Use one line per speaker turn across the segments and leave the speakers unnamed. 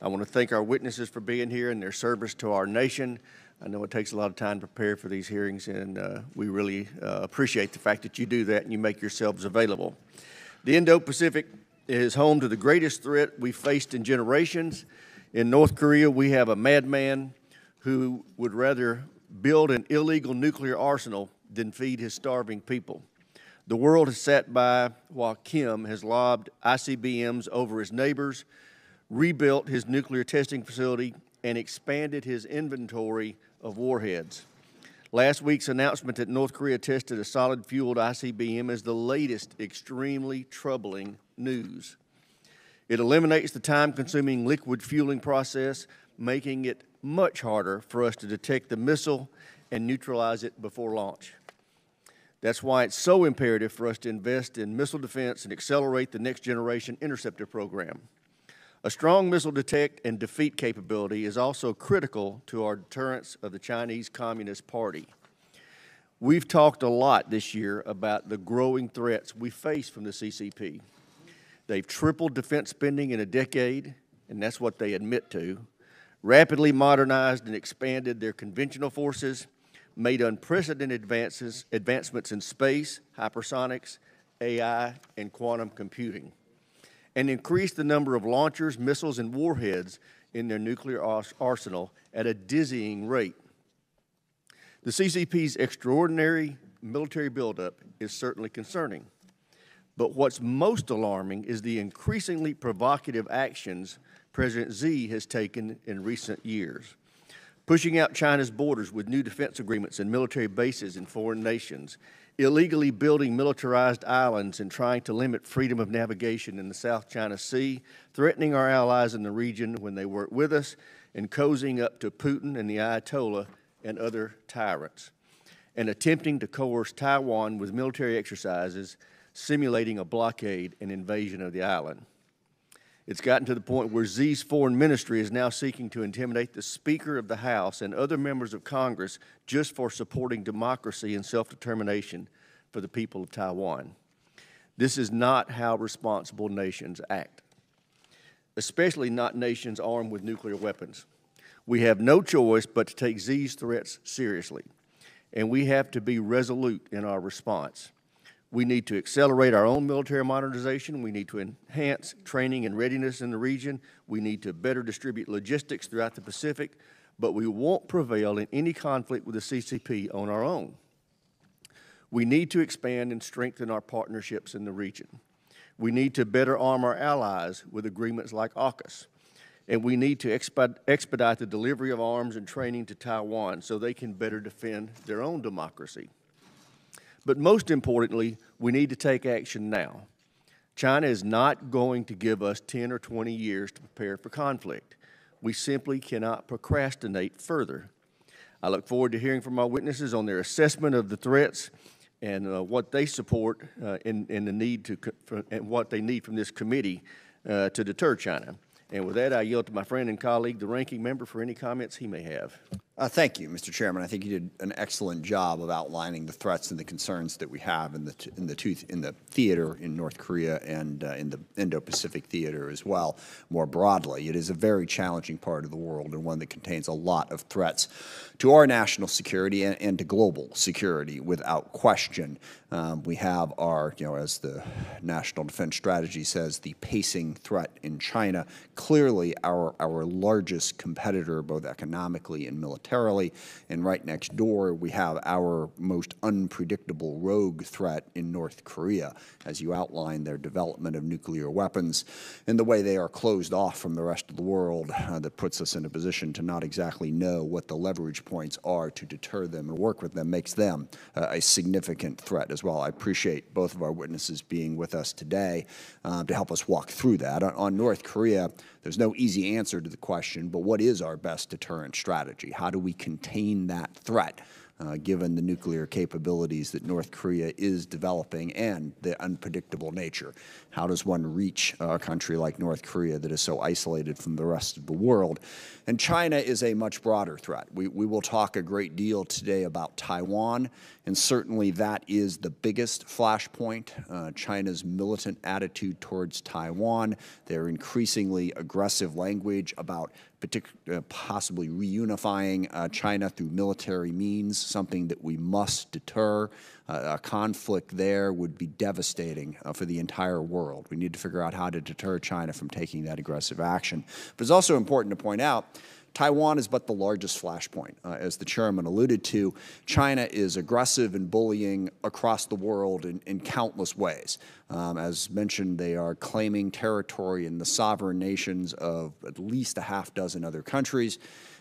I want to thank our witnesses for being here and their service to our nation. I know it takes a lot of time to prepare for these hearings, and uh, we really uh, appreciate the fact that you do that and you make yourselves available. The Indo Pacific is home to the greatest threat we've faced in generations. In North Korea, we have a madman who would rather build an illegal nuclear arsenal than feed his starving people. The world has sat by while Kim has lobbed ICBMs over his neighbors, rebuilt his nuclear testing facility, and expanded his inventory of warheads. Last week's announcement that North Korea tested a solid fueled ICBM is the latest extremely troubling news. It eliminates the time consuming liquid fueling process, making it much harder for us to detect the missile and neutralize it before launch. That's why it's so imperative for us to invest in missile defense and accelerate the next generation interceptor program. A strong missile detect and defeat capability is also critical to our deterrence of the Chinese Communist Party. We've talked a lot this year about the growing threats we face from the CCP. They've tripled defense spending in a decade, and that's what they admit to, rapidly modernized and expanded their conventional forces, made unprecedented advances, advancements in space, hypersonics, AI, and quantum computing, and increased the number of launchers, missiles, and warheads in their nuclear arsenal at a dizzying rate. The CCP's extraordinary military buildup is certainly concerning. But what's most alarming is the increasingly provocative actions President Xi has taken in recent years pushing out China's borders with new defense agreements and military bases in foreign nations, illegally building militarized islands and trying to limit freedom of navigation in the South China Sea, threatening our allies in the region when they work with us, and cozying up to Putin and the Ayatollah and other tyrants, and attempting to coerce Taiwan with military exercises, simulating a blockade and invasion of the island. It's gotten to the point where Xi's foreign ministry is now seeking to intimidate the Speaker of the House and other members of Congress just for supporting democracy and self determination for the people of Taiwan. This is not how responsible nations act, especially not nations armed with nuclear weapons. We have no choice but to take Xi's threats seriously, and we have to be resolute in our response. We need to accelerate our own military modernization. We need to enhance training and readiness in the region. We need to better distribute logistics throughout the Pacific, but we won't prevail in any conflict with the CCP on our own. We need to expand and strengthen our partnerships in the region. We need to better arm our allies with agreements like AUKUS. And we need to expedite the delivery of arms and training to Taiwan so they can better defend their own democracy. But most importantly, we need to take action now. China is not going to give us 10 or 20 years to prepare for conflict. We simply cannot procrastinate further. I look forward to hearing from our witnesses on their assessment of the threats and uh, what they support uh, in, in, the need to, and what they need from this committee uh, to deter China. And with that, I yield to my friend and colleague, the ranking member, for any comments he may have.
Uh, thank you, Mr. Chairman. I think you did an excellent job of outlining the threats and the concerns that we have in the in the two, in the theater in North Korea and uh, in the Indo-Pacific theater as well. More broadly, it is a very challenging part of the world and one that contains a lot of threats to our national security and, and to global security, without question. Um, we have our, you know, as the National Defense Strategy says, the pacing threat in China. Clearly, our our largest competitor, both economically and militarily. And right next door, we have our most unpredictable rogue threat in North Korea, as you outlined their development of nuclear weapons and the way they are closed off from the rest of the world uh, that puts us in a position to not exactly know what the leverage points are to deter them and work with them makes them uh, a significant threat as well. I appreciate both of our witnesses being with us today uh, to help us walk through that. On, on North Korea, there's no easy answer to the question, but what is our best deterrent strategy? How do we contain that threat? Uh, given the nuclear capabilities that North Korea is developing and the unpredictable nature. How does one reach a country like North Korea that is so isolated from the rest of the world? And China is a much broader threat. We, we will talk a great deal today about Taiwan, and certainly that is the biggest flashpoint. Uh, China's militant attitude towards Taiwan, their increasingly aggressive language about partic- uh, possibly reunifying uh, China through military means, something that we must deter. Uh, a conflict there would be devastating uh, for the entire world. We need to figure out how to deter China from taking that aggressive action. But it's also important to point out Taiwan is but the largest flashpoint. Uh, as the chairman alluded to, China is aggressive and bullying across the world in, in countless ways. Um, as mentioned, they are claiming territory in the sovereign nations of at least a half dozen other countries.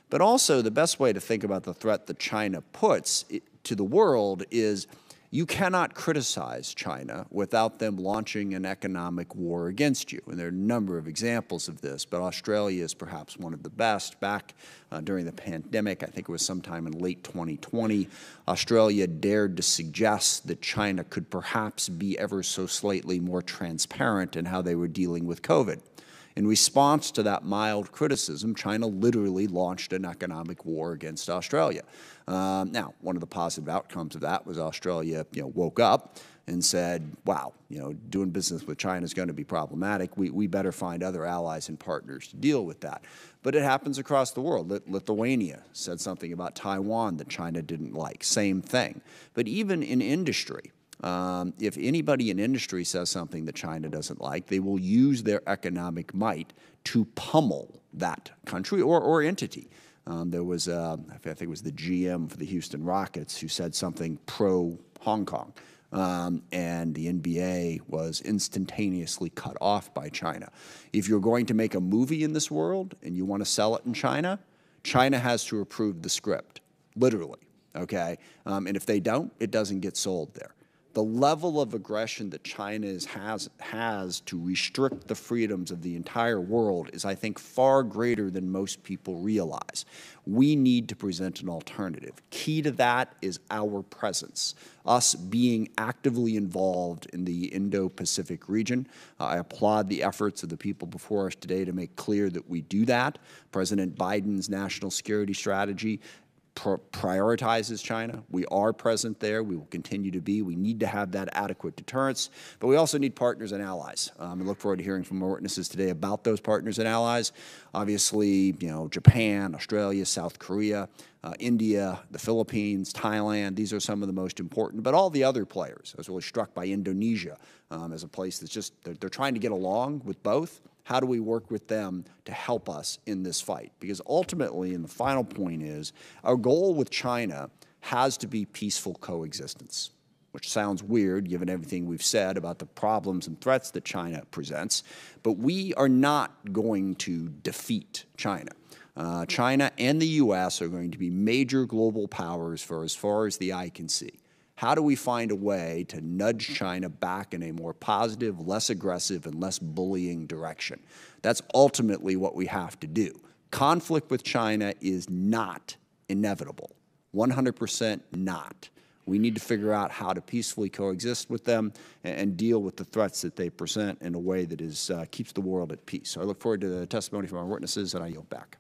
But also, the best way to think about the threat that China puts to the world is you cannot criticize China without them launching an economic war against you. And there are a number of examples of this, but Australia is perhaps one of the best. Back uh, during the pandemic, I think it was sometime in late 2020, Australia dared to suggest that China could perhaps be ever so slightly more transparent in how they were dealing with COVID. In response to that mild criticism, China literally launched an economic war against Australia. Um, now, one of the positive outcomes of that was Australia, you know, woke up and said, wow, you know, doing business with China is going to be problematic. We, we better find other allies and partners to deal with that. But it happens across the world. Lithuania said something about Taiwan that China didn't like. Same thing. But even in industry, um, if anybody in industry says something that China doesn't like, they will use their economic might to pummel that country or, or entity. Um, there was, uh, I think it was the GM for the Houston Rockets who said something pro Hong Kong. Um, and the NBA was instantaneously cut off by China. If you're going to make a movie in this world and you want to sell it in China, China has to approve the script, literally. Okay, um, and if they don't, it doesn't get sold there the level of aggression that China has, has to restrict the freedoms of the entire world is, I think, far greater than most people realize. We need to present an alternative. Key to that is our presence, us being actively involved in the Indo Pacific region. Uh, I applaud the efforts of the people before us today to make clear that we do that. President Biden's national security strategy prioritizes China. We are present there. We will continue to be. We need to have that adequate deterrence, but we also need partners and allies. Um, I look forward to hearing from more witnesses today about those partners and allies. Obviously, you know, Japan, Australia, South Korea, uh, India, the Philippines, Thailand, these are some of the most important, but all the other players. I was really struck by Indonesia um, as a place that's just, they're, they're trying to get along with both how do we work with them to help us in this fight? Because ultimately, and the final point is, our goal with China has to be peaceful coexistence, which sounds weird given everything we've said about the problems and threats that China presents. But we are not going to defeat China. Uh, China and the U.S. are going to be major global powers for as far as the eye can see. How do we find a way to nudge China back in a more positive, less aggressive, and less bullying direction? That's ultimately what we have to do. Conflict with China is not inevitable, 100% not. We need to figure out how to peacefully coexist with them and, deal with the threats that they present in a way that is, uh, keeps the world at peace. So I look forward to the testimony from our witnesses, and I yield back.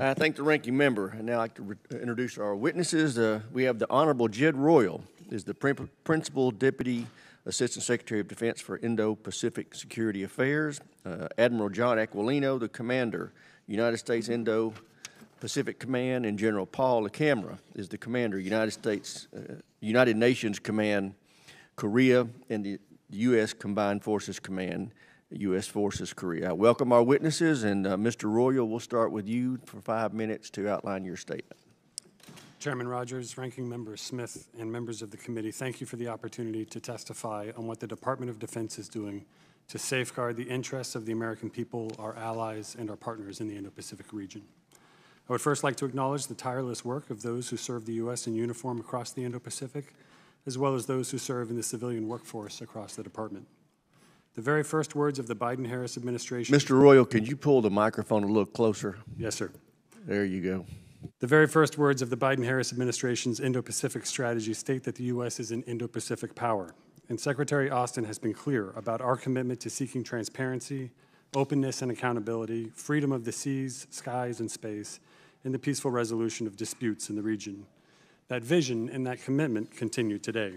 I thank the ranking member. And now I'd like to re- introduce our witnesses. Uh, we have the Honorable Jed Royal, is the Prin- Principal Deputy Assistant Secretary of Defense for Indo-Pacific Security Affairs. Uh, Admiral John Aquilino, the Commander, United States Indo-Pacific Command, and General Paul LaCamera is the Commander, United States, uh, United Nations Command, Korea, and the U.S. Combined Forces Command U.S. Forces Korea. I welcome our witnesses, and uh, Mr. Royal, we'll start with you for five minutes to outline your statement.
Chairman Rogers, Ranking Member Smith, and members of the committee, thank you for the opportunity to testify on what the Department of Defense is doing to safeguard the interests of the American people, our allies, and our partners in the Indo-Pacific region. I would first like to acknowledge the tireless work of those who serve the U.S. in uniform across the Indo-Pacific, as well as those who serve in the civilian workforce across the department. The very first words of the Biden-Harris administration.
Mr. Royal, could you pull the microphone a little closer?
Yes, sir.
There you go.
The very first words of the Biden-Harris administration's Indo-Pacific strategy state that the U.S. is an Indo-Pacific power. And Secretary Austin has been clear about our commitment to seeking transparency, openness and accountability, freedom of the seas, skies, and space, and the peaceful resolution of disputes in the region. That vision and that commitment continue today.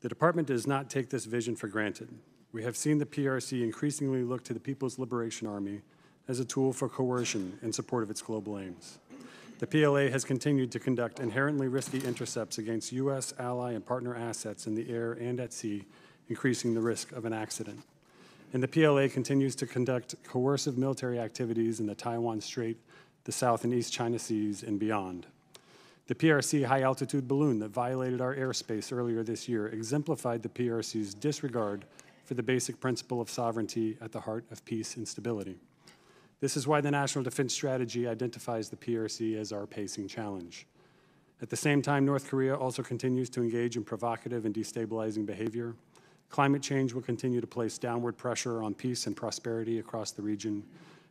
The Department does not take this vision for granted. We have seen the PRC increasingly look to the People's Liberation Army as a tool for coercion in support of its global aims. The PLA has continued to conduct inherently risky intercepts against U.S. ally and partner assets in the air and at sea, increasing the risk of an accident. And the PLA continues to conduct coercive military activities in the Taiwan Strait, the South and East China Seas, and beyond. The PRC high altitude balloon that violated our airspace earlier this year exemplified the PRC's disregard for the basic principle of sovereignty at the heart of peace and stability. This is why the National Defense Strategy identifies the PRC as our pacing challenge. At the same time, North Korea also continues to engage in provocative and destabilizing behavior. Climate change will continue to place downward pressure on peace and prosperity across the region,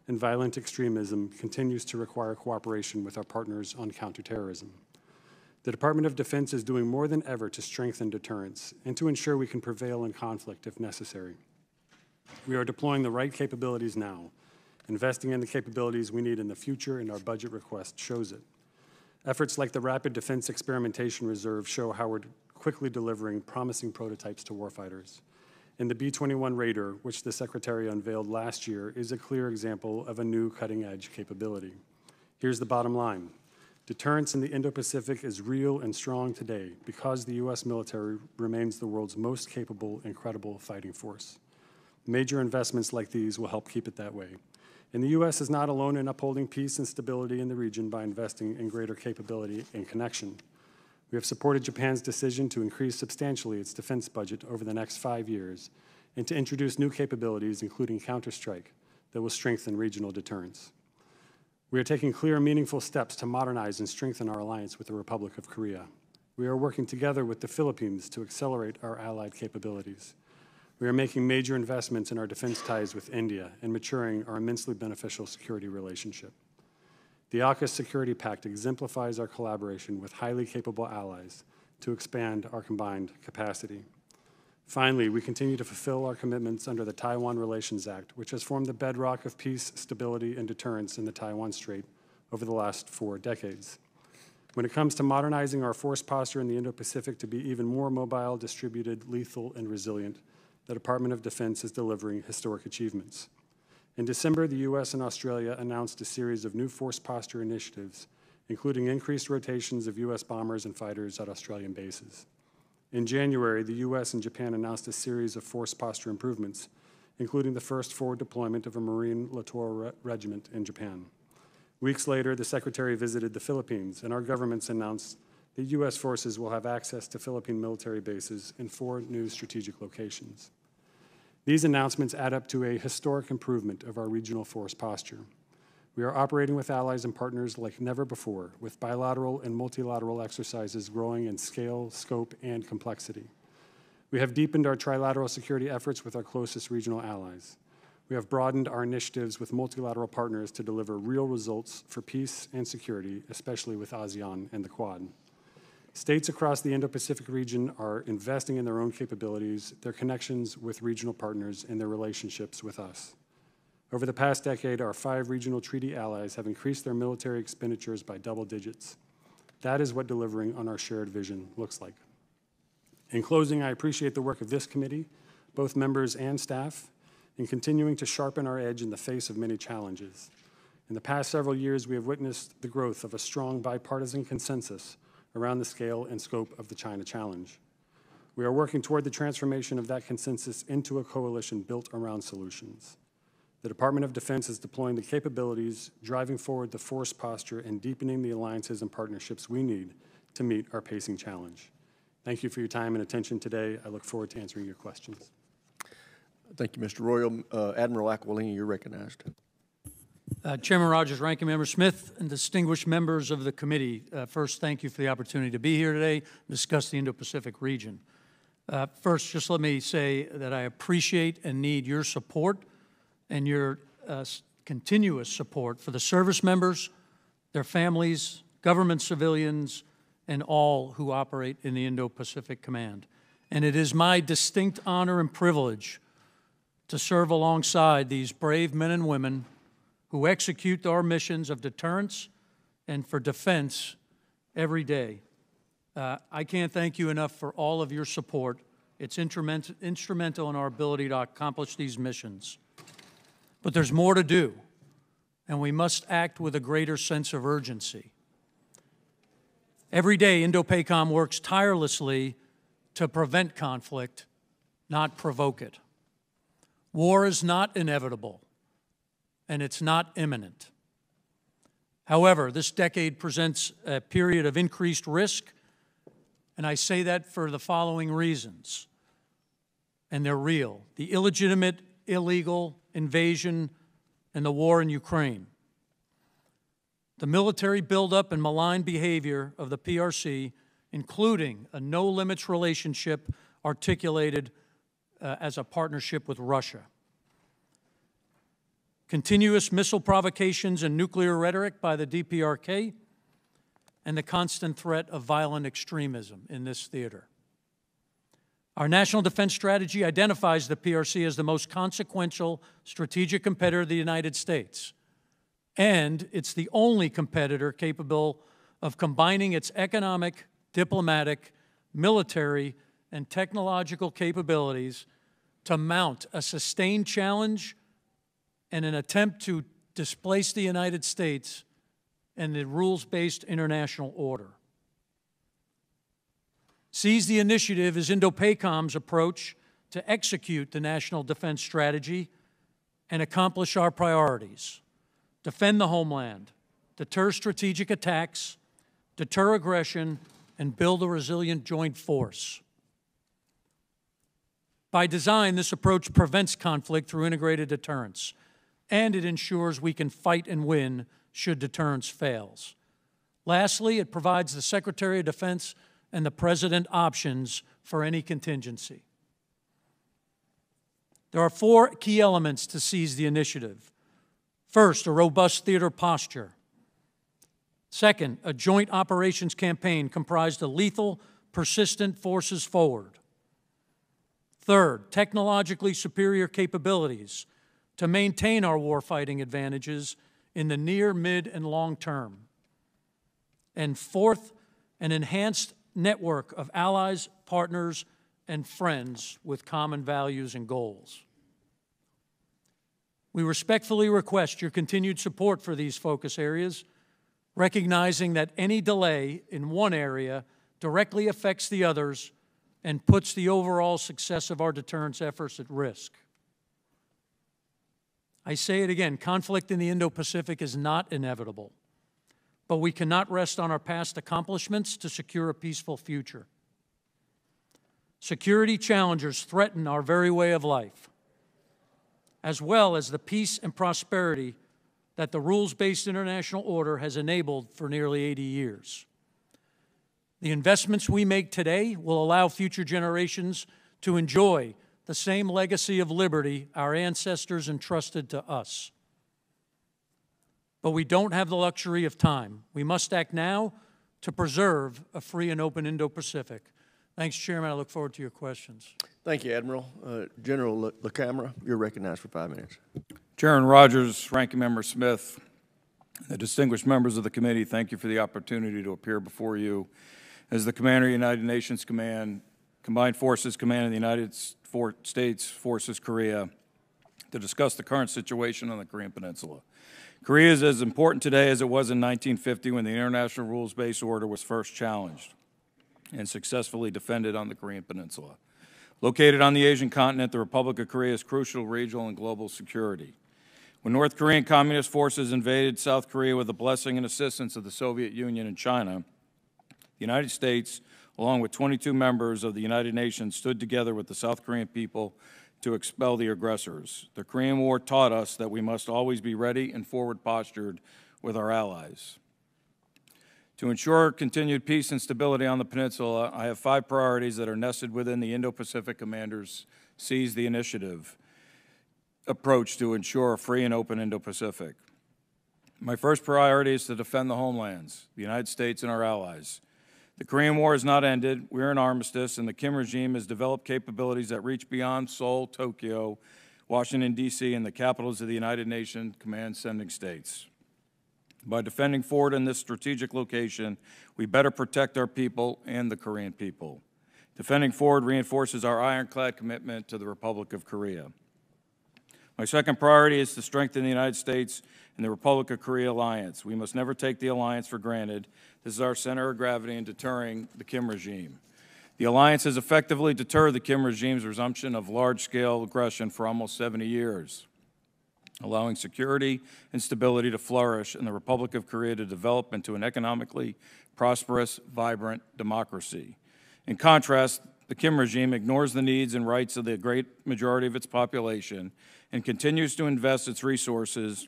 and violent extremism continues to require cooperation with our partners on counterterrorism. The Department of Defense is doing more than ever to strengthen deterrence and to ensure we can prevail in conflict if necessary. We are deploying the right capabilities now Investing in the capabilities we need in the future, and our budget request shows it. Efforts like the Rapid Defense Experimentation Reserve show how we're quickly delivering promising prototypes to warfighters. And the B-21 Raider, which the Secretary unveiled last year, is a clear example of a new cutting-edge capability. Here's the bottom line. Deterrence in the Indo-Pacific is real and strong today because the U.S. military remains the world's most capable and credible fighting force. Major investments like these will help keep it that way. And the U.S. is not alone in upholding peace and stability in the region by investing in greater capability and connection. We have supported Japan's decision to increase substantially its defense budget over the next five years and to introduce new capabilities, including counterstrike, that will strengthen regional deterrence. We are taking clear, and meaningful steps to modernize and strengthen our alliance with the Republic of Korea. We are working together with the Philippines to accelerate our allied capabilities. We are making major investments in our defense ties with India and maturing our immensely beneficial security relationship. The AUKUS Security Pact exemplifies our collaboration with highly capable allies to expand our combined capacity. Finally, we continue to fulfill our commitments under the Taiwan Relations Act, which has formed the bedrock of peace, stability, and deterrence in the Taiwan Strait over the last four decades. When it comes to modernizing our force posture in the Indo-Pacific to be even more mobile, distributed, lethal, and resilient, the Department of Defense is delivering historic achievements. In December, the U.S. and Australia announced a series of new force posture initiatives, including increased rotations of U.S. bombers and fighters at Australian bases. In January, the U.S. and Japan announced a series of force posture improvements, including the first forward deployment of a Marine Littoral Re Regiment in Japan. Weeks later, the Secretary visited the Philippines, and our governments announced that U.S. forces will have access to Philippine military bases in four new strategic locations. These announcements add up to a historic improvement of our regional force posture. We are operating with allies and partners like never before, with bilateral and multilateral exercises growing in scale, scope, and complexity. We have deepened our trilateral security efforts with our closest regional allies. We have broadened our initiatives with multilateral partners to deliver real results for peace and security, especially with ASEAN and the Quad. States across the Indo-Pacific region are investing in their own capabilities, their connections with regional partners, and their relationships with us. Over the past decade, our five regional treaty allies have increased their military expenditures by double digits. That is what delivering on our shared vision looks like. In closing, I appreciate the work of this committee, both members and staff, in continuing to sharpen our edge in the face of many challenges. In the past several years, we have witnessed the growth of a strong bipartisan consensus around the scale and scope of the China challenge. We are working toward the transformation of that consensus into a coalition built around solutions. The Department of Defense is deploying the capabilities, driving forward the force posture, and deepening the alliances and partnerships we need to meet our pacing challenge. Thank you for your time and attention today. I look forward to answering your questions.
Thank you, Mr. Royal. Uh, Admiral Aquilino, you're recognized.
Uh, Chairman Rogers, Ranking Member Smith, and distinguished members of the committee, uh, first, thank you for the opportunity to be here today to discuss the Indo-Pacific region. Uh, first, just let me say that I appreciate and need your support and your uh, continuous support for the service members, their families, government civilians, and all who operate in the Indo-Pacific Command. And it is my distinct honor and privilege to serve alongside these brave men and women who execute our missions of deterrence and for defense every day. Uh, I can't thank you enough for all of your support. It's instrument, instrumental in our ability to accomplish these missions. But there's more to do, and we must act with a greater sense of urgency. Every day, INDOPACOM works tirelessly to prevent conflict, not provoke it. War is not inevitable, and it's not imminent. However, this decade presents a period of increased risk, and I say that for the following reasons, and they're real the illegitimate, illegal invasion and the war in Ukraine, the military buildup and malign behavior of the PRC, including a no limits relationship articulated uh, as a partnership with Russia continuous missile provocations and nuclear rhetoric by the DPRK, and the constant threat of violent extremism in this theater. Our national defense strategy identifies the PRC as the most consequential strategic competitor of the United States, and it's the only competitor capable of combining its economic, diplomatic, military, and technological capabilities to mount a sustained challenge and an attempt to displace the United States and the rules based international order. Seize the initiative is INDOPACOM's approach to execute the national defense strategy and accomplish our priorities defend the homeland, deter strategic attacks, deter aggression, and build a resilient joint force. By design, this approach prevents conflict through integrated deterrence and it ensures we can fight and win should deterrence fails. Lastly, it provides the Secretary of Defense and the President options for any contingency. There are four key elements to seize the initiative. First, a robust theater posture. Second, a joint operations campaign comprised of lethal, persistent forces forward. Third, technologically superior capabilities to maintain our warfighting advantages in the near, mid, and long term. And fourth, an enhanced network of allies, partners, and friends with common values and goals. We respectfully request your continued support for these focus areas, recognizing that any delay in one area directly affects the others and puts the overall success of our deterrence efforts at risk. I say it again conflict in the Indo Pacific is not inevitable, but we cannot rest on our past accomplishments to secure a peaceful future. Security challenges threaten our very way of life, as well as the peace and prosperity that the rules based international order has enabled for nearly 80 years. The investments we make today will allow future generations to enjoy the same legacy of liberty our ancestors entrusted to us. But we don't have the luxury of time. We must act now to preserve a free and open Indo Pacific. Thanks, Chairman. I look forward to your questions.
Thank you, Admiral. Uh, General LaCamera, you're recognized for five minutes.
Chairman Rogers, Ranking Member Smith, the distinguished members of the committee, thank you for the opportunity to appear before you as the Commander of the United Nations Command, Combined Forces Command of the United States Forces Korea to discuss the current situation on the Korean Peninsula. Korea is as important today as it was in 1950 when the international rules-based order was first challenged and successfully defended on the Korean Peninsula. Located on the Asian continent, the Republic of Korea is crucial to regional and global security. When North Korean communist forces invaded South Korea with the blessing and assistance of the Soviet Union and China, the United States along with 22 members of the United Nations, stood together with the South Korean people to expel the aggressors. The Korean War taught us that we must always be ready and forward postured with our allies. To ensure continued peace and stability on the peninsula, I have five priorities that are nested within the Indo-Pacific Commanders Seize the Initiative approach to ensure a free and open Indo-Pacific. My first priority is to defend the homelands, the United States and our allies. The Korean War has not ended. We're in armistice, and the Kim regime has developed capabilities that reach beyond Seoul, Tokyo, Washington, D.C., and the capitals of the United Nations command sending states. By defending forward in this strategic location, we better protect our people and the Korean people. Defending forward reinforces our ironclad commitment to the Republic of Korea. My second priority is to strengthen the United States and the Republic of Korea alliance. We must never take the alliance for granted. This is our center of gravity in deterring the Kim regime. The alliance has effectively deterred the Kim regime's resumption of large-scale aggression for almost 70 years, allowing security and stability to flourish and the Republic of Korea to develop into an economically prosperous, vibrant democracy. In contrast, the Kim regime ignores the needs and rights of the great majority of its population and continues to invest its resources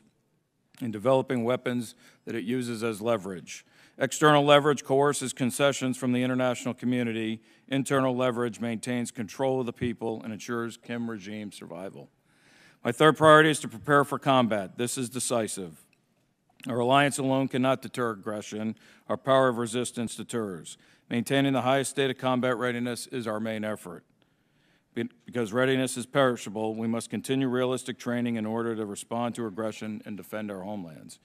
in developing weapons that it uses as leverage. External leverage coerces concessions from the international community. Internal leverage maintains control of the people and ensures Kim regime survival. My third priority is to prepare for combat. This is decisive. Our alliance alone cannot deter aggression. Our power of resistance deters. Maintaining the highest state of combat readiness is our main effort. Because readiness is perishable, we must continue realistic training in order to respond to aggression and defend our homelands.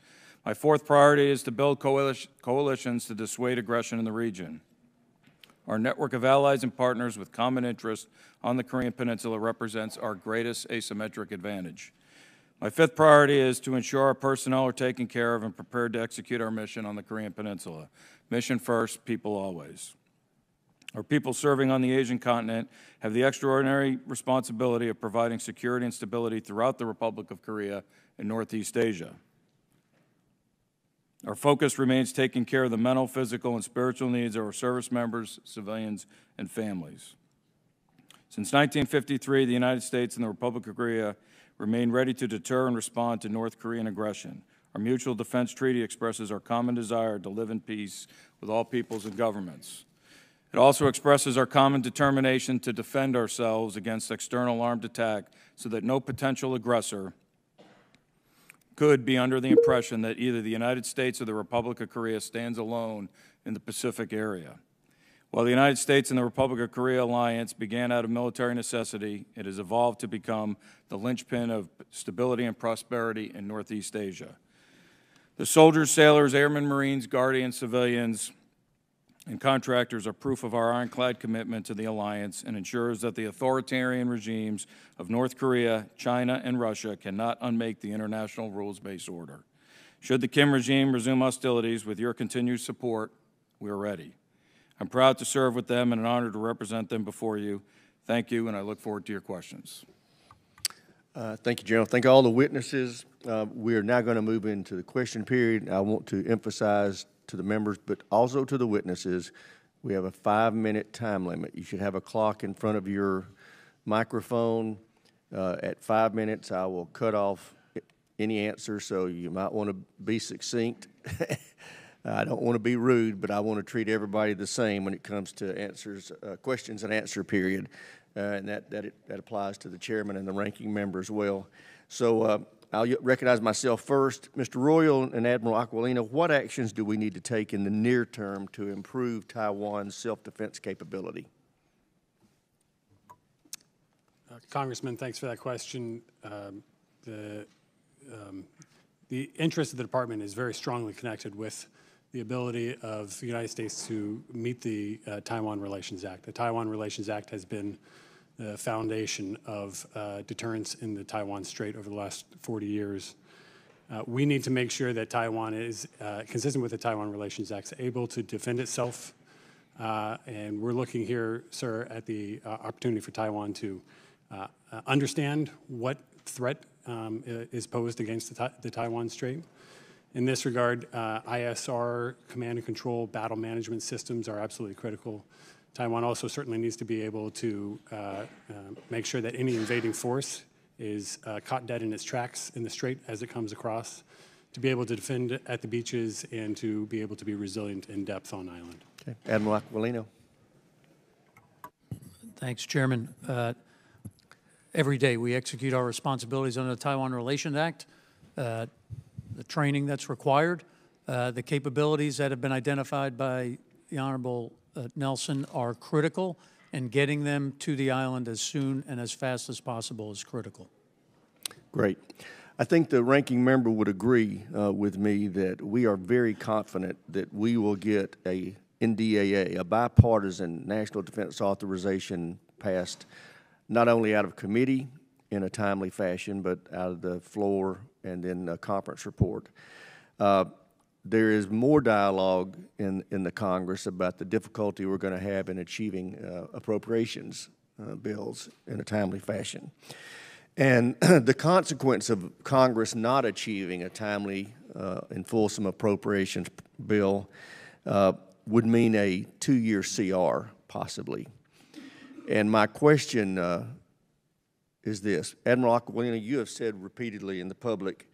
My fourth priority is to build coalitions to dissuade aggression in the region. Our network of allies and partners with common interests on the Korean Peninsula represents our greatest asymmetric advantage. My fifth priority is to ensure our personnel are taken care of and prepared to execute our mission on the Korean Peninsula. Mission first, people always. Our people serving on the Asian continent have the extraordinary responsibility of providing security and stability throughout the Republic of Korea and Northeast Asia. Our focus remains taking care of the mental, physical, and spiritual needs of our service members, civilians, and families. Since 1953, the United States and the Republic of Korea remain ready to deter and respond to North Korean aggression. Our mutual defense treaty expresses our common desire to live in peace with all peoples and governments. It also expresses our common determination to defend ourselves against external armed attack so that no potential aggressor could be under the impression that either the United States or the Republic of Korea stands alone in the Pacific area. While the United States and the Republic of Korea alliance began out of military necessity, it has evolved to become the linchpin of stability and prosperity in Northeast Asia. The soldiers, sailors, airmen, Marines, guardians, civilians, and contractors are proof of our ironclad commitment to the alliance and ensures that the authoritarian regimes of North Korea, China, and Russia cannot unmake the international rules-based order. Should the Kim regime resume hostilities with your continued support, we are ready. I'm proud to serve with them and an honor to represent them before you. Thank you, and I look forward to your questions.
Uh, Thank you, General. Thank all the witnesses. Uh, We are now going to move into the question period. I want to emphasize to the members, but also to the witnesses, we have a five-minute time limit. You should have a clock in front of your microphone. Uh, At five minutes, I will cut off any answer, so you might want to be succinct. I don't want to be rude, but I want to treat everybody the same when it comes to answers, uh, questions and answer period. Uh, And that, that, it- that applies to the chairman and the ranking member as well. So uh, I'll recognize myself first. Mr. Royal and Admiral Aquilino, what actions do we need to take in the near term to improve Taiwan's self-defense capability?
Uh, Congressman, thanks for that question. Um, The, um, the interest of the department is very strongly connected with the ability of the United States to meet the uh, Taiwan Relations Act. The Taiwan Relations Act has been the foundation of uh, deterrence in the Taiwan Strait over the last 40 years. Uh, We need to make sure that Taiwan is, uh, consistent with the Taiwan Relations Act, able to defend itself. Uh, And we're looking here, sir, at the uh, opportunity for Taiwan to uh, understand what threat um, is posed against the the Taiwan Strait. In this regard, ISR, command and control, battle management systems are absolutely critical. Taiwan also certainly needs to be able to uh, uh, make sure that any invading force is uh, caught dead in its tracks in the strait as it comes across, to be able to defend at the beaches, and to be able to be resilient in depth on island.
Okay, Admiral Aquilino?
Thanks, Chairman. Uh, Every day, we execute our responsibilities under the Taiwan Relations Act. Uh, the training that's required, uh, the capabilities that have been identified by the Honorable uh, Nelson are critical, and getting them to the island as soon and as fast as possible is critical.
Great. I think the ranking member would agree uh, with me that we are very confident that we will get a NDAA, a bipartisan national defense authorization passed not only out of committee in a timely fashion, but out of the floor and then a conference report. Uh, there is more dialogue in, in the Congress about the difficulty we're going to have in achieving uh, appropriations uh, bills in a timely fashion. And the consequence of Congress not achieving a timely uh, and fulsome appropriations bill uh, would mean a two-year CR, possibly. And my question uh, is this. Admiral Aquilino, you have said repeatedly in the public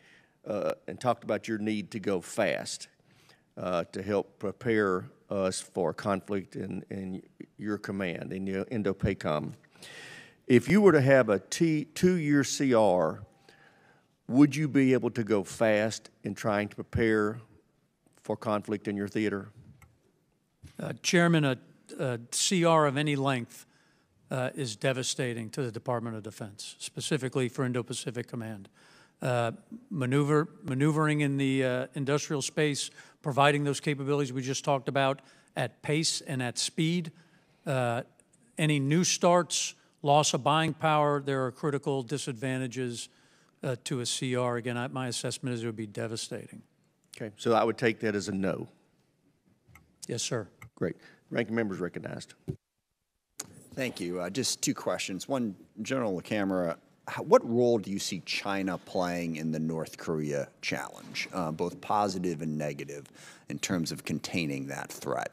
uh, and talked about your need to go fast uh, to help prepare us for conflict in, in your command, in the Indo-PACOM. If you were to have a T, two-year CR, would you be able to go fast in trying to prepare for conflict in your theater?
Uh, Chairman, a, a CR of any length uh, is devastating to the Department of Defense, specifically for Indo-Pacific Command. Uh, maneuver, maneuvering in the uh, industrial space, providing those capabilities we just talked about at pace and at speed. Uh, any new starts, loss of buying power, there are critical disadvantages uh, to a CR. Again, I, my assessment is it would be devastating.
Okay, so I would take that as a no.
Yes, sir.
Great. Ranking members recognized.
Thank you. Uh, just two questions. One, General LaCamera, how, what role do you see China playing in the North Korea challenge, uh, both positive and negative, in terms of containing that threat?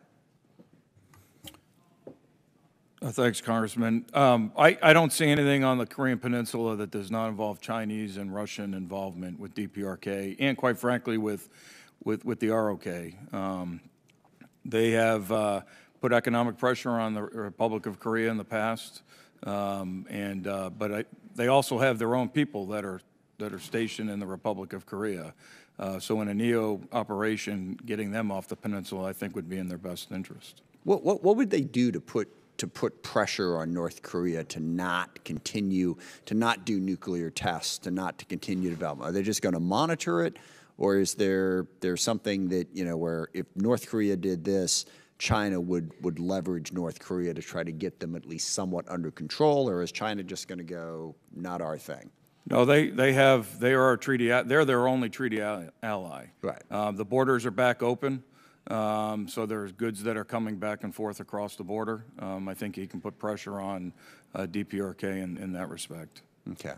Uh, Thanks, Congressman. Um, I, I don't see anything on the Korean Peninsula that does not involve Chinese and Russian involvement with DPRK, and quite frankly, with, with, with the ROK. Um, They have uh, put economic pressure on the Republic of Korea in the past, um, and, uh, but I, they also have their own people that are, that are stationed in the Republic of Korea. Uh, So in a NEO operation, getting them off the peninsula, I think would be in their best interest.
What, what, what would they do to put to put pressure on North Korea to not continue to not do nuclear tests, to not to continue development? Are they just going to monitor it, or is there there something that you know where if North Korea did this, China would would leverage North Korea to try to get them at least somewhat under control, or is China just going to go not our thing?
No, they, they have, they are our treaty, they're their only treaty ally.
Right.
Um, The borders are back open, um, so there's goods that are coming back and forth across the border. Um, I think he can put pressure on uh, DPRK in, in that respect.
Okay.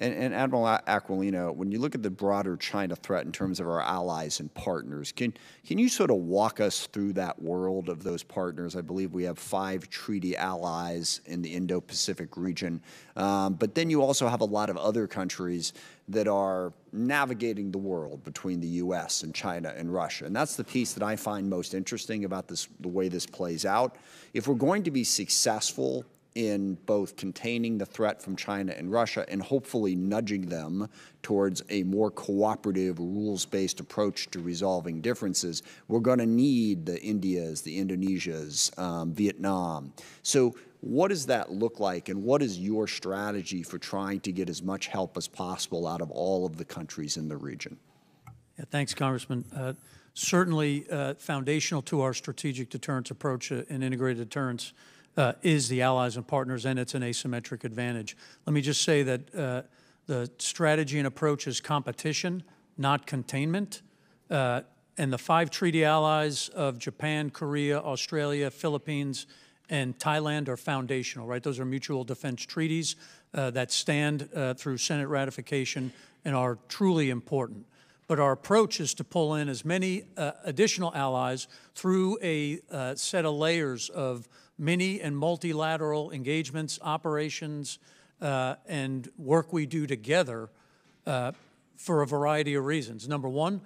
And, and Admiral Aquilino, when you look at the broader China threat in terms of our allies and partners, can, can you sort of walk us through that world of those partners? I believe we have five treaty allies in the Indo Pacific region. Um, but then you also have a lot of other countries that are navigating the world between the U.S. and China and Russia. And that's the piece that I find most interesting about this, the way this plays out. If we're going to be successful in both containing the threat from China and Russia and hopefully nudging them towards a more cooperative, rules based approach to resolving differences, we're going to need the Indias, the Indonesias, um, Vietnam. So, what does that look like, and what is your strategy for trying to get as much help as possible out of all of the countries in the region?
Yeah, thanks, Congressman. Uh, certainly, uh, foundational to our strategic deterrence approach uh, and integrated deterrence uh, is the allies and partners, and it's an asymmetric advantage. Let me just say that uh, the strategy and approach is competition, not containment. Uh, and the five treaty allies of Japan, Korea, Australia, Philippines, and Thailand are foundational, right? Those are mutual defense treaties uh, that stand uh, through Senate ratification and are truly important. But our approach is to pull in as many uh, additional allies through a uh, set of layers of mini and multilateral engagements, operations, uh, and work we do together uh, for a variety of reasons. Number one,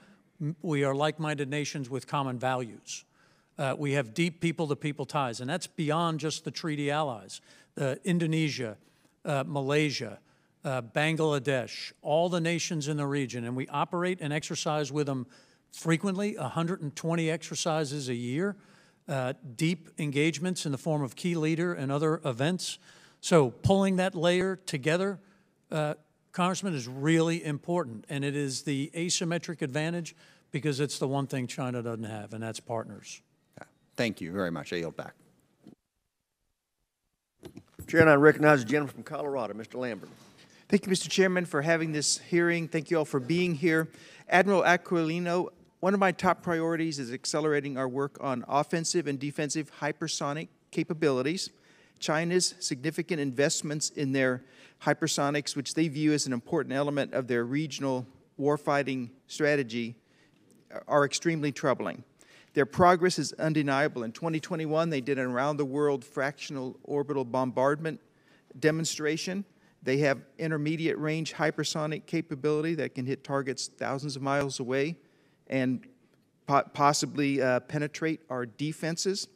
we are like minded nations with common values. Uh, we have deep people to people ties, and that's beyond just the treaty allies. Indonesia, uh, Malaysia, uh, Bangladesh, all the nations in the region, and we operate and exercise with them frequently, 120 exercises a year, uh, deep engagements in the form of key leader and other events. So pulling that layer together, uh, Congressman, is really important, and it is the asymmetric advantage because it's the one thing China doesn't have, and that's partners.
Thank you very much. I yield back.
Chair, and I recognize the gentleman from Colorado, Mr. Lamborn.
Thank you, Mr. Chairman, for having this hearing. Thank you all for being here. Admiral Aquilino, one of my top priorities is accelerating our work on offensive and defensive hypersonic capabilities. China's significant investments in their hypersonics, which they view as an important element of their regional warfighting strategy, are extremely troubling. Their progress is undeniable. In 2021, they did an around the world fractional orbital bombardment demonstration. They have intermediate range hypersonic capability that can hit targets thousands of miles away and po possibly uh, penetrate our defenses.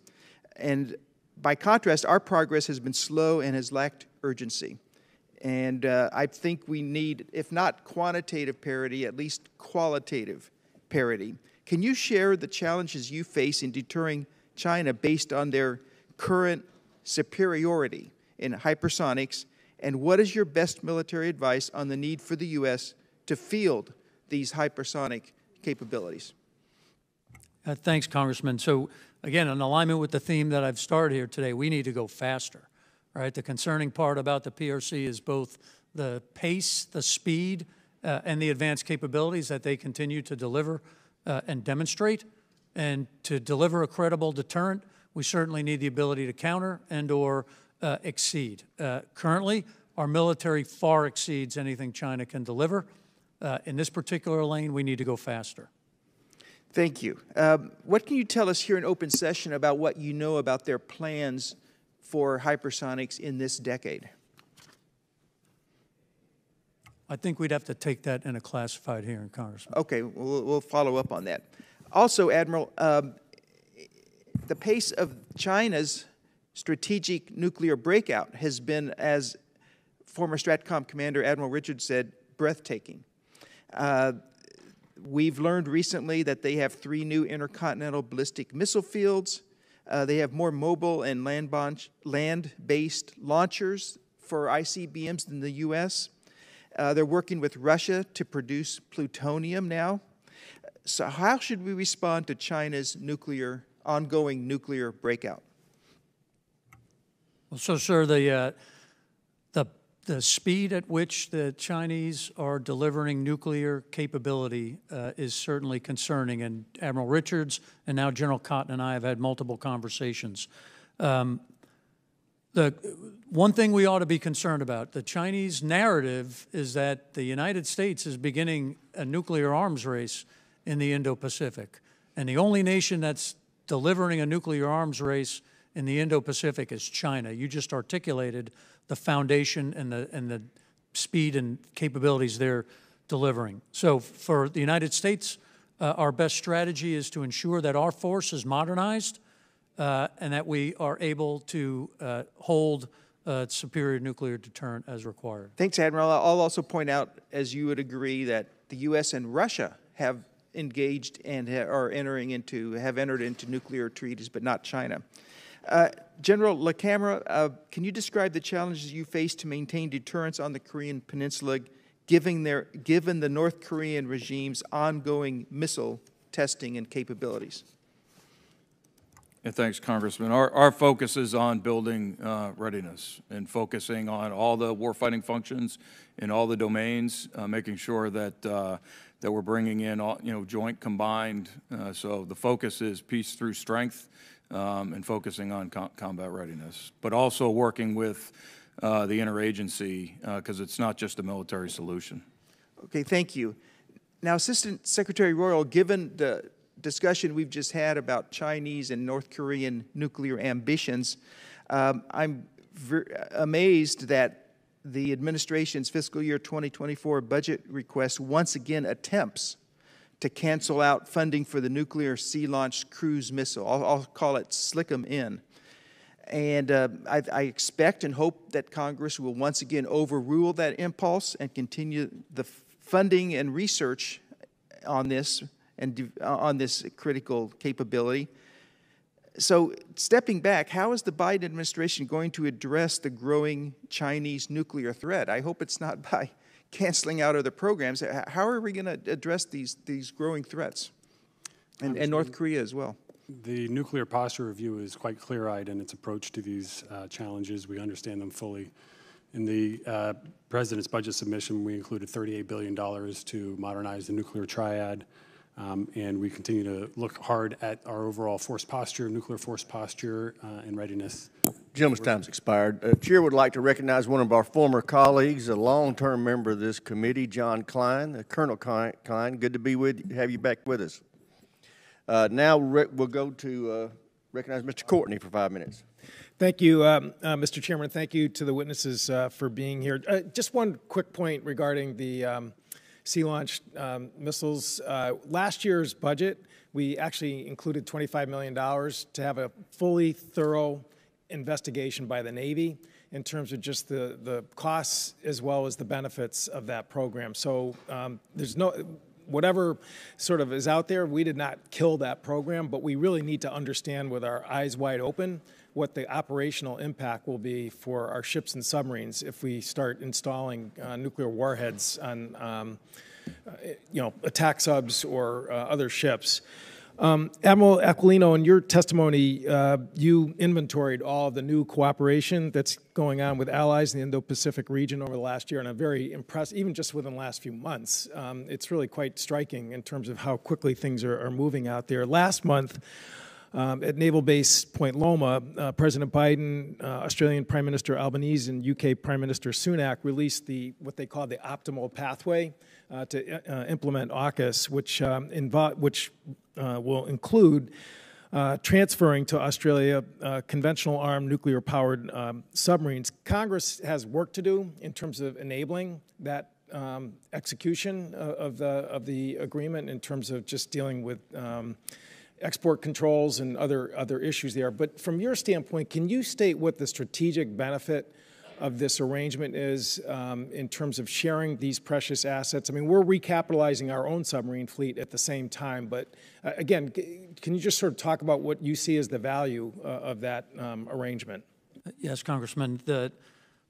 And by contrast, our progress has been slow and has lacked urgency. And uh, I think we need, if not quantitative parity, at least qualitative parity. Can you share the challenges you face in deterring China based on their current superiority in hypersonics? And what is your best military advice on the need for the U.S. to field these hypersonic capabilities?
Uh, Thanks, Congressman. So again, in alignment with the theme that I've started here today, we need to go faster, right? The concerning part about the PRC is both the pace, the speed, uh, and the advanced capabilities that they continue to deliver uh, and demonstrate. And to deliver a credible deterrent, we certainly need the ability to counter and/or uh, exceed. Uh, currently, our military far exceeds anything China can deliver. Uh, in this particular lane, we need to go faster.
Thank you. Um, what can you tell us here in open session about what you know about their plans for hypersonics in this decade?
I think we'd have to take that in a classified hearing, Congressman.
Okay, we'll, we'll follow up on that. Also, Admiral, um, the pace of China's strategic nuclear breakout has been, as former STRATCOM Commander Admiral Richards said, breathtaking. Uh, we've learned recently that they have three new intercontinental ballistic missile fields. Uh, they have more mobile and land-based launchers for ICBMs than the U.S. Uh, they're working with Russia to produce plutonium now. So, how should we respond to China's nuclear, ongoing nuclear breakout?
Well, so, sir, the, uh, the, speed at which the Chinese are delivering nuclear capability uh, is certainly concerning. And Admiral Richards and now General Cotton and I have had multiple conversations. Um, the one thing we ought to be concerned about the Chinese narrative is that the United States is beginning a nuclear arms race in the Indo Pacific. And the only nation that's delivering a nuclear arms race in the Indo Pacific is China. You just articulated the foundation and the, and the speed and capabilities they're delivering. So, for the United States, uh, our best strategy is to ensure that our force is modernized uh, and that we are able to uh, hold uh, superior nuclear deterrent as required.
Thanks, Admiral. I'll also point out, as you would agree, that the U.S. and Russia have engaged and are entering into, have entered into nuclear treaties, but not China. Uh, General LaCamera, uh, can you describe the challenges you face to maintain deterrence on the Korean Peninsula, given, their, given the North Korean regime's ongoing missile testing and capabilities?
Yeah, thanks, Congressman. Our, our focus is on building uh, readiness and focusing on all the warfighting functions in all the domains, uh, making sure that uh, that we're bringing in all, you know joint combined. Uh, so the focus is peace through strength um, and focusing on com combat readiness, but also working with uh, the interagency because uh, it's not just a military solution.
Okay, thank you. Now, Assistant Secretary Royal, given the discussion we've just had about Chinese and North Korean nuclear ambitions, um, I'm amazed that the administration's fiscal year 2024 budget request once again attempts to cancel out funding for the nuclear sea-launched cruise missile. I'll, I'll call it SLCM-N. And uh, I, I expect and hope that Congress will once again overrule that impulse and continue the funding and research on this and de- on this critical capability. So, stepping back, how is the Biden administration going to address the growing Chinese nuclear threat? I hope it's not by canceling out other programs. How are we going to address these, these growing threats? And, and North Korea as well.
The nuclear posture review is quite clear-eyed in its approach to these uh, challenges. We understand them fully. In the uh, president's budget submission, we included $38 billion to modernize the nuclear triad, um, and we continue to look hard at our overall force posture, nuclear force posture, uh, and readiness.
Gentleman's time's expired. Uh, Chair would like to recognize one of our former colleagues, a long-term member of this committee, John Kline, uh, Colonel Kline. Good to be with, you, have you back with us. Uh, Now, we'll go to uh, recognize Mr. Courtney for five minutes.
Thank you, um, uh, Mr. Chairman. Thank you to the witnesses uh, for being here. Just one quick point regarding the um, sea launched um, missiles. Last year's budget, we actually included $25 million to have a fully thorough investigation by the Navy in terms of just the, the costs as well as the benefits of that program. So um, there's no, whatever sort of is out there, we did not kill that program, but we really need to understand with our eyes wide open what the operational impact will be for our ships and submarines if we start installing uh, nuclear warheads on, um, uh, you know, attack subs or uh, other ships. Um, Admiral Aquilino, in your testimony, uh, you inventoried all of the new cooperation that's going on with allies in the Indo-Pacific region over the last year, and I'm very impressed, even just within the last few months. Um, it's really quite striking in terms of how quickly things are, are moving out there. Last month, um, at Naval Base Point Loma, uh, President Biden, uh, Australian Prime Minister Albanese, and UK Prime Minister Sunak released the what they call the optimal pathway uh, to uh, implement AUKUS, which um, invo- which uh, will include. Uh, transferring to Australia uh, conventional armed nuclear powered um, submarines. Congress has work to do in terms of enabling that um, execution uh, of the, of the agreement in terms of just dealing with um, export controls and other, other issues there. But from your standpoint, can you state what the strategic benefit of this arrangement is um, in terms of sharing these precious assets? I mean, we're recapitalizing our own submarine fleet at the same time, but uh, again, can you just sort of talk about what you see as the value uh, of that um, arrangement?
Yes, Congressman, the,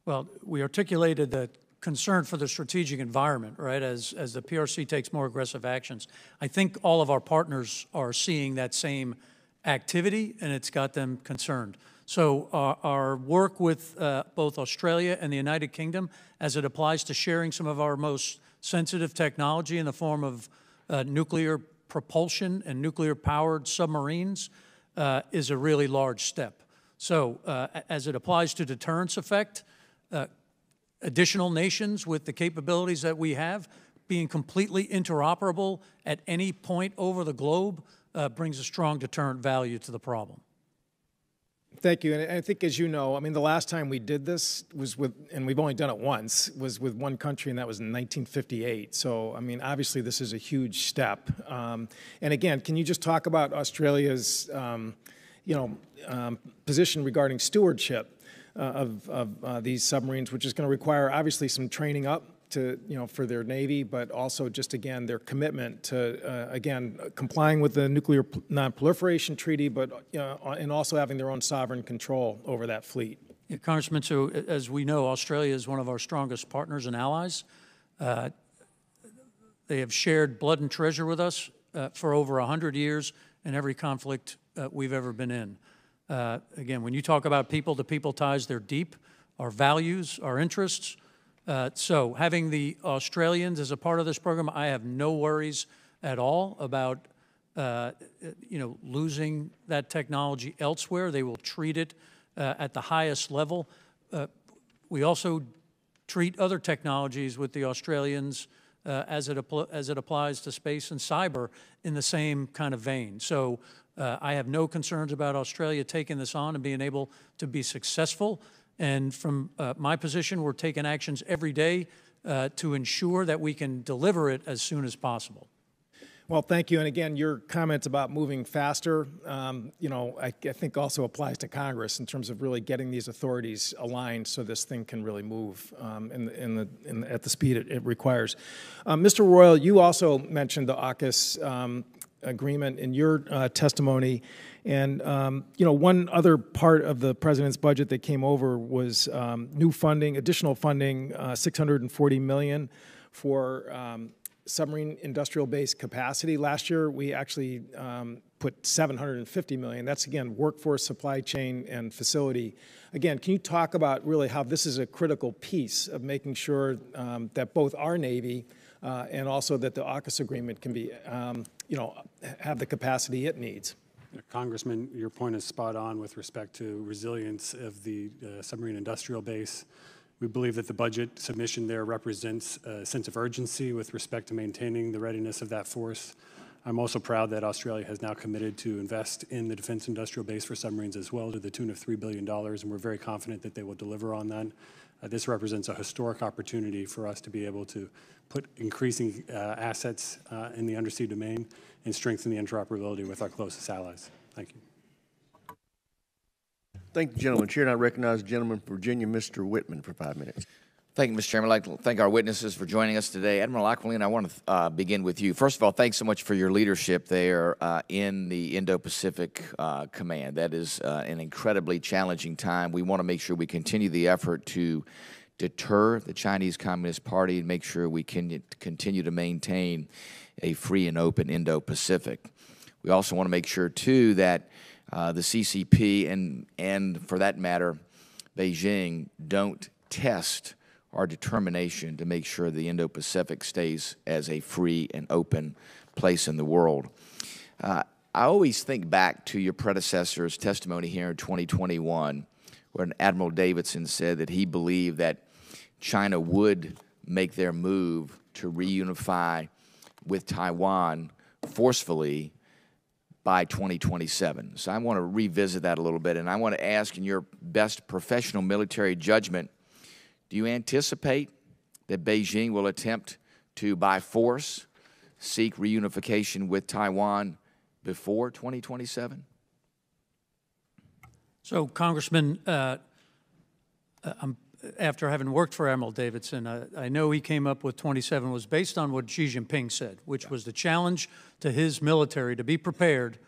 well, we articulated the concern for the strategic environment, right, as, as the PRC takes more aggressive actions. I think all of our partners are seeing that same activity, and it's got them concerned. So our, our work with uh, both Australia and the United Kingdom, as it applies to sharing some of our most sensitive technology in the form of uh, nuclear propulsion and nuclear-powered submarines, uh, is a really large step. So uh, as it applies to deterrence effect, uh, additional nations with the capabilities that we have being completely interoperable at any point over the globe uh, brings a strong deterrent value to the problem.
Thank you. And I think, as you know, I mean, the last time we did this was with, and we've only done it once, was with one country, and that was in 1958. So, I mean, obviously, this is a huge step. Um, and again, can you just talk about Australia's, um, you know, um, position regarding stewardship uh, of, of uh, these submarines, which is going to require obviously some training up to, you know, for their Navy, but also just again their commitment to, uh, again, complying with the Nuclear Non-Proliferation Treaty, but, know, and also having their own sovereign control over that fleet.
Yeah, Congressman, so as we know, Australia is one of our strongest partners and allies. Uh, They have shared blood and treasure with us uh, for over 100 years in every conflict uh, we've ever been in. Uh, Again, when you talk about people-to-people ties, they're deep, our values, our interests. Uh, So having the Australians as a part of this program, I have no worries at all about, uh, you know, losing that technology elsewhere. They will treat it uh, at the highest level. Uh, We also treat other technologies with the Australians uh, as it, as it applies to space and cyber in the same kind of vein. So uh, I have no concerns about Australia taking this on and being able to be successful. And from uh, my position, we're taking actions every day uh, to ensure that we can deliver it as soon as possible.
Well, thank you. And again, your comments about moving faster, um, you know, I, I think also applies to Congress in terms of really getting these authorities aligned so this thing can really move um, in, in the, in the, at the speed it, it requires. Um, Mr. Royal, you also mentioned the AUKUS um, agreement in your uh, testimony. And, um, you know, one other part of the president's budget that came over was um, new funding, additional funding, uh, 640 million for um, submarine industrial base capacity. Last year, we actually um, put 750 million. That's again workforce, supply chain, and facility. Again, can you talk about really how this is a critical piece of making sure um, that both our Navy uh, and also that the AUKUS agreement can be, um, you know, have the capacity it needs?
Congressman, your point is spot on with respect to resilience of the uh, submarine industrial base. We believe that the budget submission there represents a sense of urgency with respect to maintaining the readiness of that force. I'm also proud that Australia has now committed to invest in the defense industrial base for submarines as well to the tune of $3 billion, and we're very confident that they will deliver on that. Uh, this represents a historic opportunity for us to be able to put increasing uh, assets uh, in the undersea domain and strengthen the interoperability with our closest allies. Thank you.
Thank the gentleman. Chair, and I recognize the gentleman from Virginia, Mr. Wittman, for five minutes.
Thank you, Mr. Chairman. I'd like to thank our witnesses for joining us today. Admiral Aquilino, I want to uh, begin with you. First of all, thanks so much for your leadership there uh, in the Indo-Pacific uh, Command. That is uh, an incredibly challenging time. We want to make sure we continue the effort to deter the Chinese Communist Party and make sure we can continue to maintain a free and open Indo-Pacific. We also want to make sure, too, that uh, the CCP and, and, for that matter, Beijing don't test our determination to make sure the Indo Pacific stays as a free and open place in the world. Uh, I always think back to your predecessor's testimony here in 2021 when Admiral Davidson said that he believed that China would make their move to reunify with Taiwan forcefully by 2027. So I want to revisit that a little bit, and I want to ask in your best professional military judgment, do you anticipate that Beijing will attempt to, by force, seek reunification with Taiwan before 2027?
So, Congressman, uh, uh after having worked for Admiral Davidson, uh, I know he came up with 27 was based on what Xi Jinping said, which yeah. was the challenge to his military to be prepared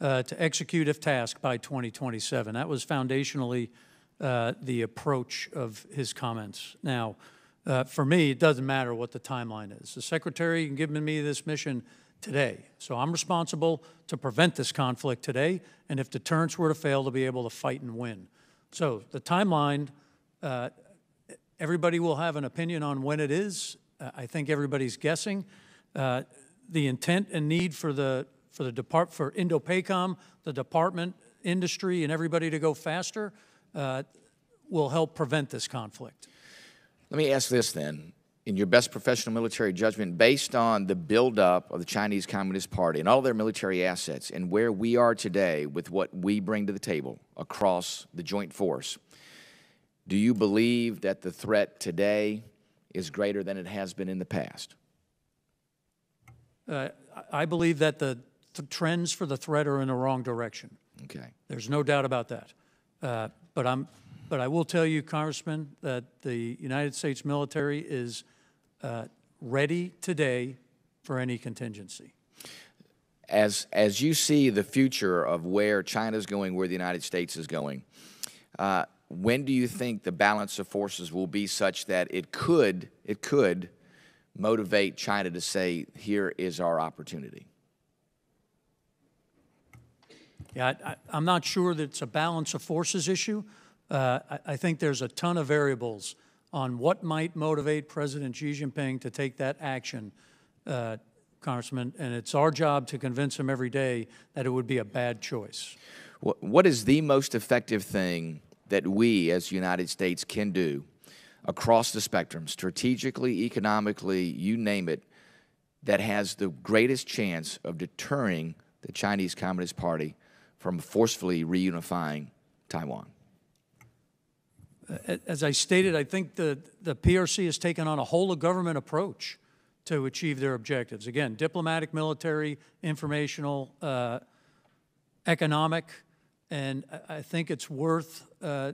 uh, to execute if tasked by 2027. That was foundationally uh, the approach of his comments. Now, uh, for me, it doesn't matter what the timeline is. The Secretary can give me this mission today. So I'm responsible to prevent this conflict today, and if deterrence were to fail, to be able to fight and win. So the timeline, uh, everybody will have an opinion on when it is. Uh, I think everybody's guessing. Uh, the intent and need for the for the depart for INDOPACOM, the department, industry, and everybody to go faster uh, will help prevent this conflict.
Let me ask this then. In your best professional military judgment, based on the buildup of the Chinese Communist Party and all their military assets and where we are today with what we bring to the table across the joint force, do you believe that the threat today is greater than it has been in the past?
Uh, I believe that the th trends for the threat are in the wrong direction.
Okay.
There's no doubt about that. Uh, but I'm, but I will tell you, Congressman, that the United States military is uh, ready today for any contingency.
As as you see the future of where China is going, where the United States is going, uh, when do you think the balance of forces will be such that it could it could motivate China to say, "Here is our opportunity"?
Yeah, I, am not sure that it's a balance of forces issue. Uh, I, I, think there's a ton of variables on what might motivate President Xi Jinping to take that action, uh, Congressman, and it's our job to convince him every day that it would be a bad choice.
What is the most effective thing that we as the United States can do across the spectrum, strategically, economically, you name it, that has the greatest chance of deterring the Chinese Communist Party from forcefully reunifying Taiwan?
As I stated, I think the, the PRC has taken on a whole of government approach to achieve their objectives. Again, diplomatic, military, informational, uh, economic, and I- I think it's worth, uh,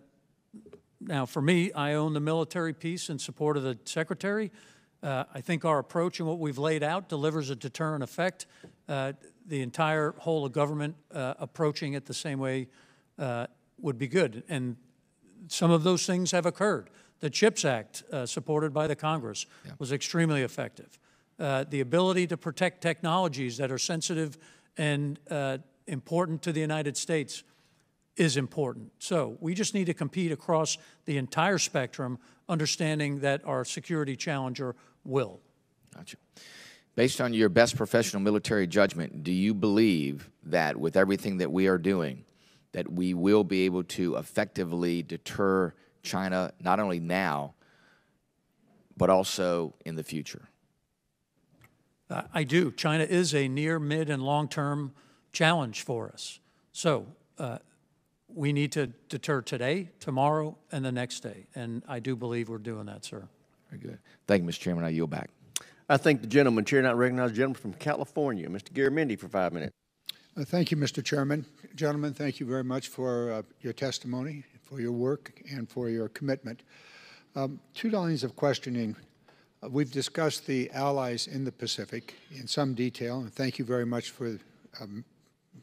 now, for me, I own the military piece in support of the Secretary. Uh, I think our approach and what we've laid out delivers a deterrent effect. Uh, The entire whole of government uh, approaching it the same way uh, would be good. And some of those things have occurred. The CHIPS Act, uh, supported by the Congress, was extremely effective. Uh, the ability to protect technologies that are sensitive and uh, important to the United States is important. So we just need to compete across the entire spectrum, understanding that our security challenger will.
Gotcha. Based on your best professional military judgment, do you believe that with everything that we are doing, that we will be able to effectively deter China not only now, but also in the future?
I do. China is a near, mid, and long-term challenge for us. So uh, we need to deter today, tomorrow, and the next day. And I do believe we're doing that, sir.
Very good. Thank you, Mr. Chairman. I yield back.
I thank the gentleman. Chair not recognize the gentleman from California, Mr. Garamendi, for five minutes.
Uh, Thank you, Mr. Chairman. Gentlemen, thank you very much for uh, your testimony, for your work, and for your commitment. Um, Two lines of questioning. Uh, We've discussed the allies in the Pacific in some detail, and thank you very much for um,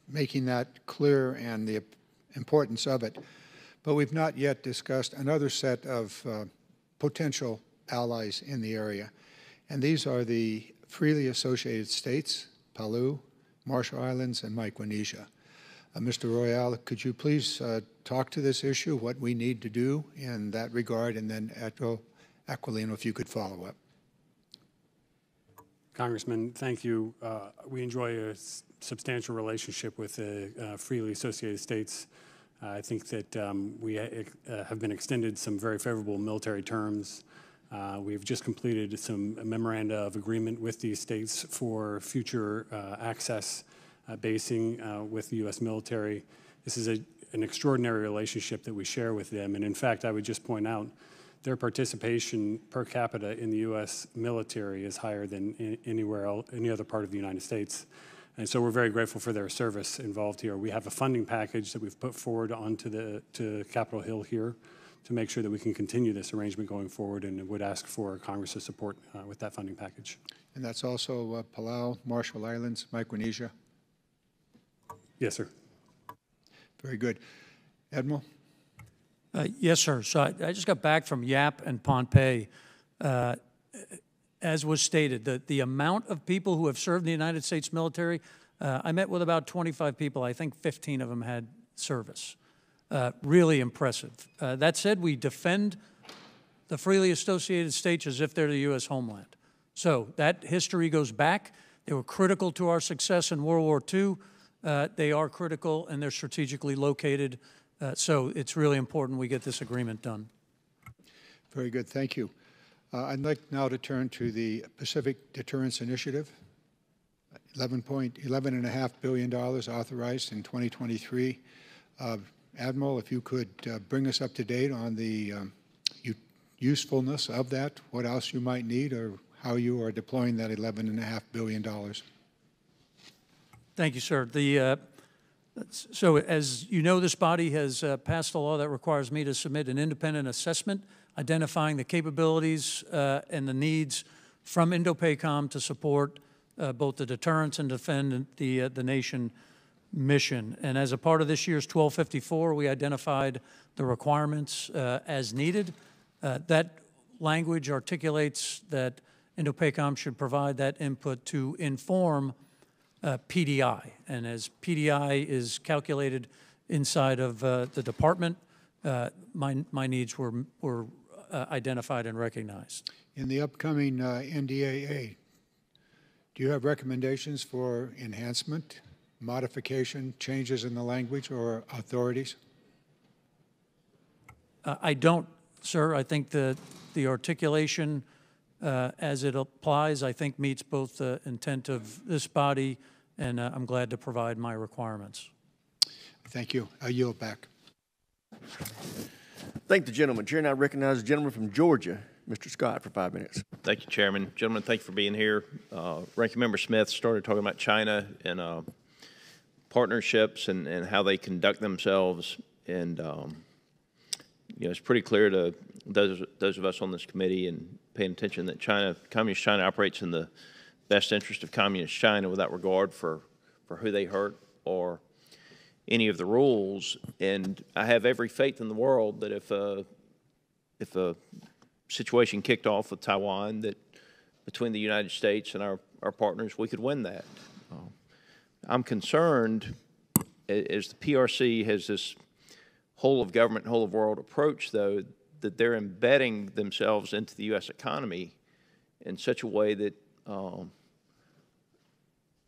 making that clear and the importance of it. But we've not yet discussed another set of uh, potential allies in the area. And these are the freely associated states, Palau, Marshall Islands, and Micronesia. Uh, Mr. Royal, could you please uh, talk to this issue, what we need to do in that regard, and then Admiral Aquilino, if you could follow up.
Congressman, thank you. Uh, We enjoy a substantial relationship with the uh, freely associated states. I think that um, we uh, have been extended some very favorable military terms. Uh, We've just completed some memoranda of agreement with these states for future uh, access uh, basing uh, with the U.S. military. This is a- an extraordinary relationship that we share with them. And in fact, I would just point out, their participation per capita in the U.S. military is higher than anywhere else, any other part of the United States. And so we're very grateful for their service involved here. We have a funding package that we've put forward onto the, to Capitol Hill here to make sure that we can continue this arrangement going forward and would ask for Congress's support uh, with that funding package.
And that's also uh, Palau, Marshall Islands, Micronesia.
Yes, sir.
Very good. Admiral?
Uh, Yes, sir. So I I just got back from YAP and Pohnpei. Uh, As was stated, the, the amount of people who have served in the United States military, uh, I met with about 25 people. I think 15 of them had service. Uh, Really impressive. Uh, That said, we defend the freely associated states as if they're the U.S. homeland. So that history goes back. They were critical to our success in World War II. Uh, They are critical, and they're strategically located. Uh, So it's really important we get this agreement done.
Very good, thank you. Uh, I'd like now to turn to the Pacific Deterrence Initiative. 11 point, $11.5 billion authorized in 2023. Uh, Admiral, if you could uh, bring us up to date on the um, usefulness of that, what else you might need, or how you are deploying that $11.5 billion.
Thank you, sir. The, uh, so as you know, this body has uh, passed a law that requires me to submit an independent assessment identifying the capabilities uh, and the needs from INDOPACOM to support uh, both the deterrence and defend the, uh, the nation mission. And as a part of this year's 1254, we identified the requirements uh, as needed. Uh, That language articulates that INDOPACOM should provide that input to inform uh, PDI. And as PDI is calculated inside of the department, uh, my, my needs were, were identified and recognized.
In the upcoming uh, NDAA, do you have recommendations for enhancement, modification, changes in the language, or authorities?
Uh, I don't, sir. I think the, the articulation uh, as it applies, I think meets both the intent of this body, and uh, I'm glad to provide my requirements.
Thank you. I yield back.
Thank the gentleman. Chair and I recognize the gentleman from Georgia, Mr. Scott, for five minutes.
Thank you, Chairman. Gentlemen, thank you for being here. Uh, Ranking Member Smith started talking about China and uh, partnerships and, and how they conduct themselves. And, um, you know, it's pretty clear to those, those of us on this committee and paying attention that China, Communist China operates in the best interest of Communist China without regard for, for who they hurt or any of the rules. And I have every faith in the world that if a, if a situation kicked off with Taiwan, that between the United States and our, our partners, we could win that. Um, I'm concerned as the PRC has this whole of government, whole of world approach, though, that they're embedding themselves into the U.S. economy in such a way that um,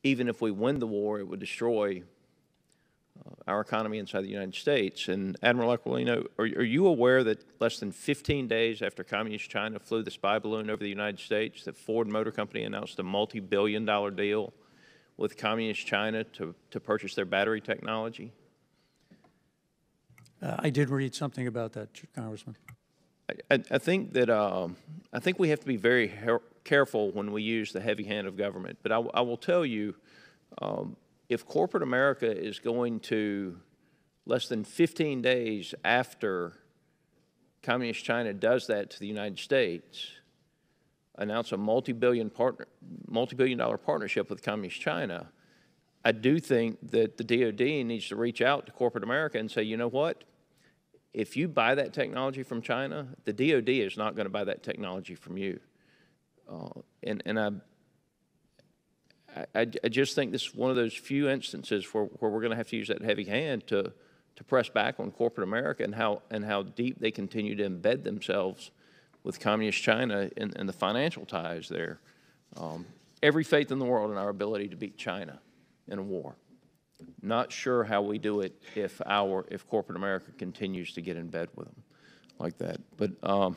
even if we win the war, it would destroy our economy inside the United States. And Admiral Aquilino, are, are you aware that less than 15 days after Communist China flew the spy balloon over the United States, that Ford Motor Company announced a multi-billion dollar deal with Communist China to, to purchase their battery technology?
Uh, I did read something about that, Congressman.
I, I- I think that, um, I think we have to be very careful when we use the heavy hand of government. But I, I will tell you, um, if corporate America is going to, less than 15 days after Communist China does that to the United States, announce a multi-billion partner, multi-billion dollar partnership with Communist China, I do think that the DoD needs to reach out to corporate America and say, you know what? If you buy that technology from China, the DoD is not going to buy that technology from you. Uh, and and I, I, I just think this is one of those few instances where, where we're going to have to use that heavy hand to, to press back on corporate America and how, and how deep they continue to embed themselves with communist China and, and the financial ties there. Um, every faith in the world in our ability to beat China in a war. Not sure how we do it if our, if corporate America continues to get in bed with them like that. But um,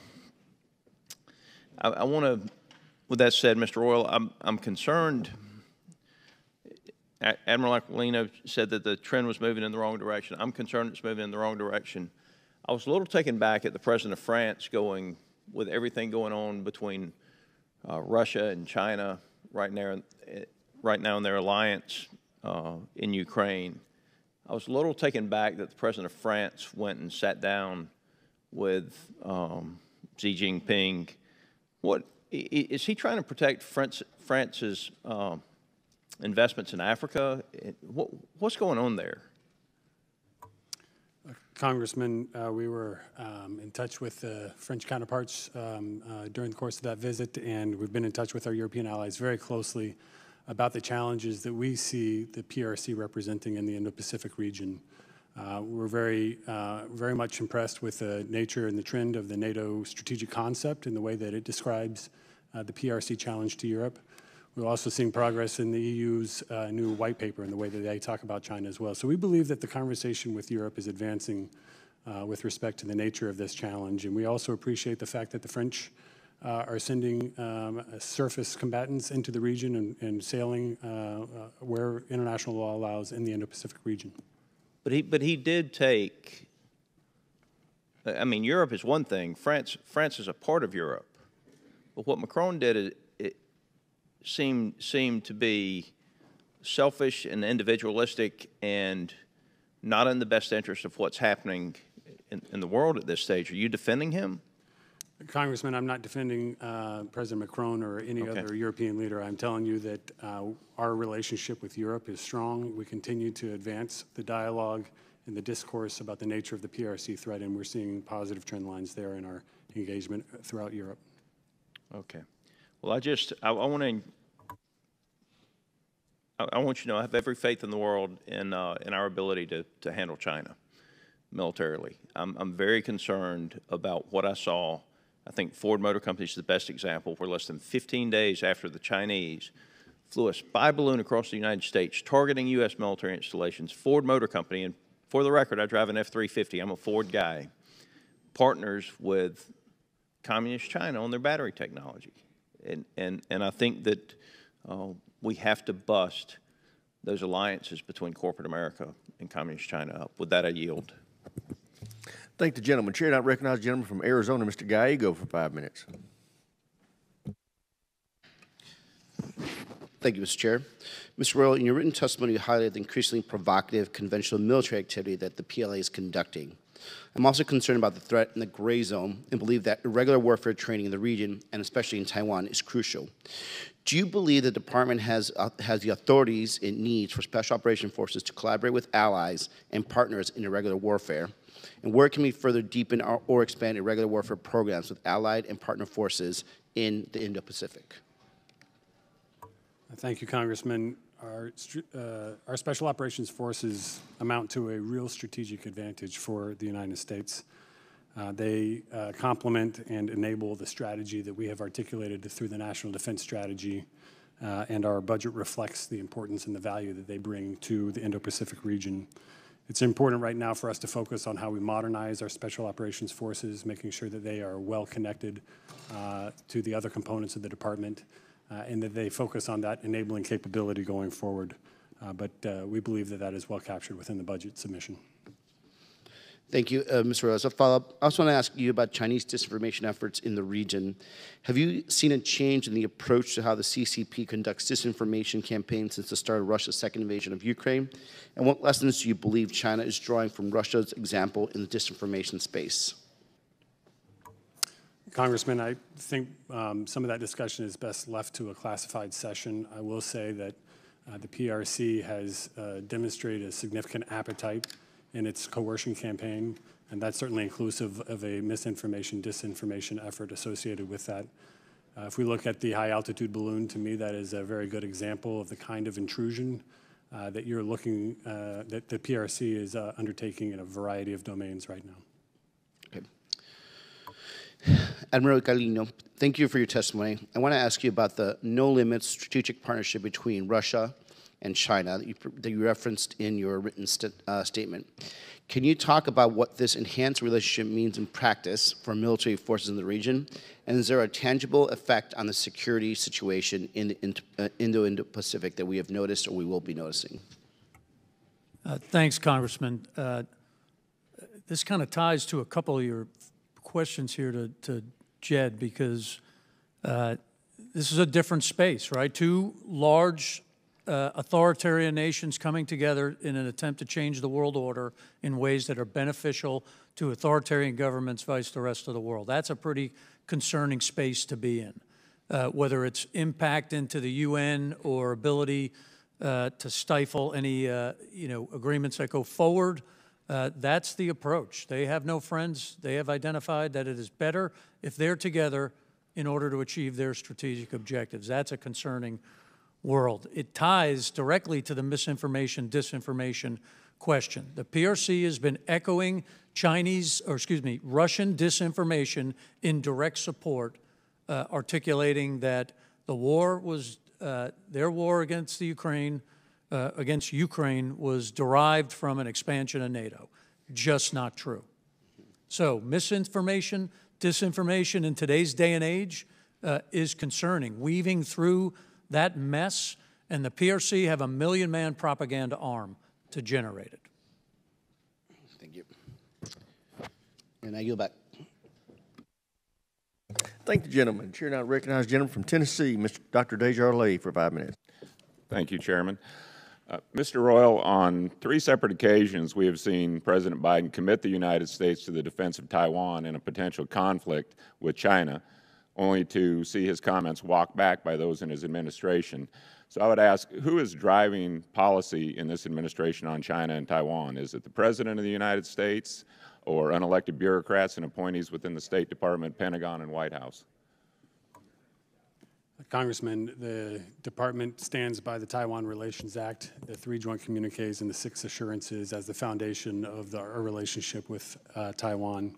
I, I want to, with that said, Mr. Royal, I'm, I'm concerned. Admiral Aquilino said that the trend was moving in the wrong direction. I'm concerned it's moving in the wrong direction. I was a little taken back at the president of France going, with everything going on between uh, Russia and China right now, right now in their alliance uh, in Ukraine. I was a little taken back that the president of France went and sat down with um, Xi Jinping. What is he trying to protect France, France's um, investments in Africa? What, what's going on there?
Congressman, uh, we were um, in touch with the French counterparts um, uh, during the course of that visit, and we've been in touch with our European allies very closely about the challenges that we see the PRC representing in the Indo-Pacific region. Uh, We're very, uh, very much impressed with the nature and the trend of the NATO strategic concept and the way that it describes uh, the PRC challenge to Europe. We're also seeing progress in the EU's uh, new white paper and the way that they talk about China as well. So we believe that the conversation with Europe is advancing uh, with respect to the nature of this challenge. And we also appreciate the fact that the French uh, are sending um, surface combatants into the region and, and sailing uh, uh, where international law allows in the Indo-Pacific region.
But he, but he did take. I mean, Europe is one thing. France, France is a part of Europe. But what Macron did, it, it seemed seemed to be selfish and individualistic, and not in the best interest of what's happening in, in the world at this stage. Are you defending him?
Congressman, I'm not defending uh, President Macron or any
Okay.
other European leader. I'm telling you that uh, our relationship with Europe is strong. We continue to advance the dialogue and the discourse about the nature of the PRC threat, and we're seeing positive trend lines there in our engagement throughout Europe.
Okay. Well, I just, I, I want to, I, I want you to know I have every faith in the world in, uh, in our ability to, to handle China militarily. I'm, I'm very concerned about what I saw. I think Ford Motor Company is the best example, where less than 15 days after the Chinese flew a spy balloon across the United States targeting U.S. military installations, Ford Motor Company, and for the record, I drive an F 350, I'm a Ford guy, partners with communist China on their battery technology. And, and, and I think that uh, we have to bust those alliances between corporate America and communist China up. With that, I yield.
Thank the gentleman. Chair I recognize the gentleman from Arizona, Mr. Gallego, for five minutes.
Thank you, Mr. Chair. Mr. Royal, in your written testimony, you highlighted the increasingly provocative conventional military activity that the PLA is conducting. I'm also concerned about the threat in the gray zone and believe that irregular warfare training in the region, and especially in Taiwan, is crucial. Do you believe the department has, uh, has the authorities it needs for special operation forces to collaborate with allies and partners in irregular warfare? And where can we further deepen our, or expand irregular warfare programs with allied and partner forces in the Indo-Pacific?
Thank you, Congressman. Our, uh, our special operations forces amount to a real strategic advantage for the United States. Uh, they uh, complement and enable the strategy that we have articulated through the National Defense Strategy, uh, and our budget reflects the importance and the value that they bring to the Indo-Pacific region. It's important right now for us to focus on how we modernize our special operations forces, making sure that they are well connected uh, to the other components of the department and that they focus on that enabling capability going forward. Uh, But uh, we believe that that is well captured within the budget submission.
Thank you, uh, Mr. As a follow-up, I also want to ask you about Chinese disinformation efforts in the region. Have you seen a change in the approach to how the CCP conducts disinformation campaigns since the start of Russia's second invasion of Ukraine? And what lessons do you believe China is drawing from Russia's example in the disinformation space?
Congressman, I think um, some of that discussion is best left to a classified session. I will say that uh, the PRC has uh, demonstrated a significant appetite in its coercion campaign, and that's certainly inclusive of a misinformation, disinformation effort associated with that. Uh, if we look at the high altitude balloon, to me, that is a very good example of the kind of intrusion uh, that you're looking, uh, that the PRC is uh, undertaking in a variety of domains right now.
Admiral Aquilino, thank you for your testimony. I want to ask you about the no limits strategic partnership between Russia and China that you, that you referenced in your written st uh, statement. Can you talk about what this enhanced relationship means in practice for military forces in the region? And is there a tangible effect on the security situation in the uh, Indo-Indo-Pacific that we have noticed or we will be noticing?
Uh, thanks, Congressman. Uh, this kind of ties to a couple of your questions here to, to Jed because uh, this is a different space, right? Two large uh, authoritarian nations coming together in an attempt to change the world order in ways that are beneficial to authoritarian governments vice the rest of the world. That's a pretty concerning space to be in. Uh, whether it's impact into the UN or ability uh, to stifle any uh, you know agreements that go forward, uh, that's the approach. They have no friends. They have identified that it is better if they're together in order to achieve their strategic objectives. That's a concerning world. It ties directly to the misinformation, disinformation question. The PRC has been echoing Chinese, or excuse me, Russian disinformation in direct support, uh, articulating that the war was, uh, their war against the Ukraine, uh, against Ukraine was derived from an expansion of NATO. Just not true. So misinformation, disinformation in today's day and age uh, is concerning. Weaving through that mess, and the PRC have a million-man propaganda arm to generate it.
Thank you. And I yield back.
Thank the gentleman. Chair now recognizes the gentleman from Tennessee, Mr. Dr. Desjarlais, for five minutes.
Thank you, Chairman. Uh, Mr. Royal, on three separate occasions, we have seen President Biden commit the United States to the defense of Taiwan in a potential conflict with China, only to see his comments walked back by those in his administration. So I would ask, who is driving policy in this administration on China and Taiwan? Is it the President of the United States or unelected bureaucrats and appointees within the State Department, Pentagon, and White House?
Congressman, the department stands by the Taiwan Relations Act, the three joint communiques, and the six assurances as the foundation of the, our relationship with uh, Taiwan.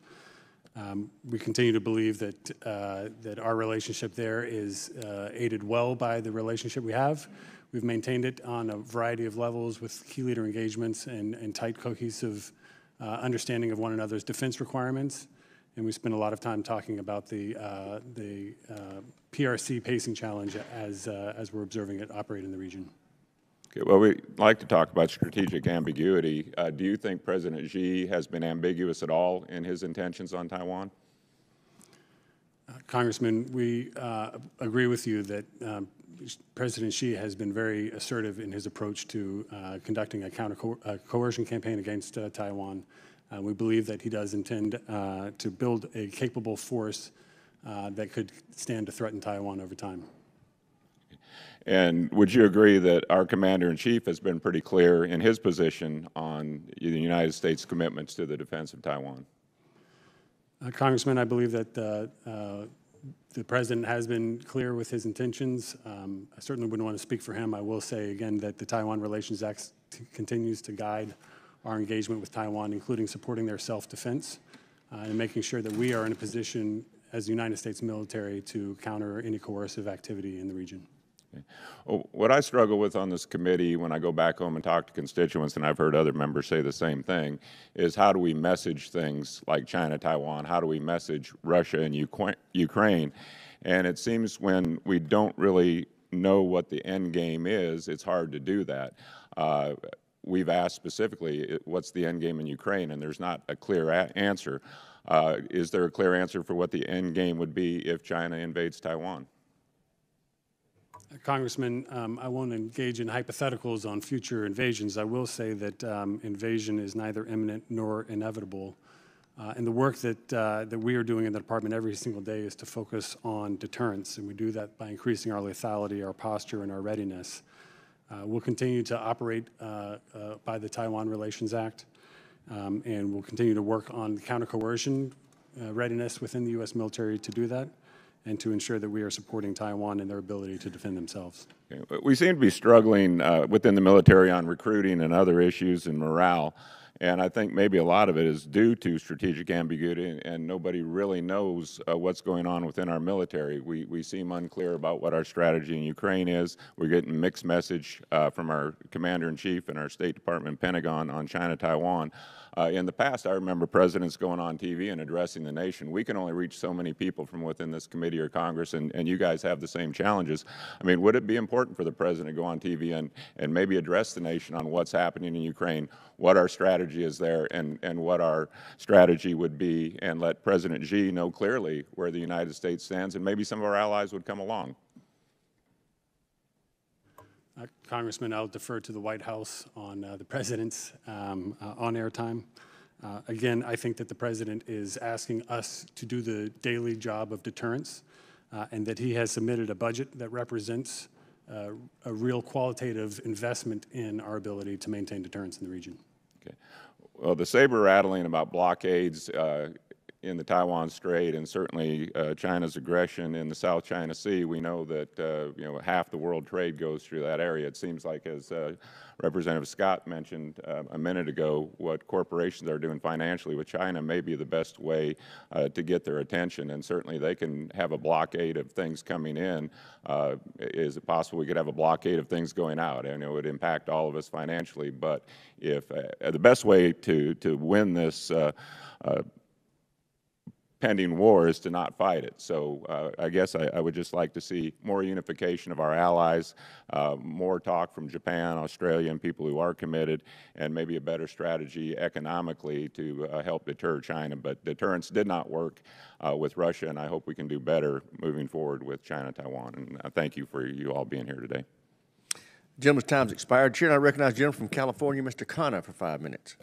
Um, we continue to believe that uh, that our relationship there is uh, aided well by the relationship we have. We've maintained it on a variety of levels with key leader engagements and, and tight cohesive uh, understanding of one another's defense requirements and we spend a lot of time talking about the, uh, the uh, PRC pacing challenge as, uh, as we're observing it operate in the region.
Okay, well, we like to talk about strategic ambiguity. Uh, do you think President Xi has been ambiguous at all in his intentions on Taiwan?
Congressman, we uh, agree with you that um, President Xi has been very assertive in his approach to uh, conducting a counter co- uh, coercion campaign against uh, Taiwan. Uh, we believe that he does intend uh, to build a capable force uh, that could stand to threaten Taiwan over time.
And would you agree that our commander in chief has been pretty clear in his position on the United States' commitments to the defense of Taiwan?
Uh, Congressman, I believe that uh, uh, the president has been clear with his intentions. Um, I certainly wouldn't want to speak for him. I will say again that the Taiwan Relations Act continues to guide our engagement with Taiwan, including supporting their self-defense uh, and making sure that we are in a position as the United States military to counter any coercive activity in the region.
Well, what I struggle with on this committee when I go back home and talk to constituents, and I've heard other members say the same thing, is how do we message things like China, Taiwan? How do we message Russia and Ukraine? And it seems when we don't really know what the end game is, it's hard to do that. Uh, we've asked specifically, what's the end game in Ukraine? And there's not a clear a answer. Uh, is there a clear answer for what the end game would be if China invades Taiwan?
Congressman, um, I won't engage in hypotheticals on future invasions. I will say that um, invasion is neither imminent nor inevitable. Uh, and the work that, uh, that we are doing in the department every single day is to focus on deterrence. And we do that by increasing our lethality, our posture, and our readiness. Uh, we'll continue to operate uh, uh, by the Taiwan Relations Act. Um, and we'll continue to work on counter coercion uh, readiness within the U.S. military to do that and to ensure that we are supporting Taiwan in their ability to defend themselves.
Okay. We seem to be struggling uh, within the military on recruiting and other issues and morale. And I think maybe a lot of it is due to strategic ambiguity, and nobody really knows uh, what's going on within our military. We, we seem unclear about what our strategy in Ukraine is. We're getting mixed message uh, from our commander in chief and our State Department Pentagon on China Taiwan. Uh, in the past, I remember presidents going on TV and addressing the nation. We can only reach so many people from within this committee or Congress, and, and you guys have the same challenges. I mean, would it be important for the president to go on TV and, and maybe address the nation on what's happening in Ukraine, what our strategy is there, and, and what our strategy would be, and let President Xi know clearly where the United States stands, and maybe some of our allies would come along?
Uh, Congressman, I'll defer to the White House on uh, the president's um, uh, on-air time. Uh, again, I think that the president is asking us to do the daily job of deterrence uh, and that he has submitted a budget that represents uh, a real qualitative investment in our ability to maintain deterrence in the region.
Okay. Well, the saber rattling about blockades in the Taiwan Strait and certainly uh, China's aggression in the South China Sea, we know that uh, you know half the world trade goes through that area. It seems like, as uh, Representative Scott mentioned uh, a minute ago, what corporations are doing financially with China may be the best way uh, to get their attention. And certainly, they can have a blockade of things coming in. Uh, is it possible we could have a blockade of things going out? And it would impact all of us financially. But if the best way to to win this pending war is to not fight it. So uh, I guess I, I, would just like to see more unification of our allies, uh, more talk from Japan, Australia, and people who are committed, and maybe a better strategy economically to uh, help deter China. But deterrence did not work uh, with Russia, and I hope we can do better moving forward with China, Taiwan. And I thank you for you all being here today.
Gentleman's time's expired. Chair, I recognize the gentleman from California, Mr. Khanna, for five minutes.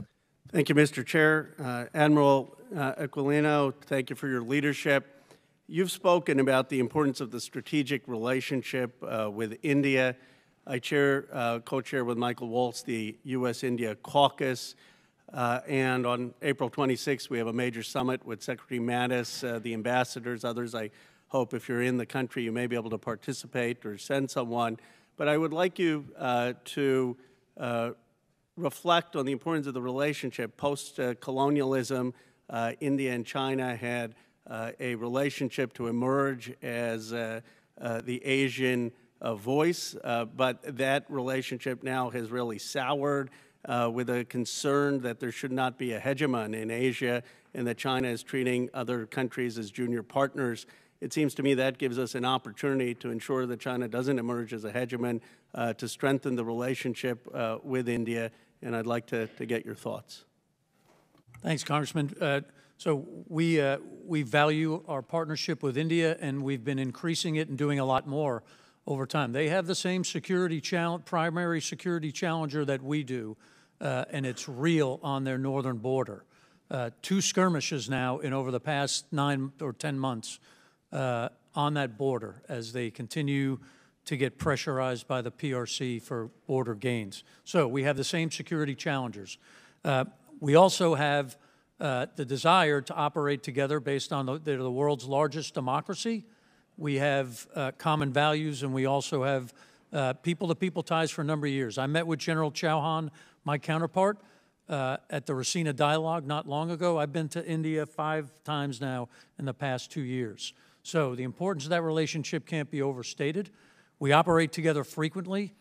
Thank you, Mr. Chair. Uh, Admiral uh, Aquilino, thank you for your leadership. You've spoken about the importance of the strategic relationship uh, with India. I chair, uh, co-chair with Michael Waltz, the U.S.-India caucus. Uh, and on April 26th, we have a major summit with Secretary Mattis, uh, the ambassadors, others. I hope if you're in the country, you may be able to participate or send someone. But I would like you to reflect on the importance of the relationship. Post colonialism, uh, India and China had uh, a relationship to emerge as uh, uh the Asian uh, voice, uh, but that relationship now has really soured with a concern that there should not be a hegemon in Asia and that China is treating other countries as junior partners It seems to me that gives us an opportunity to ensure that China doesn't emerge as a hegemon, to strengthen the relationship with India, and I'd like to, to get your thoughts.
Thanks, Congressman. Uh, So we, uh, we value our partnership with India, and we've been increasing it and doing a lot more over time. They have the same security challenge, primary security challenger that we do, uh, and it's real on their northern border. Uh, Two skirmishes now in over the past nine or 10 months uh, on that border as they continue to get pressurized by the PRC for border gains. So we have the same security challengers. Uh, We also have uh, the desire to operate together based on the, the world's largest democracy. We have uh, common values, and we also have uh, people-to-people ties for a number of years. I met with General Chauhan, my counterpart, uh, at the Raisina Dialogue not long ago. I've been to India five times now in the past two years. So the importance of that relationship can't be overstated. We operate together frequently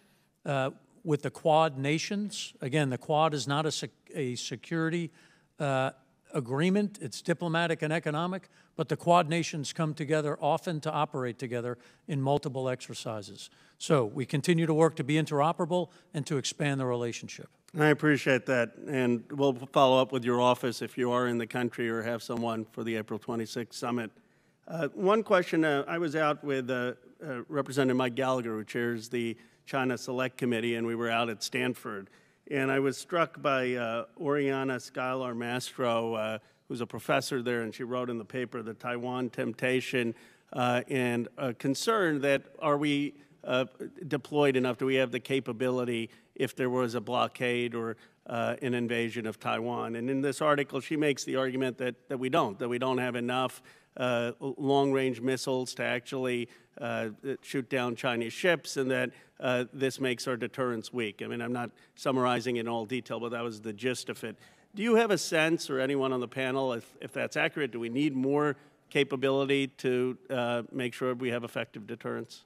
uh, with the Quad nations. Again, the Quad is not a, a security uh, agreement, it's diplomatic and economic, but the Quad nations come together often to operate together in multiple exercises. So we continue to work to be interoperable and to expand the relationship.
I appreciate that, and we'll follow up with your office if you are in the country or have someone for the April 26th summit. Uh, one question, uh, I was out with uh, uh, Representative Mike Gallagher, who chairs the China Select Committee, and we were out at Stanford. And I was struck by uh, Oriana Skylar Mastro, uh, who's a professor there, and she wrote in the paper the Taiwan temptation uh, and a concern that are we uh, deployed enough? Do we have the capability if there was a blockade or uh, an invasion of Taiwan? And in this article, she makes the argument that, that we don't, that we don't have enough uh, long range missiles to actually shoot down Chinese ships, and that uh, this makes our deterrence weak. I mean, I'm not summarizing in all detail, but that was the gist of it. Do you have a sense, or anyone on the panel, if, if that's accurate, do we need more capability to uh, make sure we have effective deterrence?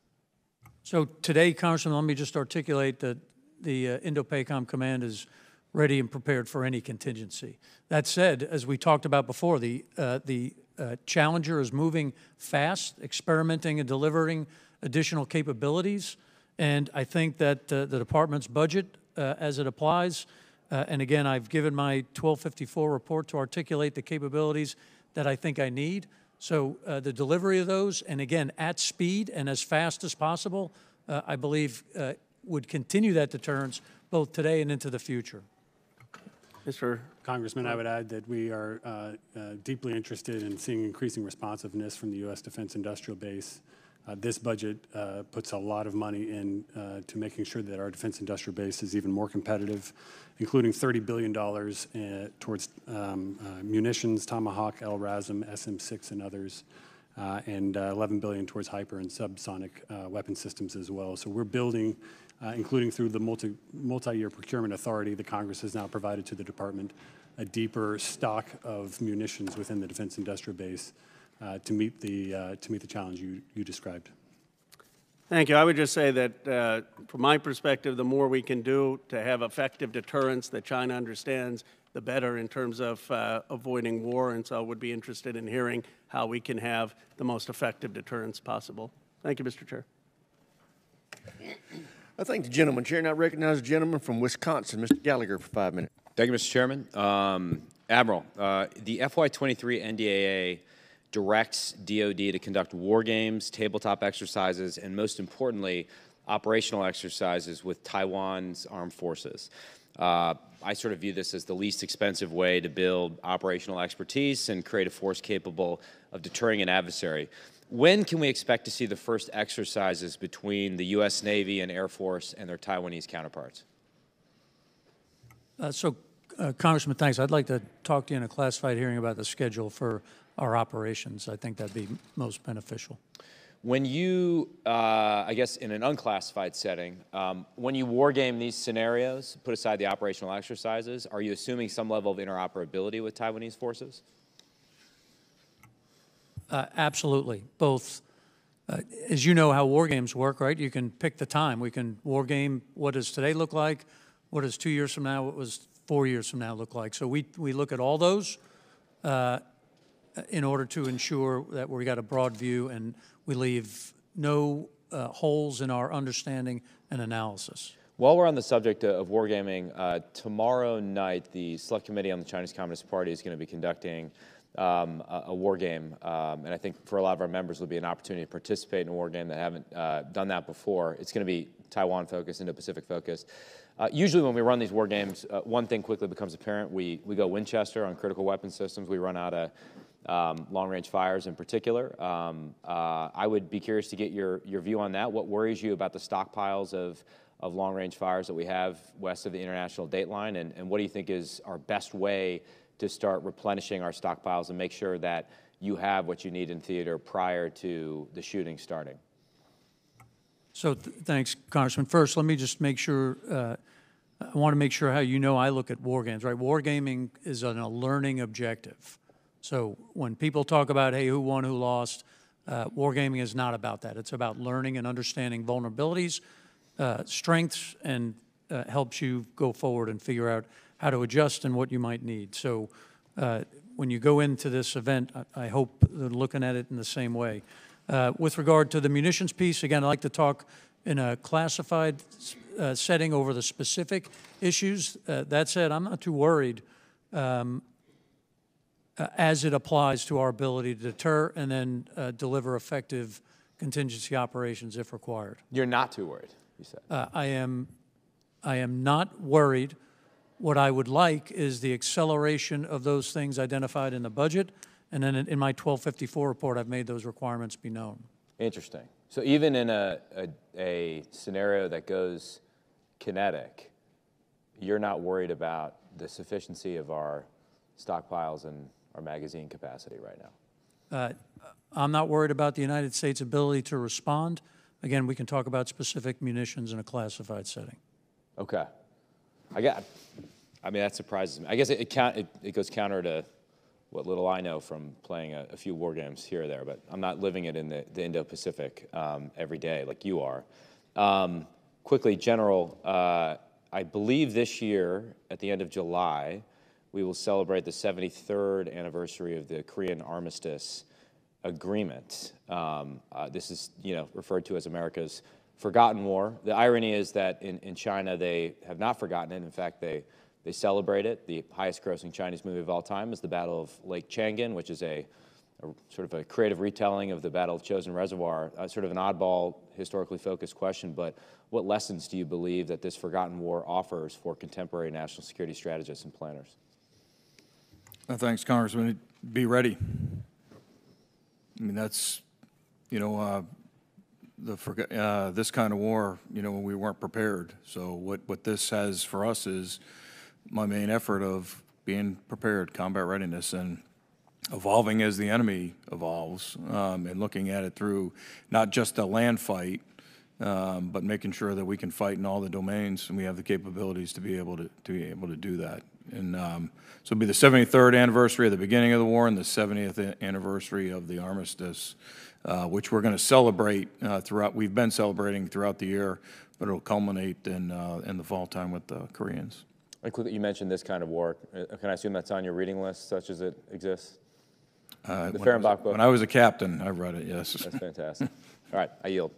So today, Congressman, let me just articulate that the uh, Indo-PACOM Command is ready and prepared for any contingency. That said, as we talked about before, the, uh, the uh, Challenger is moving fast, experimenting and delivering additional capabilities. And I think that uh, the department's budget, uh, as it applies, uh, and again, I've given my 1254 report to articulate the capabilities that I think I need. So uh, the delivery of those, and again, at speed and as fast as possible, uh, I believe uh, would continue that deterrence both today and into the future.
Mr.
Congressman, I would add that we are deeply interested in seeing increasing responsiveness from the U.S. Defense Industrial Base. Uh, This budget uh, puts a lot of money in uh, to making sure that our defense industrial base is even more competitive, including $30 billion uh, towards um, uh, munitions, Tomahawk, LRASM, SM-6, and others, uh, and uh, 11 billion towards hyper and subsonic uh, weapon systems as well. So we're building, uh, including through the multi, multi-year procurement authority the Congress has now provided to the department, a deeper stock of munitions within the defense industrial base uh, to meet the uh, to meet the challenge you, you described.
Thank you. I would just say that, uh, from my perspective, the more we can do to have effective deterrence that China understands, the better in terms of uh, avoiding war. And so I would be interested in hearing how we can have the most effective deterrence possible. Thank you, Mr. Chair.
I thank the gentleman. Chair, and I recognize the gentleman from Wisconsin, Mr. Gallagher, for five minutes.
Thank you, Mr. Chairman. Um, Admiral, uh, the FY23 NDAA directs DoD to conduct war games, tabletop exercises, and most importantly, operational exercises with Taiwan's armed forces. Uh, I sort of view this as the least expensive way to build operational expertise and create a force capable of deterring an adversary. When can we expect to see the first exercises between the U.S. Navy and Air Force and their Taiwanese counterparts?
Uh, So, uh, Congressman, thanks. I'd like to talk to you in a classified hearing about the schedule for our operations. I think that'd be most beneficial.
When you, uh, I guess, in an unclassified setting, um, when you war game these scenarios, put aside the operational exercises, are you assuming some level of interoperability with Taiwanese forces?
Uh, Absolutely, both. uh, As you know how war games work, right? You can pick the time. We can war game, what does today look like? What does two years from now, what was four years from now look like? So we, we look at all those. In order to ensure that we got a broad view and we leave no uh, holes in our understanding and analysis.
While we're on the subject of wargaming, uh, tomorrow night the Select Committee on the Chinese Communist Party is going to be conducting um, a, a war game, um, and I think for a lot of our members will be an opportunity to participate in a war game that haven't uh, done that before. It's going to be Taiwan focused, Indo-Pacific focused. Uh, usually when we run these war games, uh, one thing quickly becomes apparent. We, we go Winchester on critical weapon systems. We run out of um, long-range fires in particular. Um, uh, I would be curious to get your, your view on that. What worries you about the stockpiles of of long-range fires that we have west of the international date line, and, and what do you think is our best way to start replenishing our stockpiles and make sure that you have what you need in theater prior to the shooting starting?
So th- thanks, Congressman. First, let me just make sure, uh, I want to make sure how you know I look at war games, right? Wargaming is an, a learning objective. So when people talk about, hey, who won, who lost, uh, wargaming is not about that. It's about learning and understanding vulnerabilities, uh, strengths and uh, helps you go forward and figure out how to adjust and what you might need. So uh, when you go into this event, I, I hope they're looking at it in the same way. Uh, with regard to the munitions piece, again, I'd like to talk in a classified uh, setting over the specific issues. That said, I'm not too worried um, as it applies to our ability to deter and then deliver effective contingency operations if required.
You're not too worried? you said?
Uh, I am, I am not worried. What I would like is the acceleration of those things identified in the budget, and then in, in my 1254 report, I've made those requirements be known.
Interesting. So even in a, a, a scenario that goes kinetic, you're not worried about the sufficiency of our stockpiles and our magazine capacity right now?
Uh, I'm not worried about the United States' ability to respond. Again, we can talk about specific munitions in a classified setting.
Okay. I got, I mean, that surprises me. I guess it, it, count, it, it goes counter to what little I know from playing a, a, few war games here or there, but I'm not living it in the, the Indo-Pacific um, every day like you are. Um, quickly, General, uh, I believe this year, at the end of July, we will celebrate the 73rd anniversary of the Korean armistice agreement. Um, uh, this is, you know, referred to as America's forgotten war. The irony is that in, in China, they have not forgotten it. In fact, they, they celebrate it. The highest grossing Chinese movie of all time is The Battle of Lake Changjin, which is a, a sort of a creative retelling of the Battle of Chosin Reservoir, uh, sort of an oddball, historically focused question, but what lessons do you believe that this forgotten war offers for contemporary national security strategists and planners?
Thanks, Congressman. Be ready. I mean, that's, you know, uh, the uh, this kind of war, you know, we weren't prepared. So what, what this has for us is my main effort of being prepared, combat readiness, and evolving as the enemy evolves, um, and looking at it through not just a land fight, um, but making sure that we can fight in all the domains and we have the capabilities to be able to, to be able to do that. And um, so it'll be the 73rd anniversary of the beginning of the war and the 70th anniversary of the armistice, uh, which we're going to celebrate uh, throughout. We've been celebrating throughout the year, but it'll culminate in, uh, in the fall time with the Koreans.
You mentioned this kind of war. Uh, can I assume that's on your reading list, such as it exists?
Uh, the Fehrenbach book? When I was a captain, I read it, yes.
That's fantastic. All right, I yield.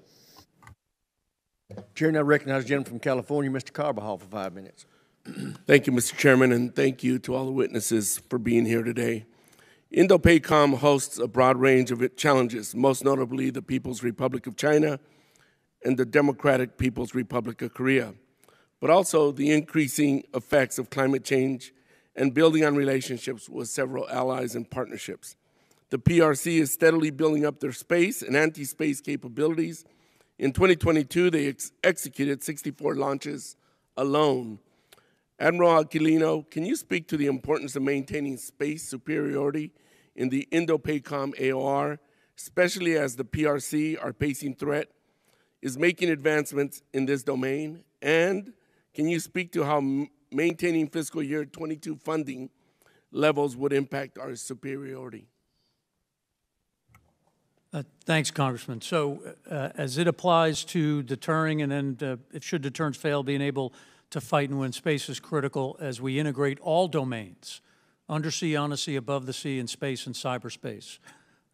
Chair now recognizes the gentleman from California, Mr. Carbajal, for five minutes.
Thank you, Mr. Chairman, and thank you to all the witnesses for being here today. INDOPACOM hosts a broad range of challenges, most notably the People's Republic of China and the Democratic People's Republic of Korea, but also the increasing effects of climate change and building on relationships with several allies and partnerships. The PRC is steadily building up their space and anti space capabilities. In 2022, they ex executed 64 launches alone Admiral Aquilino, can you speak to the importance of maintaining space superiority in the Indo-PACOM AOR, especially as the PRC, our pacing threat, is making advancements in this domain? And can you speak to how maintaining fiscal year 22 funding levels would impact our superiority?
Uh, thanks, Congressman. So, uh, as it applies to deterring and then, uh, if should deterrence fail, being able to fight and win space is critical as we integrate all domains undersea, on the sea, above the sea, in space, and cyberspace.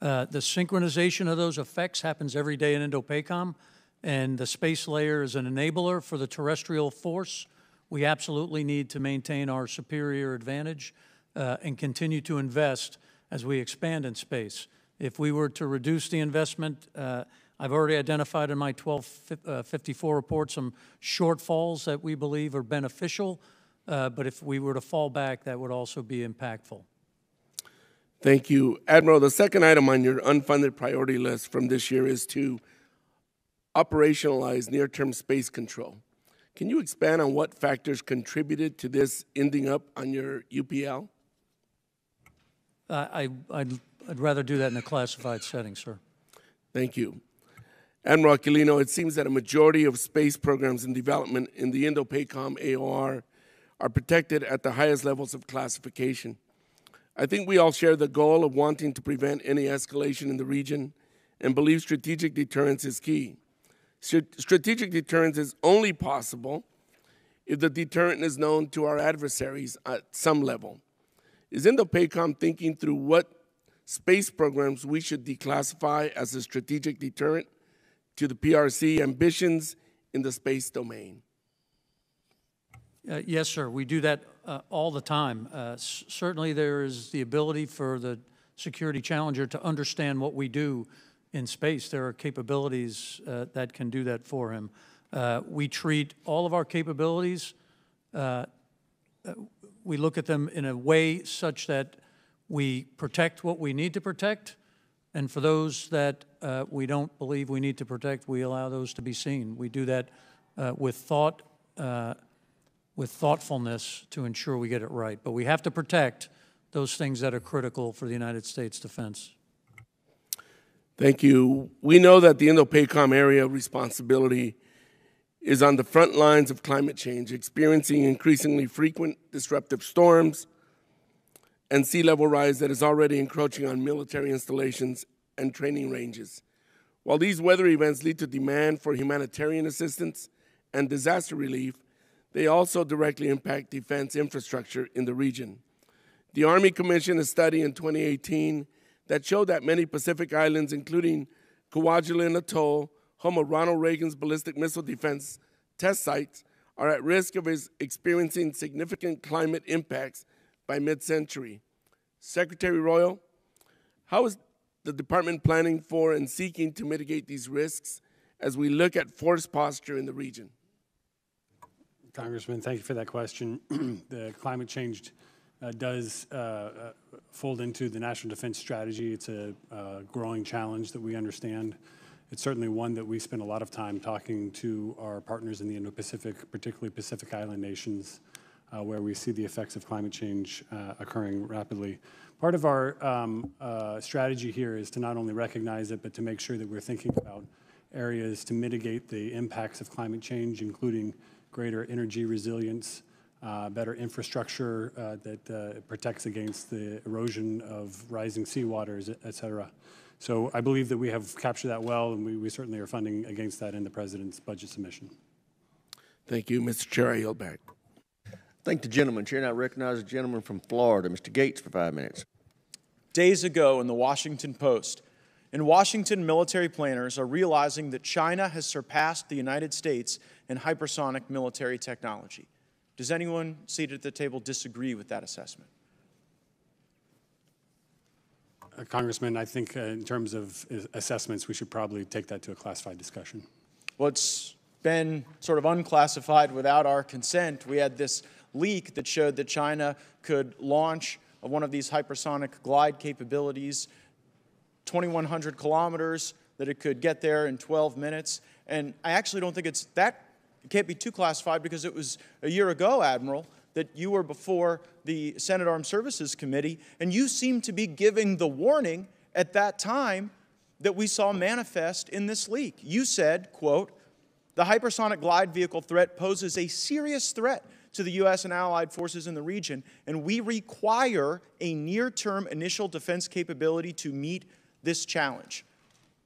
Uh, the synchronization of those effects happens every day in INDOPACOM, and the space layer is an enabler for the terrestrial force. We absolutely need to maintain our superior advantage uh, and continue to invest as we expand in space. If we were to reduce the investment, uh, I've already identified in my 1254 uh, report some shortfalls that we believe are beneficial, uh, but if we were to fall back, that would also be impactful.
Thank you. Admiral, the second item on your unfunded priority list from this year is to operationalize near term space control. Can you expand on what factors contributed to this ending up on your UPL?
Uh, I, I'd, I'd rather do that in a classified setting, sir.
Thank you. Admiral Aquilino, it seems that a majority of space programs in development in the Indo-PACOM AOR are protected at the highest levels of classification. I think we all share the goal of wanting to prevent any escalation in the region and believe strategic deterrence is key. Strategic deterrence is only possible if the deterrent is known to our adversaries at some level. Is Indo-PACOM thinking through what space programs we should declassify as a strategic deterrent to the PRC ambitions in the space domain?
Uh, yes, sir. We do that uh, all the time. Uh, certainly, there is the ability for the security challenger to understand what we do in space. There are capabilities uh, that can do that for him. Uh, we treat all of our capabilities, uh, we look at them in a way such that we protect what we need to protect, and for those that Uh, we don't believe we need to protect, we allow those to be seen. We do that uh, with thought uh, with thoughtfulness to ensure we get it right. But we have to protect those things that are critical for the United States defense.
Thank you. We know that the Indo-PACOM area of responsibility is on the front lines of climate change, experiencing increasingly frequent disruptive storms and sea level rise that is already encroaching on military installations and training ranges. While these weather events lead to demand for humanitarian assistance and disaster relief, they also directly impact defense infrastructure in the region. The Army commissioned a study in 2018 that showed that many Pacific islands, including Kwajalein Atoll, home of Ronald Reagan's ballistic missile defense test sites, are at risk of experiencing significant climate impacts by mid century. Secretary Royal, how is the department planning for and seeking to mitigate these risks as we look at force posture in the region?
Congressman, thank you for that question. the climate change uh, does uh, uh, fold into the national defense strategy. It's a uh, growing challenge that we understand. It's certainly one that we spend a lot of time talking to our partners in the Indo-Pacific, particularly Pacific Island nations, uh, where we see the effects of climate change uh, occurring rapidly. Part of our um, strategy here is to not only recognize it, but to make sure that we're thinking about areas to mitigate the impacts of climate change, including greater energy resilience, uh, better infrastructure uh, that uh, protects against the erosion of rising seawaters, et cetera. So I believe that we have captured that well, and we, we certainly are funding against that in the President's budget submission.
Thank you. Mr. Chair, I yield back.
Thank the gentleman. Chair now recognize the gentleman from Florida, Mr. Gaetz, for five minutes.
Days ago in the Washington Post, in Washington, military planners are realizing that China has surpassed the United States in hypersonic military technology. Does anyone seated at the table disagree with that assessment?
Uh, Congressman, I think uh, in terms of uh, assessments, we should probably take that to a classified discussion.
Well, it's been sort of unclassified without our consent. We had this leak that showed that China could launch one of these hypersonic glide capabilities 2,100 kilometers, that it could get there in 12 minutes. And I actually don't think it's that, it can't be too classified because it was a year ago, Admiral, that you were before the Senate Armed Services Committee, and you seemed to be giving the warning at that time that we saw manifest in this leak. You said, quote, the hypersonic glide vehicle threat poses a serious threat to the U.S. and allied forces in the region, and we require a near term initial defense capability to meet this challenge.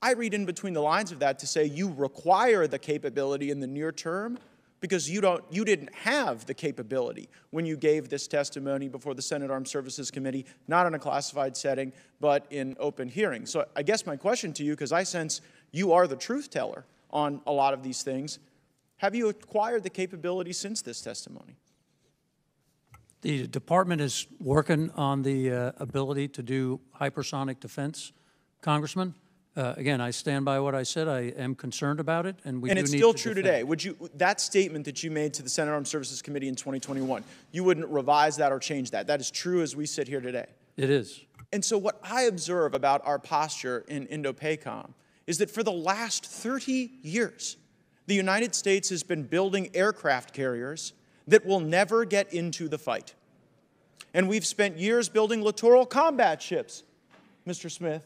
I read in between the lines of that to say you require the capability in the near term, because you don't you didn't have the capability when you gave this testimony before the Senate Armed Services Committee, not in a classified setting, but in open hearing. So I guess my question to you, because I sense you are the truth teller on a lot of these things, have you acquired the capability since this testimony?
The department is working on the uh, ability to do hypersonic defense, Congressman. Uh, Again, I stand by what I said. I am concerned about it, and we need to.
and
do
it's still
to
true
defend
today. Would you that statement that you made to the Senate Armed Services Committee in 2021, you wouldn't revise that or change that. That is true as we sit here today.
It is.
And so what I observe about our posture in Indo-PACOM is that for the last 30 years, the United States has been building aircraft carriers that will never get into the fight. And we've spent years building littoral combat ships, Mr. Smith,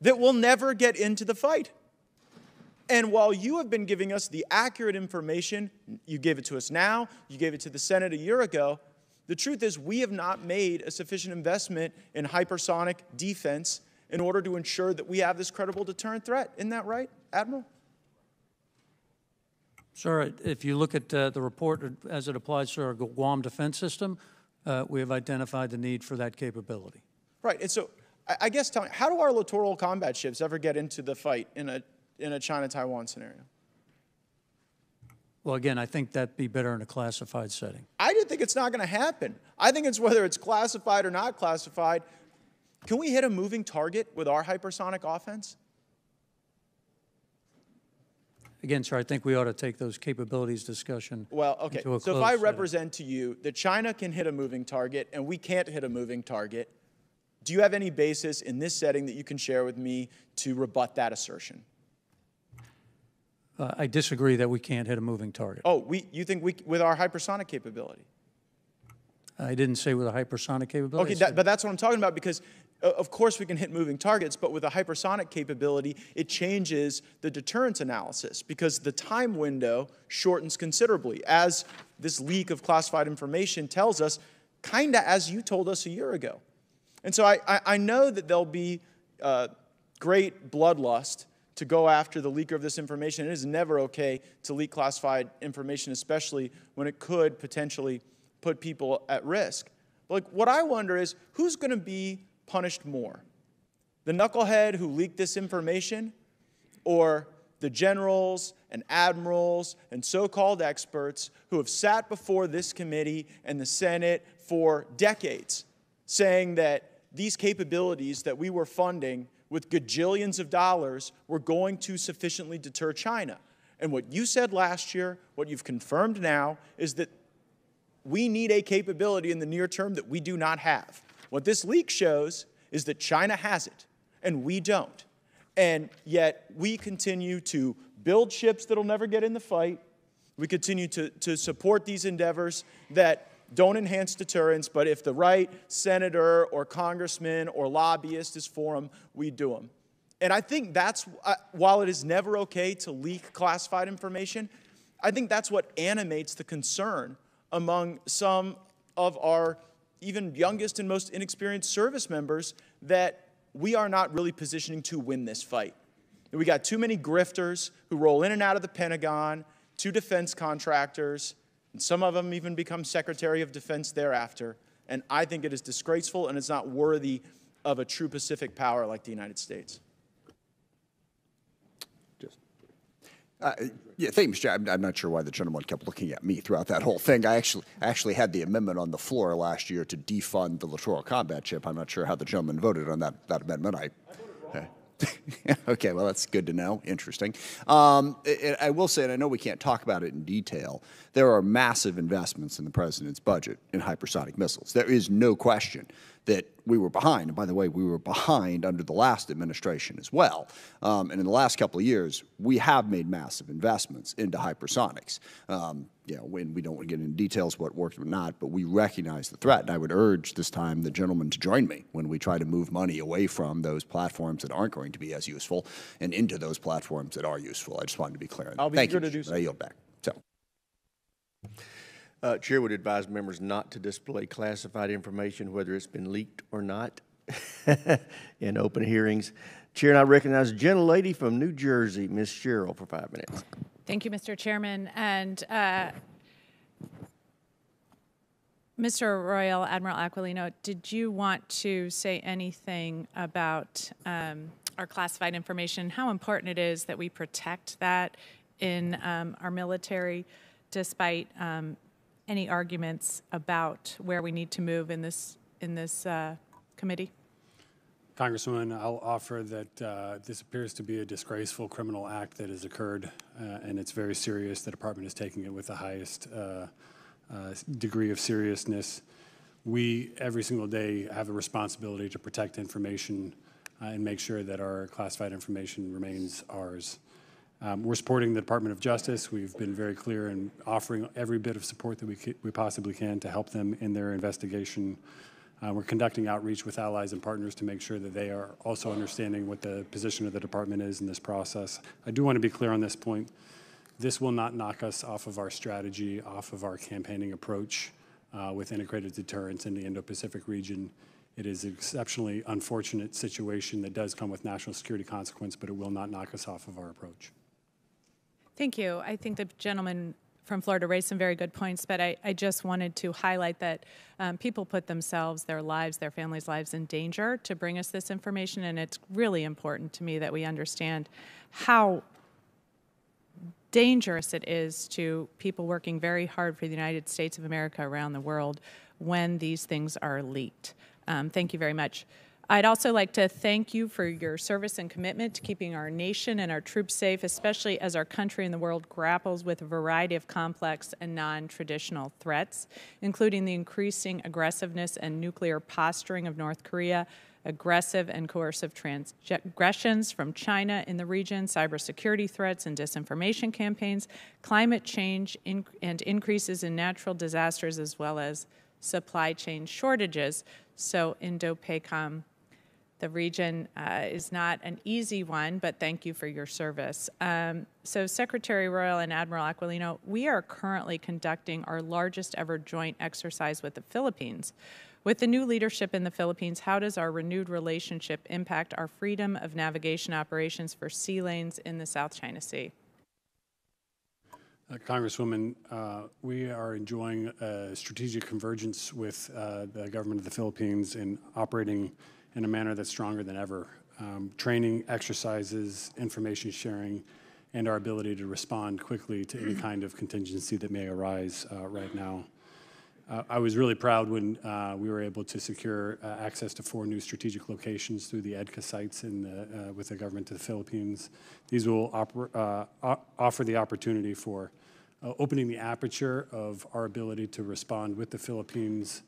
that will never get into the fight. And while you have been giving us the accurate information, you gave it to us now, you gave it to the Senate a year ago, the truth is we have not made a sufficient investment in hypersonic defense in order to ensure that we have this credible deterrent threat. Isn't that right, Admiral?
Sir, if you look at uh, the report as it applies to our Guam defense system, uh, we have identified the need for that capability.
Right. And so I I guess tell me, how do our littoral combat ships ever get into the fight in a, in a China-Taiwan scenario?
Well, again, I think that'd be better in a classified setting.
I do think it's not going to happen. I think it's whether it's classified or not classified. Can we hit a moving target with our hypersonic offense?
Again, sir, I think we ought to take those capabilities discussion
Well, okay. So if I
setting.
represent to you that China can hit a moving target and we can't hit a moving target, do you have any basis in this setting that you can share with me to rebut that assertion?
Uh, I disagree that we can't hit a moving target.
Oh, we, you think we, with our hypersonic capability?
I didn't say with a hypersonic capability.
Okay, that, but that's what I'm talking about because, of course, we can hit moving targets, but with a hypersonic capability, it changes the deterrence analysis because the time window shortens considerably, as this leak of classified information tells us, kind of as you told us a year ago. And so I, I, I know that there'll be uh, great bloodlust to go after the leaker of this information. It is never okay to leak classified information, especially when it could potentially put people at risk. But like, what I wonder is who's going to be punished more? The knucklehead who leaked this information or the generals and admirals and so called experts who have sat before this committee and the Senate for decades saying that these capabilities that we were funding with gajillions of dollars were going to sufficiently deter China. And what you said last year, what you've confirmed now, is that we need a capability in the near term that we do not have. What this leak shows is that China has it and we don't. And yet we continue to build ships that'll never get in the fight. We continue to, to support these endeavors that don't enhance deterrence, but if the right senator or congressman or lobbyist is for them, we do them. And I think that's, uh, while it is never okay to leak classified information, I think that's what animates the concern among some of our even youngest and most inexperienced service members that we are not really positioning to win this fight. We got too many grifters who roll in and out of the Pentagon, two defense contractors, and some of them even become Secretary of Defense thereafter. And I think it is disgraceful and it's not worthy of a true Pacific power like the United States.
Uh, yeah, thank you, Mr. Chair. I'm, I'm not sure why the gentleman kept looking at me throughout that whole thing. I actually actually had the amendment on the floor last year to defund the littoral combat ship. I'm not sure how the gentleman voted on that, that amendment. I, okay, well, that's good to know. Interesting. Um, I, I will say, and I know we can't talk about it in detail, there are massive investments in the president's budget in hypersonic missiles. There is no question that we were behind. And by the way, we were behind under the last administration as well. Um, and in the last couple of years, we have made massive investments into hypersonics. Um, you know, when we don't want to get into details what worked or not, but we recognize the threat. And I would urge this time the gentleman to join me when we try to move money away from those platforms that aren't going to be as useful and into those platforms that are useful. I just wanted to be clear on that.
I'll be
Thank
eager
you,
to do so.
I yield back. So.
Uh, Chair would advise members not to display classified information, whether it's been leaked or not, in open hearings. Chair, and I recognize a gentlelady from New Jersey, Ms. Sherrill, for five minutes.
Thank you, Mr. Chairman. And uh, Mr. Royal, Admiral Aquilino, did you want to say anything about um, our classified information, how important it is that we protect that in um, our military, despite um, any arguments about where we need to move in this in this uh, committee?
Congresswoman, I'll offer that uh, this appears to be a disgraceful criminal act that has occurred, uh, and it's very serious. The department is taking it with the highest uh, uh, degree of seriousness. We, every single day, have a responsibility to protect information uh, and make sure that our classified information remains ours. Um, we're supporting the Department of Justice. We've been very clear in offering every bit of support that we, we possibly can to help them in their investigation. Uh, we're conducting outreach with allies and partners to make sure that they are also understanding what the position of the department is in this process. I do want to be clear on this point. This will not knock us off of our strategy, off of our campaigning approach uh, with integrated deterrence in the Indo-Pacific region. It is an exceptionally unfortunate situation that does come with national security consequence, but it will not knock us off of our approach.
Thank you. I think the gentleman from Florida raised some very good points, but I, I just wanted to highlight that um, people put themselves, their lives, their families' lives in danger to bring us this information, and it's really important to me that we understand how dangerous it is to people working very hard for the United States of America around the world when these things are leaked. Um, thank you very much. I'd also like to thank you for your service and commitment to keeping our nation and our troops safe, especially as our country and the world grapples with a variety of complex and non traditional threats, including the increasing aggressiveness and nuclear posturing of North Korea, aggressive and coercive transgressions from China in the region, cybersecurity threats and disinformation campaigns, climate change and increases in natural disasters, as well as supply chain shortages. So, Indo-PACOM, the region uh, is not an easy one, but thank you for your service. Um, so, Secretary Royal and Admiral Aquilino, we are currently conducting our largest ever joint exercise with the Philippines. With the new leadership in the Philippines, how does our renewed relationship impact our freedom of navigation operations for sea lanes in the South China Sea?
Uh, Congresswoman, uh, we are enjoying a strategic convergence with uh, the government of the Philippines in operating in a manner that's stronger than ever. Um, training, exercises, information sharing, and our ability to respond quickly to any kind of contingency that may arise uh, right now. Uh, I was really proud when uh, we were able to secure uh, access to four new strategic locations through the EDCA sites in the, uh, with the government of the Philippines. These will uh, offer the opportunity for uh, opening the aperture of our ability to respond with the Philippines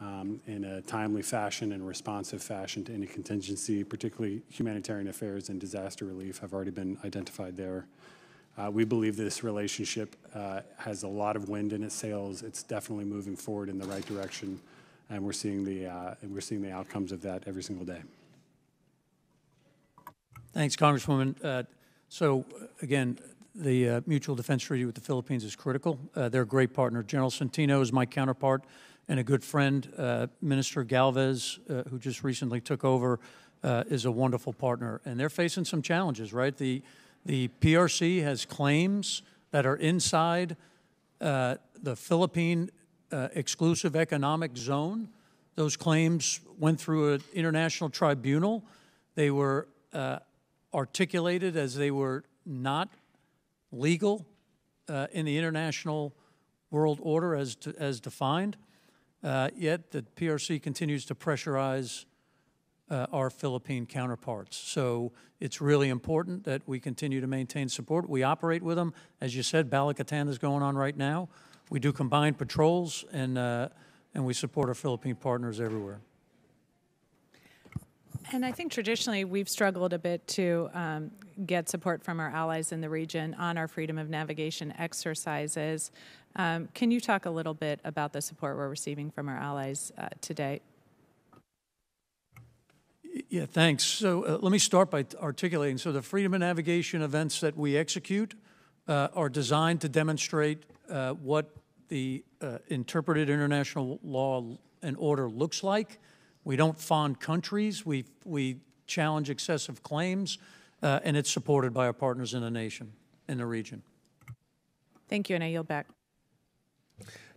um, in a timely fashion and responsive fashion to any contingency, particularly humanitarian affairs and disaster relief have already been identified there. Uh, we believe this relationship uh, has a lot of wind in its sails. It's definitely moving forward in the right direction, and we're seeing the uh, we're seeing the outcomes of that every single day.
Thanks, Congresswoman. Uh, so again, the uh, mutual defense treaty with the Philippines is critical. Uh, they're a great partner. General Centino is my counterpart and a good friend. Minister Galvez, who just recently took over, is a wonderful partner, and they're facing some challenges. Right, the the PRC has claims that are inside uh, the Philippine uh, exclusive economic zone. Those claims went through an international tribunal. They were uh, articulated as they were not legal uh, in the international world order as, to, as defined. Uh, yet the PRC continues to pressurize uh, our Philippine counterparts. So it's really important that we continue to maintain support. We operate with them. As you said, Balikatan is going on right now. We do combined patrols, and, uh, and we support our Philippine partners everywhere.
And I think traditionally we've struggled a bit to um, get support from our allies in the region on our freedom of navigation exercises. Um, can you talk a little bit about the support we're receiving from our allies uh, today?
Yeah, thanks. So uh, let me start by articulating. So the freedom of navigation events that we execute uh, are designed to demonstrate uh, what the uh, interpreted international law and order looks like. We don't fund countries. We, we challenge excessive claims, uh, and it's supported by our partners in the nation, in the region.
Thank you, and I yield back.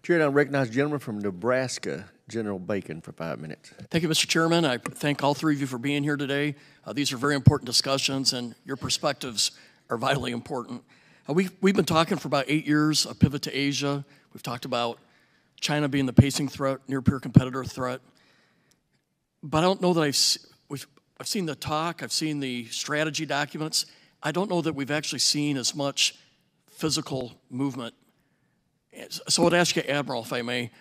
Chair, now recognize the gentleman from Nebraska, General Bacon, for five minutes.
Thank you, Mr. Chairman. I thank all three of you for being here today. Uh, these are very important discussions, and your perspectives are vitally important. Uh, we, we've been talking for about eight years, a pivot to Asia. We've talked about China being the pacing threat, near peer competitor threat. But I don't know that I've, we've, I've seen the talk, I've seen the strategy documents. I don't know that we've actually seen as much physical movement. So I'd ask you, Admiral, if I may,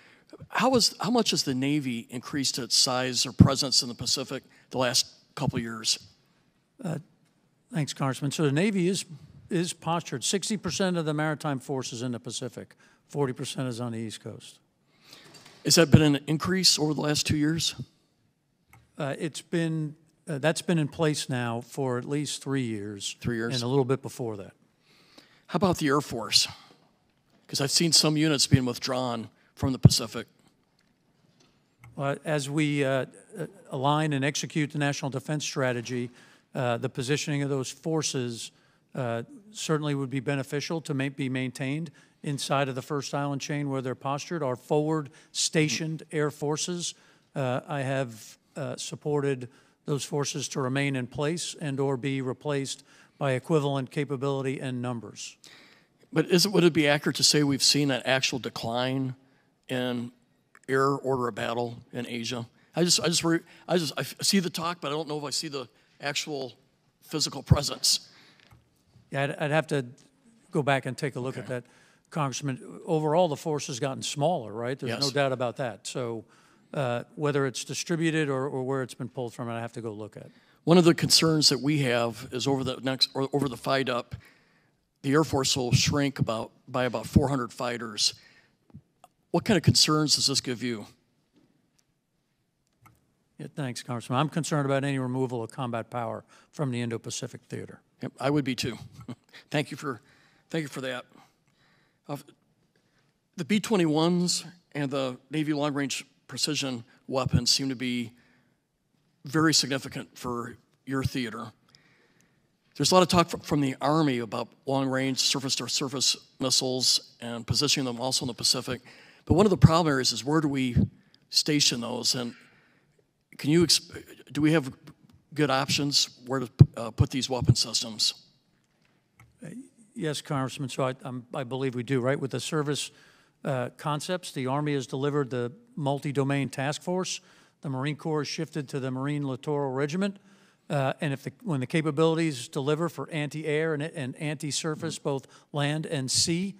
how, is, how much has the Navy increased its size or presence in the Pacific the last couple of years?
Uh, Thanks, Congressman. So the Navy is, is postured. 60% of the maritime force is in the Pacific, 40% is on the East Coast.
Has that been an increase over the last two years?
Uh, It's been, uh, that's been in place now for at least three years.
Three years.
And a little bit before that.
How about the Air Force? Because I've seen some units being withdrawn from the Pacific.
Well, As we uh, uh, align and execute the National Defense Strategy, uh, the positioning of those forces uh, certainly would be beneficial to ma- be maintained inside of the First Island chain where they're postured. Our forward stationed air forces, uh, I have uh, supported those forces to remain in place and/or be replaced by equivalent capability and numbers.
But is it, would it be accurate to say we've seen an actual decline in air order of battle in Asia? I just, I just, re- I just, I see the talk, but I don't know if I see the actual physical presence.
Yeah, I'd, I'd have to go back and take a look at that, Congressman. Overall, the force has gotten smaller, right? There's no doubt about that. So uh, whether it's distributed or, or where it's been pulled from, and I have to go look at.
One of the concerns that we have is over the next, or over the FYDP, the Air Force will shrink about, by about 400 fighters. What kind of concerns does this give you?
Yeah, thanks, Congressman. I'm concerned about any removal of combat power from the Indo-Pacific theater.
Yep, I would be too. thank you for, thank you for that. Uh, the B-21s and the Navy long-range precision weapons seem to be very significant for your theater. There's a lot of talk from the Army about long-range surface-to-surface missiles and positioning them also in the Pacific. But one of the problem areas is where do we station those? And can you, do we have good options where to uh, put these weapon systems?
Yes, Congressman, so I, I believe we do, right? With the service uh, concepts, the Army has delivered the multi-domain task force. The Marine Corps shifted to the Marine Littoral Regiment. Uh, And if, the when the capabilities deliver for anti-air and, and anti-surface, both land and sea,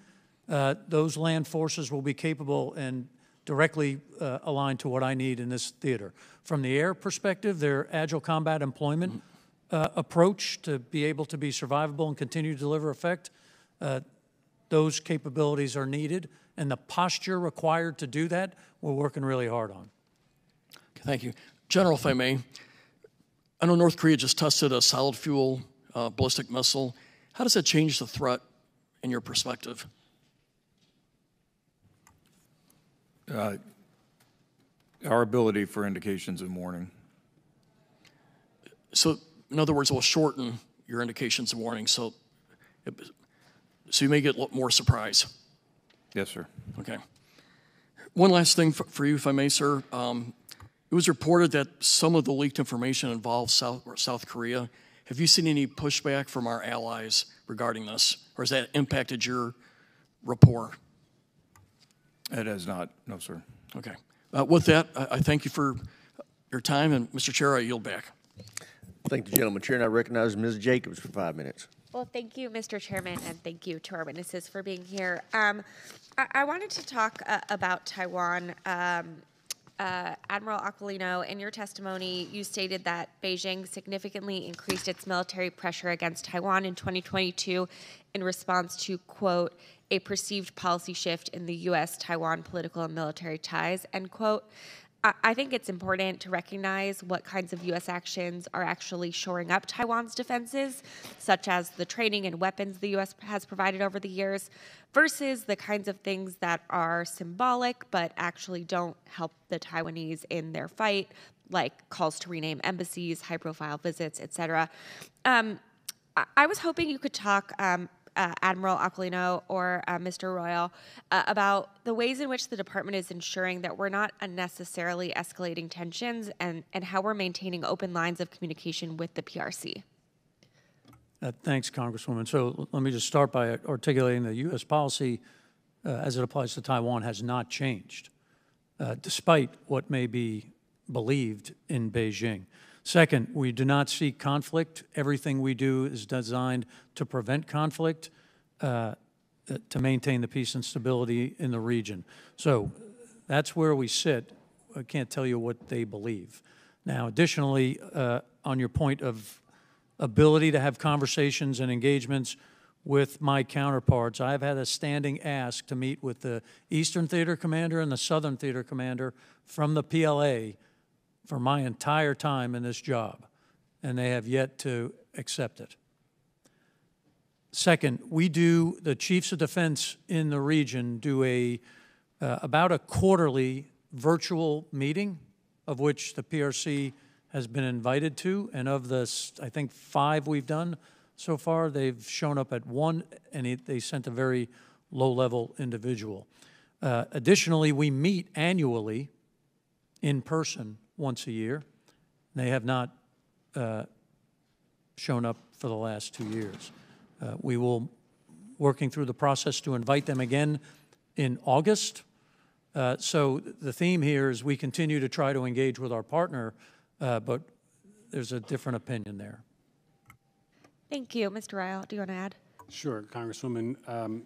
uh, those land forces will be capable and directly uh, aligned to what I need in this theater. From the air perspective, their agile combat employment uh, approach to be able to be survivable and continue to deliver effect, uh, those capabilities are needed. And the posture required to do that, we're working really hard on.
Thank you. General, if I may, I know North Korea just tested a solid fuel uh, ballistic missile. How does that change the threat in your perspective?
Uh, Our ability for indications and warning.
So, in other words, it will shorten your indications of warning. So, it, so you may get a lot more surprise.
Yes, sir.
Okay. One last thing for, for you, if I may, sir. Um, it was reported that some of the leaked information involved South, or South Korea. Have you seen any pushback from our allies regarding this, or has that impacted your rapport?
It has not, no, sir.
Okay. Uh, with that, I, I thank you for your time, and Mr. Chair, I yield back.
Thank the gentleman. Chair, and I recognize Ms. Jacobs for five minutes.
Well, thank you, Mr. Chairman, and thank you to our witnesses for being here. Um, I, I wanted to talk uh, about Taiwan. Um, uh, Admiral Aquilino, in your testimony, you stated that Beijing significantly increased its military pressure against Taiwan in 2022 in response to, quote, a perceived policy shift in the U.S. Taiwan political and military ties, end quote. I- think it's important to recognize what kinds of U.S. actions are actually shoring up Taiwan's defenses, such as the training and weapons the U.S. has provided over the years, versus the kinds of things that are symbolic but actually don't help the Taiwanese in their fight, like calls to rename embassies, high profile visits, et cetera. Um, I- I was hoping you could talk um, uh, Admiral Aquilino or uh, Mr. Royal uh, about the ways in which the department is ensuring that we're not unnecessarily escalating tensions and, and how we're maintaining open lines of communication with the PRC.
Uh, Thanks, Congresswoman. So let me just start by articulating the U.S. policy uh, as it applies to Taiwan has not changed, uh, despite what may be believed in Beijing. Second, we do not seek conflict. Everything we do is designed to prevent conflict, uh, uh, to maintain the peace and stability in the region. So that's where we sit. I can't tell you what they believe. Now, additionally, uh, on your point of ability to have conversations and engagements with my counterparts. I've had a standing ask to meet with the Eastern Theater Commander and the Southern Theater Commander from the PLA for my entire time in this job, and they have yet to accept it. Second, we do, the chiefs of defense in the region do a, uh, about a quarterly virtual meeting, of which the PRC has been invited to, and of the, I think, five we've done so far, they've shown up at one, and it, they sent a very low-level individual. Uh, additionally, we meet annually in person once a year. They have not uh, shown up for the last two years. Uh, we will, working through the process to invite them again in August. Uh, so the theme here is we continue to try to engage with our partner, uh, but there's a different opinion there.
Thank you. Mr. Royal, do you want to add?
Sure, Congresswoman. Um,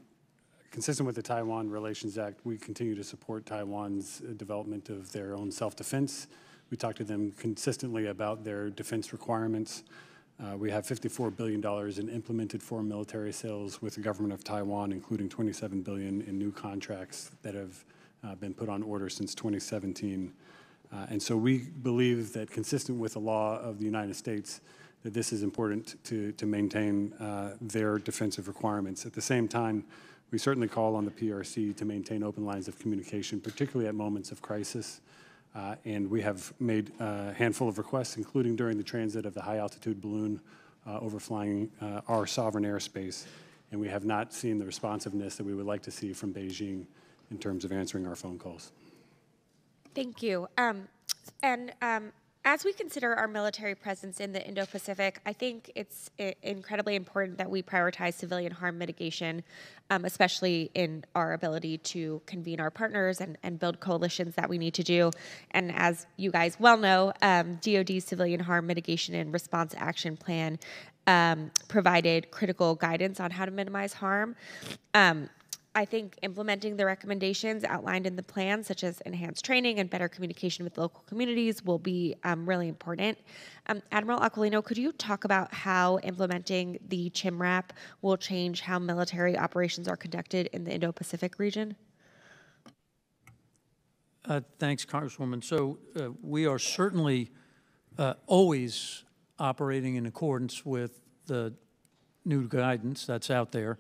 Consistent with the Taiwan Relations Act, we continue to support Taiwan's uh, development of their own self-defense. We talk to them consistently about their defense requirements. Uh, We have $54 billion in implemented foreign military sales with the government of Taiwan, including 27 billion in new contracts that have uh, been put on order since 2017. Uh, And so we believe that consistent with the law of the United States, that this is important to, to maintain uh, their defensive requirements. At the same time, we certainly call on the PRC to maintain open lines of communication, particularly at moments of crisis. Uh, And we have made a handful of requests, including during the transit of the high-altitude balloon uh, overflying uh, our sovereign airspace. And we have not seen the responsiveness that we would like to see from Beijing in terms of answering our phone calls.
Thank you. Um, and um, as we consider our military presence in the Indo Pacific, I think it's incredibly important that we prioritize civilian harm mitigation, um, especially in our ability to convene our partners and, and build coalitions that we need to do. And as you guys well know, um, DoD's Civilian Harm Mitigation and Response Action Plan um, provided critical guidance on how to minimize harm. Um, I think implementing the recommendations outlined in the plan, such as enhanced training and better communication with local communities, will be um, really important. Um, Admiral Aquilino, could you talk about how implementing the CHIMRAP will change how military operations are conducted in the Indo Pacific region?
Uh, Thanks, Congresswoman. So uh, we are certainly uh, always operating in accordance with the new guidance that's out there.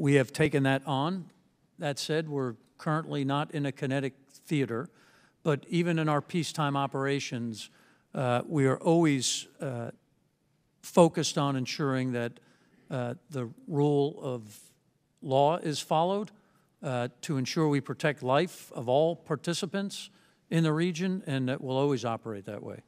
We have taken that on. That said, we're currently not in a kinetic theater, but even in our peacetime operations, uh, we are always uh, focused on ensuring that uh, the rule of law is followed uh, to ensure we protect life of all participants in the region, and that we'll always operate that way.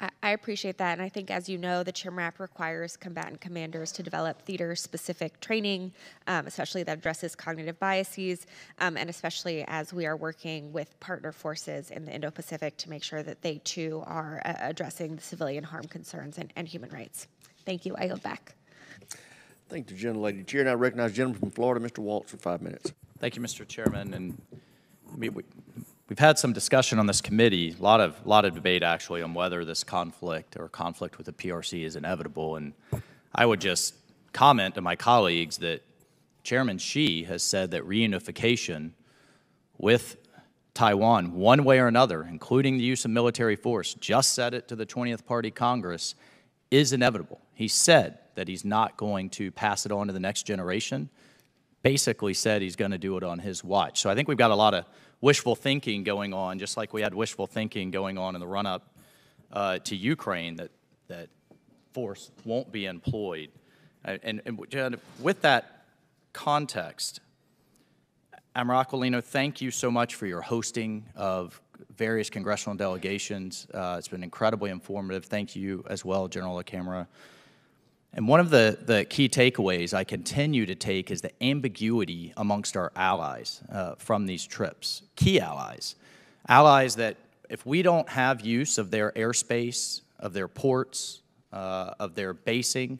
I, I appreciate that, and I think, as you know, the CHIMRAP requires combatant commanders to develop theater-specific training, um, especially that addresses cognitive biases, um, and especially as we are working with partner forces in the Indo-Pacific to make sure that they too are uh, addressing the civilian harm concerns and, and human rights. Thank you. I yield back.
Thank the gentlelady. Chair, now I recognize the gentleman from Florida, Mr. Waltz, for five minutes.
Thank you, Mr. Chairman. And we, we, we've had some discussion on this committee, a lot of, lot of debate actually on whether this conflict or conflict with the PRC is inevitable. And I would just comment to my colleagues that Chairman Xi has said that reunification with Taiwan, one way or another, including the use of military force, just said it to the 20th Party Congress, is inevitable. He said that he's not going to pass it on to the next generation basically said he's going to do it on his watch. So I think we've got a lot of wishful thinking going on, just like we had wishful thinking going on in the run-up uh, to Ukraine that that force won't be employed. Uh, And, and with that context, Admiral Aquilino, thank you so much for your hosting of various congressional delegations. Uh, it's been incredibly informative. Thank you as well, General LaCamera. And one of the, the key takeaways I continue to take is the ambiguity amongst our allies uh, from these trips, key allies. Allies that, if we don't have use of their airspace, of their ports, uh, of their basing,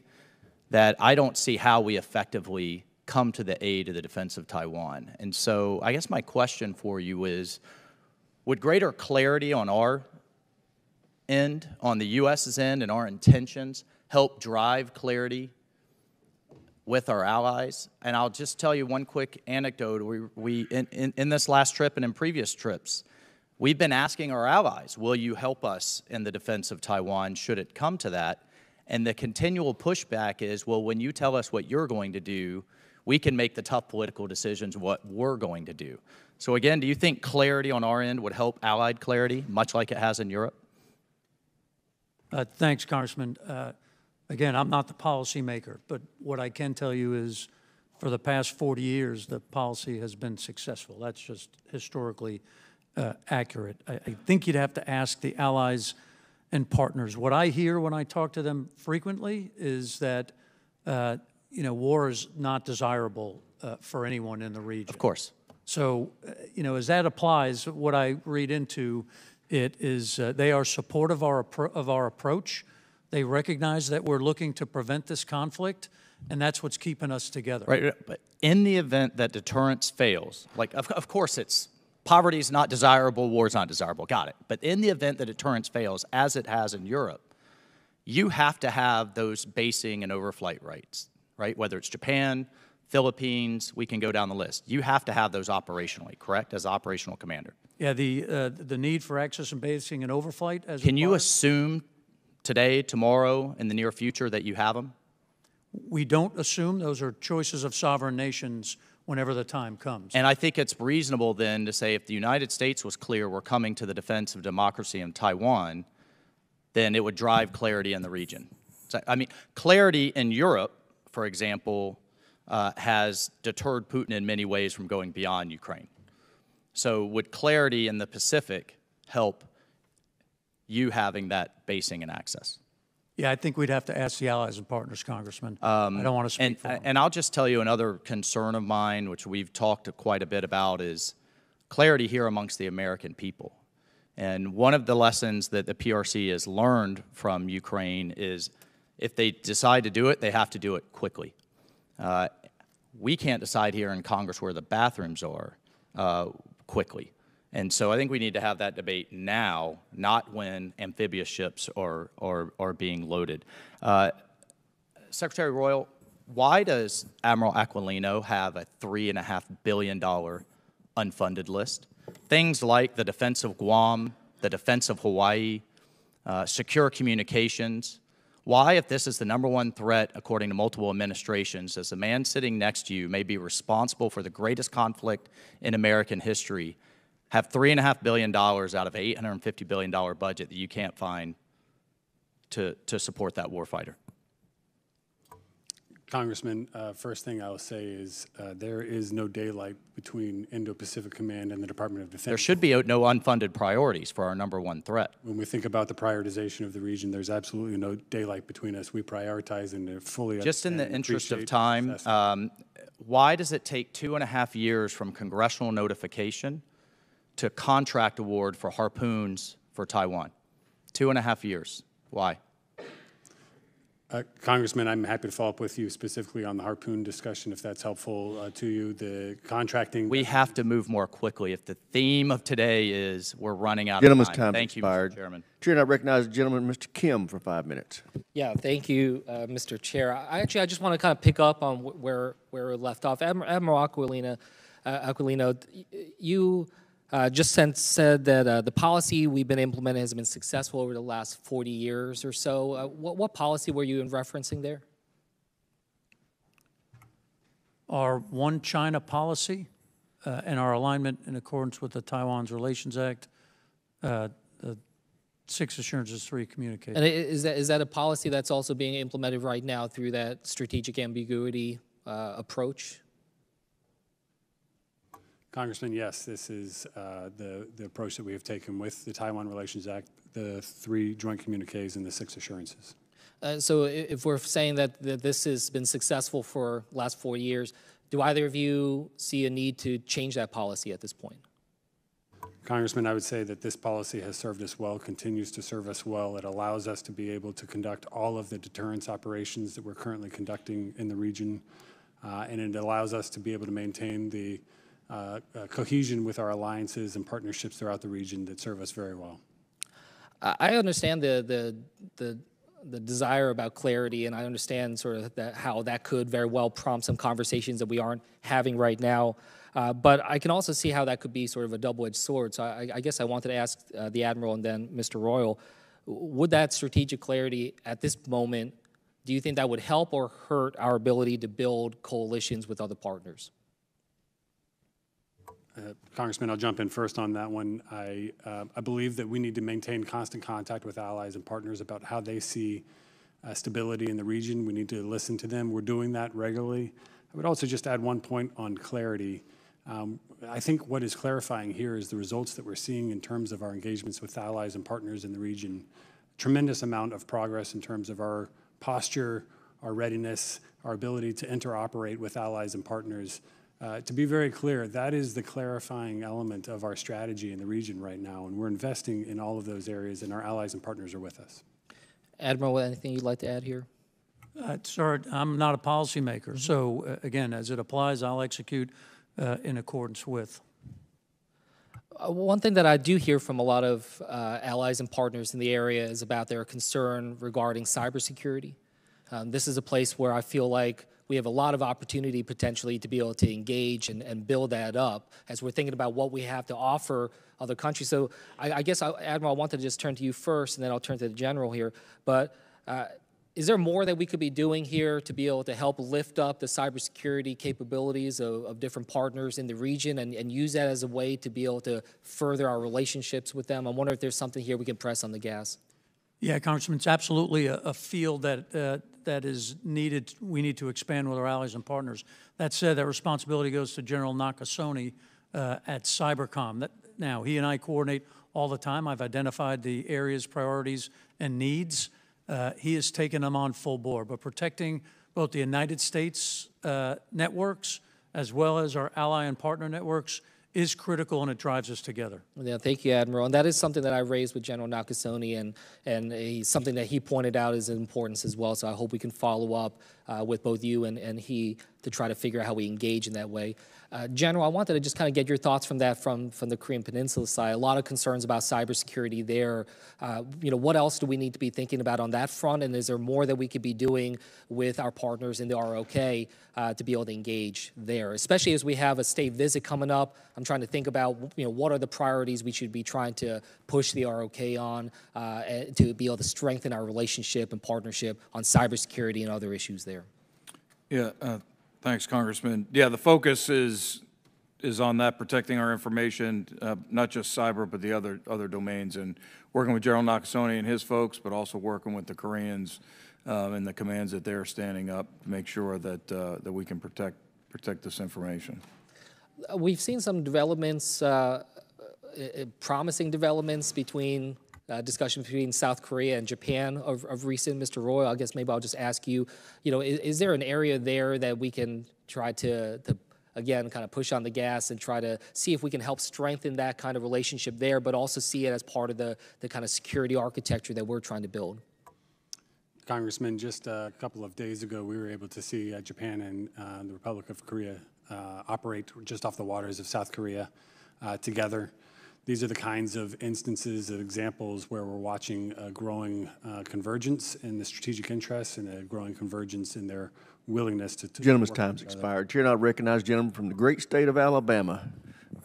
that I don't see how we effectively come to the aid of the defense of Taiwan. And so I guess my question for you is, would greater clarity on our end, on the U.S.'s end and our intentions, help drive clarity with our allies? And I'll just tell you one quick anecdote. We, we in, in, in this last trip and in previous trips, we've been asking our allies, will you help us in the defense of Taiwan should it come to that? And the continual pushback is, well, when you tell us what you're going to do, we can make the tough political decisions what we're going to do. So again, do you think clarity on our end would help allied clarity, much like it has in Europe?
Uh, Thanks, Congressman. Uh, Again, I'm not the policymaker, but what I can tell you is for the past 40 years, the policy has been successful. That's just historically uh, accurate. I, I think you'd have to ask the allies and partners. What I hear when I talk to them frequently is that, uh, you know, war is not desirable uh, for anyone in the region.
Of course.
So, uh, you know, as that applies, what I read into it is uh, they are supportive of our, appro- of our approach. They recognize that we're looking to prevent this conflict, and that's what's keeping us together.
Right, but in the event that deterrence fails, like of, of course it's poverty is not desirable, war is not desirable, got it. But in the event that deterrence fails, as it has in Europe, you have to have those basing and overflight rights, right? Whether it's Japan, Philippines, we can go down the list. You have to have those operationally, correct, as operational commander.
Yeah, the, uh, the need for access and basing and overflight as
Can you assume today, tomorrow, in the near future that you have them?
We don't assume those are choices of sovereign nations whenever the time comes.
And I think it's reasonable then to say if the United States was clear we're coming to the defense of democracy in Taiwan, then it would drive clarity in the region. So, I mean, clarity in Europe, for example, uh, has deterred Putin in many ways from going beyond Ukraine. So, would clarity in the Pacific help you having that basing and access?
Yeah, I think we'd have to ask the allies and partners, Congressman. I don't want to speak
and,
for them.
And I'll just tell you another concern of mine, which we've talked quite a bit about, is clarity here amongst the American people. And one of the lessons that the PRC has learned from Ukraine is if they decide to do it, they have to do it quickly. Uh, we can't decide here in Congress where the bathrooms are uh, quickly. And so I think we need to have that debate now, not when amphibious ships are, are, are being loaded. Uh, Secretary Royal, why does Admiral Aquilino have a $3.5 billion unfunded list? Things like the defense of Guam, the defense of Hawaii, uh, secure communications. Why, if this is the number one threat, according to multiple administrations, does the man sitting next to you may be responsible for the greatest conflict in American history have $3.5 billion out of an $850 billion budget that you can't find to, to support that warfighter?
Congressman, uh, first thing I'll say is uh, there is no daylight between Indo-Pacific Command and the Department of Defense.
There should be no unfunded priorities for our number one threat.
When we think about the prioritization of the region, there's absolutely no daylight between us. We prioritize and fully
Just in the interest of time, um, why does it take two and a half years from congressional notification to contract award for harpoons for Taiwan? Two and a half years. Why?
Uh, Congressman, I'm happy to follow up with you specifically on the harpoon discussion if that's helpful uh, to you. The contracting.
We have to move more quickly. If the theme of today is we're running out
Gentleman's
of time.
time
Thank you,
expired.
Mr. Chairman.
Chair, I recognize the gentleman, Mr. Kim, for five minutes.
Yeah, thank you, uh, Mr. Chair. I actually I just want to kind of pick up on wh- where where we left off. Admiral, Admiral Aquilina, uh, Aquilino, you uh, just said that uh, the policy we've been implementing has been successful over the last 40 years or so. Uh, what, what policy were you referencing there?
Our One China policy uh, and our alignment in accordance with the Taiwan's Relations Act, uh, the six assurances, three communiques.
And is that, is that a policy that's also being implemented right now through that strategic ambiguity uh, approach?
Congressman, yes, this is uh, the, the approach that we have taken with the Taiwan Relations Act, the three joint communiques and the six assurances.
Uh, so if we're saying that, that this has been successful for last four years, do either of you see a need to change that policy at this point?
Congressman, I would say that this policy has served us well, continues to serve us well. It allows us to be able to conduct all of the deterrence operations that we're currently conducting in the region, uh, and it allows us to be able to maintain the cohesion with our alliances and partnerships throughout the region that serve us very well.
I I understand the, the, the, the desire about clarity, and I understand sort of that, how that could very well prompt some conversations that we aren't having right now. Uh, but I can also see how that could be sort of a double-edged sword. So I, I guess I wanted to ask uh, the Admiral and then Mr. Royal, would that strategic clarity at this moment, do you think that would help or hurt our ability to build coalitions with other partners?
Uh, Congressman, I'll jump in first on that one. I, uh, I believe that we need to maintain constant contact with allies and partners about how they see uh, stability in the region. We need to listen to them. We're doing that regularly. I would also just add one point on clarity. Um, I think what is clarifying here is the results that we're seeing in terms of our engagements with allies and partners in the region. Tremendous amount of progress in terms of our posture, our readiness, our ability to interoperate with allies and partners. Uh, to be very clear, that is the clarifying element of our strategy in the region right now, and we're investing in all of those areas, and our allies and partners are with us.
Admiral, anything you'd like to add here?
Uh, Sir, I'm not a policymaker, so uh, again, as it applies, I'll execute uh, in accordance with.
Uh, One thing that I do hear from a lot of uh, allies and partners in the area is about their concern regarding cybersecurity. Um, this is a place where I feel like we have a lot of opportunity potentially to be able to engage and, and build that up as we're thinking about what we have to offer other countries. So I, I guess, I, Admiral, I wanted to just turn to you first, and then I'll turn to the general here. But uh, is there more that we could be doing here to be able to help lift up the cybersecurity capabilities of, of different partners in the region and, and use that as a way to be able to further our relationships with them? I wonder if there's something here we can press on the gas.
Yeah, Congressman, it's absolutely a, a field that, uh, that is needed. We need to expand with our allies and partners. That said, that responsibility goes to General Nakasone uh, at Cybercom. That, now, he and I coordinate all the time. I've identified the areas, priorities, and needs. Uh, he has taken them on full bore, But protecting both the United States uh, networks as well as our ally and partner networks is critical, and it drives us together.
Yeah, thank you, Admiral. And that is something that I raised with General Nakasone, and and something that he pointed out is importance as well. So I hope we can follow up uh, with both you and, and he to try to figure out how we engage in that way. Uh, General, I wanted to just kind of get your thoughts from that from from the Korean Peninsula side. A lot of concerns about cybersecurity there. Uh, you know, what else do we need to be thinking about on that front? And is there more that we could be doing with our partners in the ROK uh, to be able to engage there, especially as we have a state visit coming up? I'm trying to think about you know what are the priorities we should be trying to push the ROK on uh, to be able to strengthen our relationship and partnership on cybersecurity and other issues there.
Yeah, uh, thanks, Congressman. Yeah, the focus is is on that protecting our information, uh, not just cyber, but the other other domains, and working with General Nakasone and his folks, but also working with the Koreans um, and the commands that they're standing up to make sure that uh, that we can protect protect this information.
Uh, We've seen some developments, uh, uh, promising developments between uh, discussion between South Korea and Japan of, of recent. Mr. Royal, I guess maybe I'll just ask you, you know, is, is there an area there that we can try to, to again kind of push on the gas and try to see if we can help strengthen that kind of relationship there, but also see it as part of the, the kind of security architecture that we're trying to build?
Congressman, just a couple of days ago, we were able to see uh, Japan and uh, the Republic of Korea uh, operate just off the waters of South Korea uh, together. These are the kinds of instances of examples where we're watching a growing uh, convergence in the strategic interests and a growing convergence in their willingness to. to
Gentleman's time's expired. Chair now recognize gentleman from the great state of Alabama,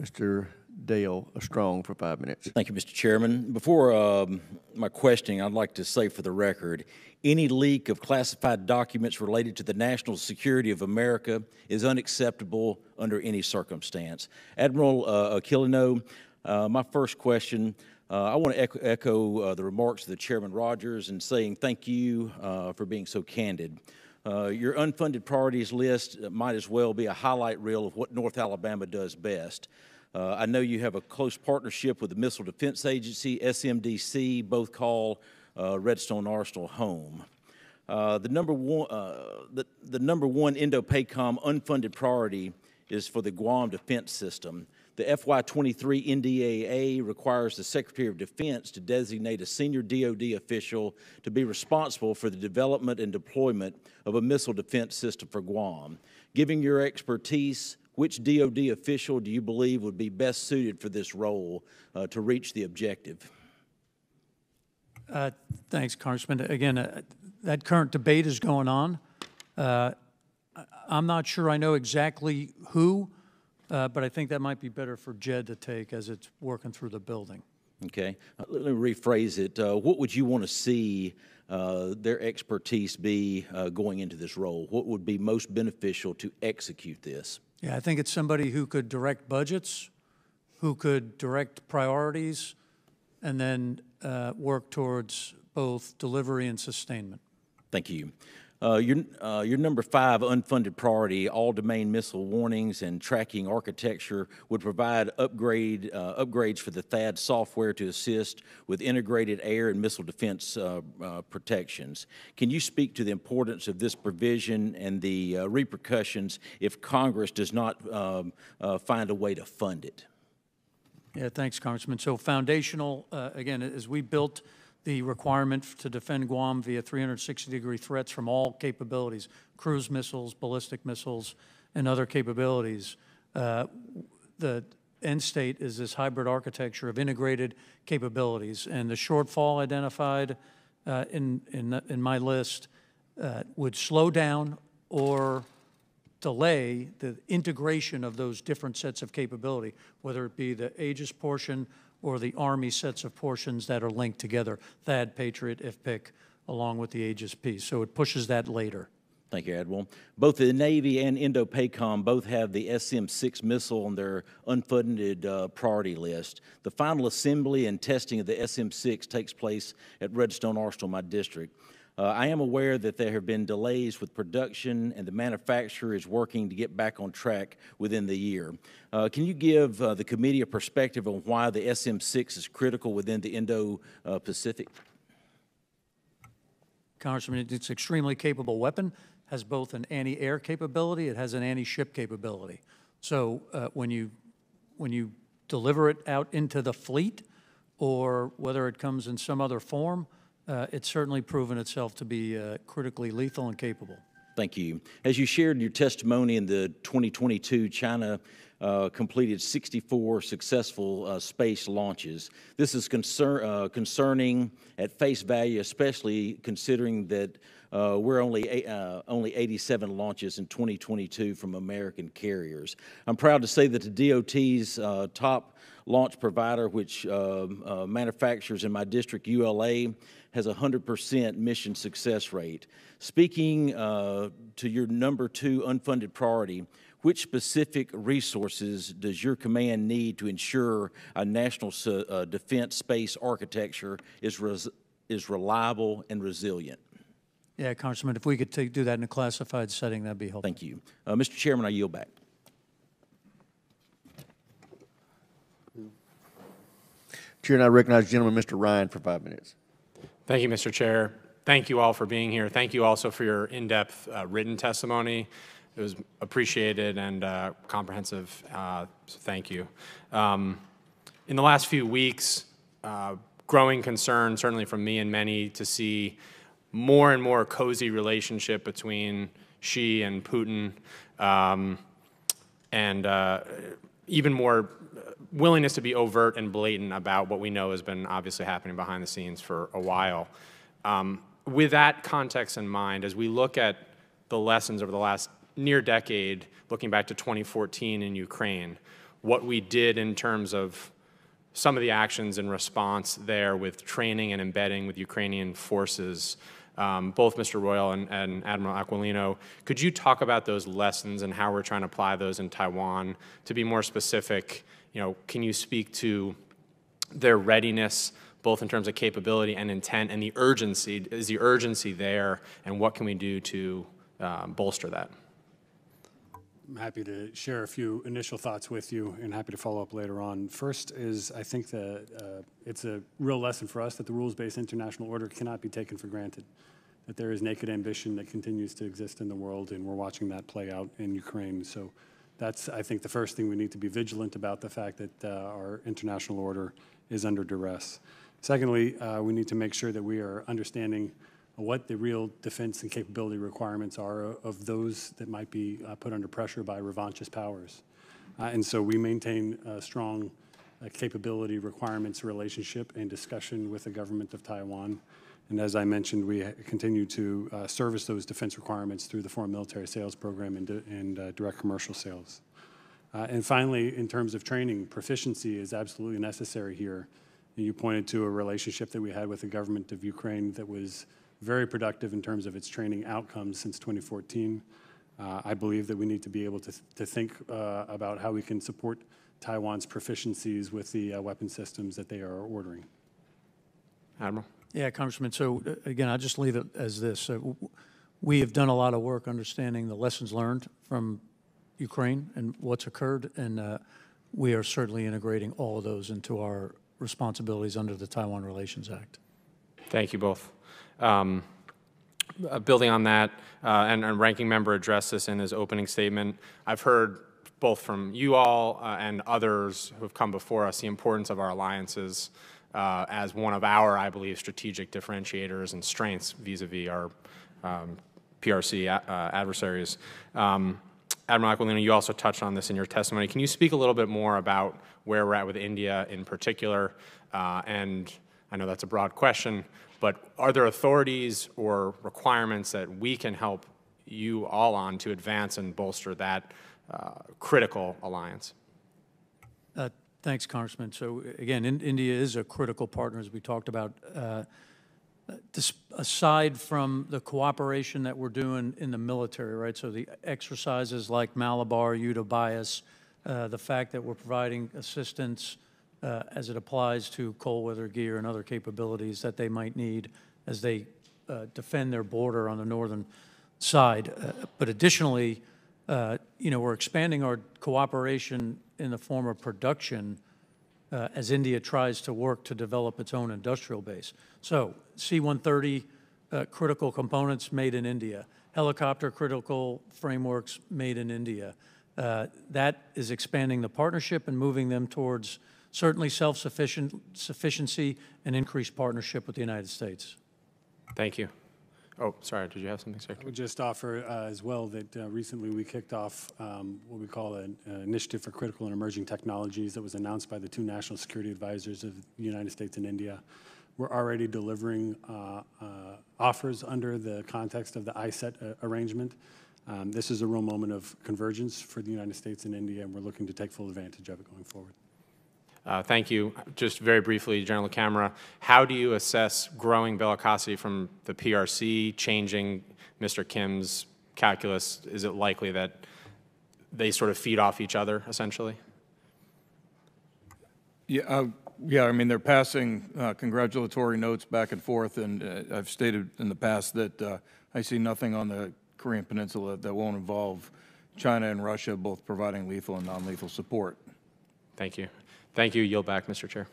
Mr. Dale Strong, for five minutes.
Thank you, Mr. Chairman. Before um, my questioning, I'd like to say for the record, any leak of classified documents related to the national security of America is unacceptable under any circumstance. Admiral uh, Aquilino, uh, my first question, Uh, I want to echo, echo uh, the remarks of the Chairman Rogers and saying thank you uh, for being so candid. Uh, your unfunded priorities list might as well be a highlight reel of what North Alabama does best. Uh, I know you have a close partnership with the Missile Defense Agency, SMDC, both call uh, Redstone Arsenal home. Uh, the number one, uh, the, the number one Indo-PACOM unfunded priority is for the Guam Defense System. The FY23 NDAA requires the Secretary of Defense to designate a senior DoD official to be responsible for the development and deployment of a missile defense system for Guam. Given your expertise, which DoD official do you believe would be best suited for this role uh, to reach the objective?
Uh, thanks, Congressman. Again, uh, that current debate is going on. Uh, I'm not sure I know exactly who, uh, but I think that might be better for Jed to take as it's working through the building.
Okay. Uh, let me rephrase it. Uh, what would you want to see uh, their expertise be uh, going into this role? What would be most beneficial to execute this?
Yeah, I think it's somebody who could direct budgets, who could direct priorities, and then uh, work towards both delivery and sustainment.
Thank you. Uh, your, uh, your number five unfunded priority, all domain missile warnings and tracking architecture, would provide upgrade, uh, upgrades for the THAAD software to assist with integrated air and missile defense uh, uh, protections. Can you speak to the importance of this provision and the uh, repercussions if Congress does not um, find a way to fund it?
Yeah, thanks, Congressman. So foundational, again, as we built the requirement to defend Guam via 360-degree threats from all capabilities, cruise missiles, ballistic missiles, and other capabilities. Uh, the end state is this hybrid architecture of integrated capabilities. And the shortfall identified uh, in, in, in, my list uh, would slow down or delay the integration of those different sets of capability, whether it be the Aegis portion or the Army sets of portions that are linked together, THAAD, Patriot, IFPC, along with the Aegis piece. So it pushes that later.
Thank you, Admiral. Both the Navy and Indo-PACOM both have the SM-6 missile on their unfunded uh, priority list. The final assembly and testing of the SM-6 takes place at Redstone Arsenal, my district. Uh, I am aware that there have been delays with production and the manufacturer is working to get back on track within the year. Uh, can you give uh, the committee a perspective on why the SM-6 is critical within the Indo-Pacific?
Congressman, it's an extremely capable weapon, has both an anti-air capability, it has an anti-ship capability. So uh, when you when you deliver it out into the fleet, or whether it comes in some other form, uh, it's certainly proven itself to be uh, critically lethal and capable.
Thank you. As you shared your testimony in the 2022 China uh, completed 64 successful uh, space launches. This is concern, uh, concerning at face value, especially considering that uh, we're only uh, only 87 launches in 2022 from American carriers. I'm proud to say that the DoD's uh, top launch provider, which manufactures in my district, ULA, has a 100% mission success rate. Speaking to your number two unfunded priority, which specific resources does your command need to ensure a national uh, defense space architecture is, res- is reliable and resilient?
Yeah, Congressman, if we could take, do that in a classified setting, that'd be helpful.
Thank you. Uh, Mr. Chairman, I yield back.
Chair, and I recognize gentleman Mr. Ryan for five minutes.
Thank you, Mr. Chair. Thank you all for being here. Thank you also for your in-depth uh, written testimony. It was appreciated and uh, comprehensive, uh, so thank you. Um, in the last few weeks, uh, growing concern, certainly from me and many, to see more and more cozy relationship between Xi and Putin, um, and uh, even more willingness to be overt and blatant about what we know has been obviously happening behind the scenes for a while. Um, with that context in mind, as we look at the lessons over the last near decade, looking back to 2014 in Ukraine, what we did in terms of some of the actions in response there with training and embedding with Ukrainian forces, um, both Mr. Royal and, and, Admiral Aquilino. Could you talk about those lessons and how we're trying to apply those in Taiwan? To be more specific, you know, can you speak to their readiness, both in terms of capability and intent, and the urgency. Is the urgency there, and what can we do to um, bolster that?
I'm happy to share a few initial thoughts with you and happy to follow up later on. First is I think that uh, it's a real lesson for us that the rules-based international order cannot be taken for granted, that there is naked ambition that continues to exist in the world, and we're watching that play out in Ukraine. So that's, I think, the first thing we need to be vigilant about, the fact that uh, our international order is under duress. Secondly, uh, we need to make sure that we are understanding what the real defense and capability requirements are of those that might be uh, put under pressure by revanchist powers. Uh, and so we maintain a strong uh, capability requirements relationship and discussion with the government of Taiwan. And as I mentioned, we continue to uh, service those defense requirements through the Foreign Military Sales Program and, and uh, direct commercial sales. Uh, and finally, in terms of training, proficiency is absolutely necessary here. You pointed to a relationship that we had with the government of Ukraine that was very productive in terms of its training outcomes since 2014. Uh, I believe that we need to be able to, to think uh, about how we can support Taiwan's proficiencies with the uh, weapon systems that they are ordering.
Admiral?
Yeah, Congressman. So uh, again, I'll just leave it as this. we have done a lot of work understanding the lessons learned from Ukraine and what's occurred, and uh, we are certainly integrating all of those into our responsibilities under the Taiwan Relations Act.
Thank you both. Um, uh, building on that, uh, and, and ranking member addressed this in his opening statement, I've heard both from you all uh, and others who have come before us the importance of our alliances uh, as one of our, I believe, strategic differentiators and strengths vis-a-vis our um, PRC uh, adversaries. Um, Admiral Aquilino, you also touched on this in your testimony. Can you speak a little bit more about where we're at with India in particular? Uh, and I know that's a broad question, but are there authorities or requirements that we can help you all on to advance and bolster that uh, critical alliance?
Uh, thanks, Congressman. So again, in, India is a critical partner, as we talked about. Uh, this, aside from the cooperation that we're doing in the military, right? So the exercises like Malabar, Yudh Abhyas, uh, the fact that we're providing assistance uh, as it applies to cold weather gear and other capabilities that they might need as they uh, defend their border on the northern side. Uh, but additionally, uh, you know, we're expanding our cooperation in the form of production uh, as India tries to work to develop its own industrial base. So C-130 uh, critical components made in India, helicopter critical frameworks made in India. that is expanding the partnership and moving them towards certainly self-sufficiency and increased partnership with the United States.
Thank you. Oh, sorry, did you have something, Secretary?
I would just offer uh, as well that uh, recently we kicked off um, what we call an uh, initiative for critical and emerging technologies that was announced by the two national security advisors of the United States and India. We're already delivering uh, uh, offers under the context of the iCET uh, arrangement. Um, this is a real moment of convergence for the United States and India, and we're looking to take full advantage of it going forward.
Uh, thank you. Just very briefly, General Camera, how do you assess growing bellicosity from the PRC, changing Mr. Kim's calculus? Is it likely that they sort of feed off each other, essentially?
Yeah, uh, yeah. I mean, they're passing uh, congratulatory notes back and forth, and uh, I've stated in the past that uh, I see nothing on the Korean Peninsula that won't involve China and Russia both providing lethal and non-lethal support.
Thank you. Thank you. Yield back, Mr. Chair.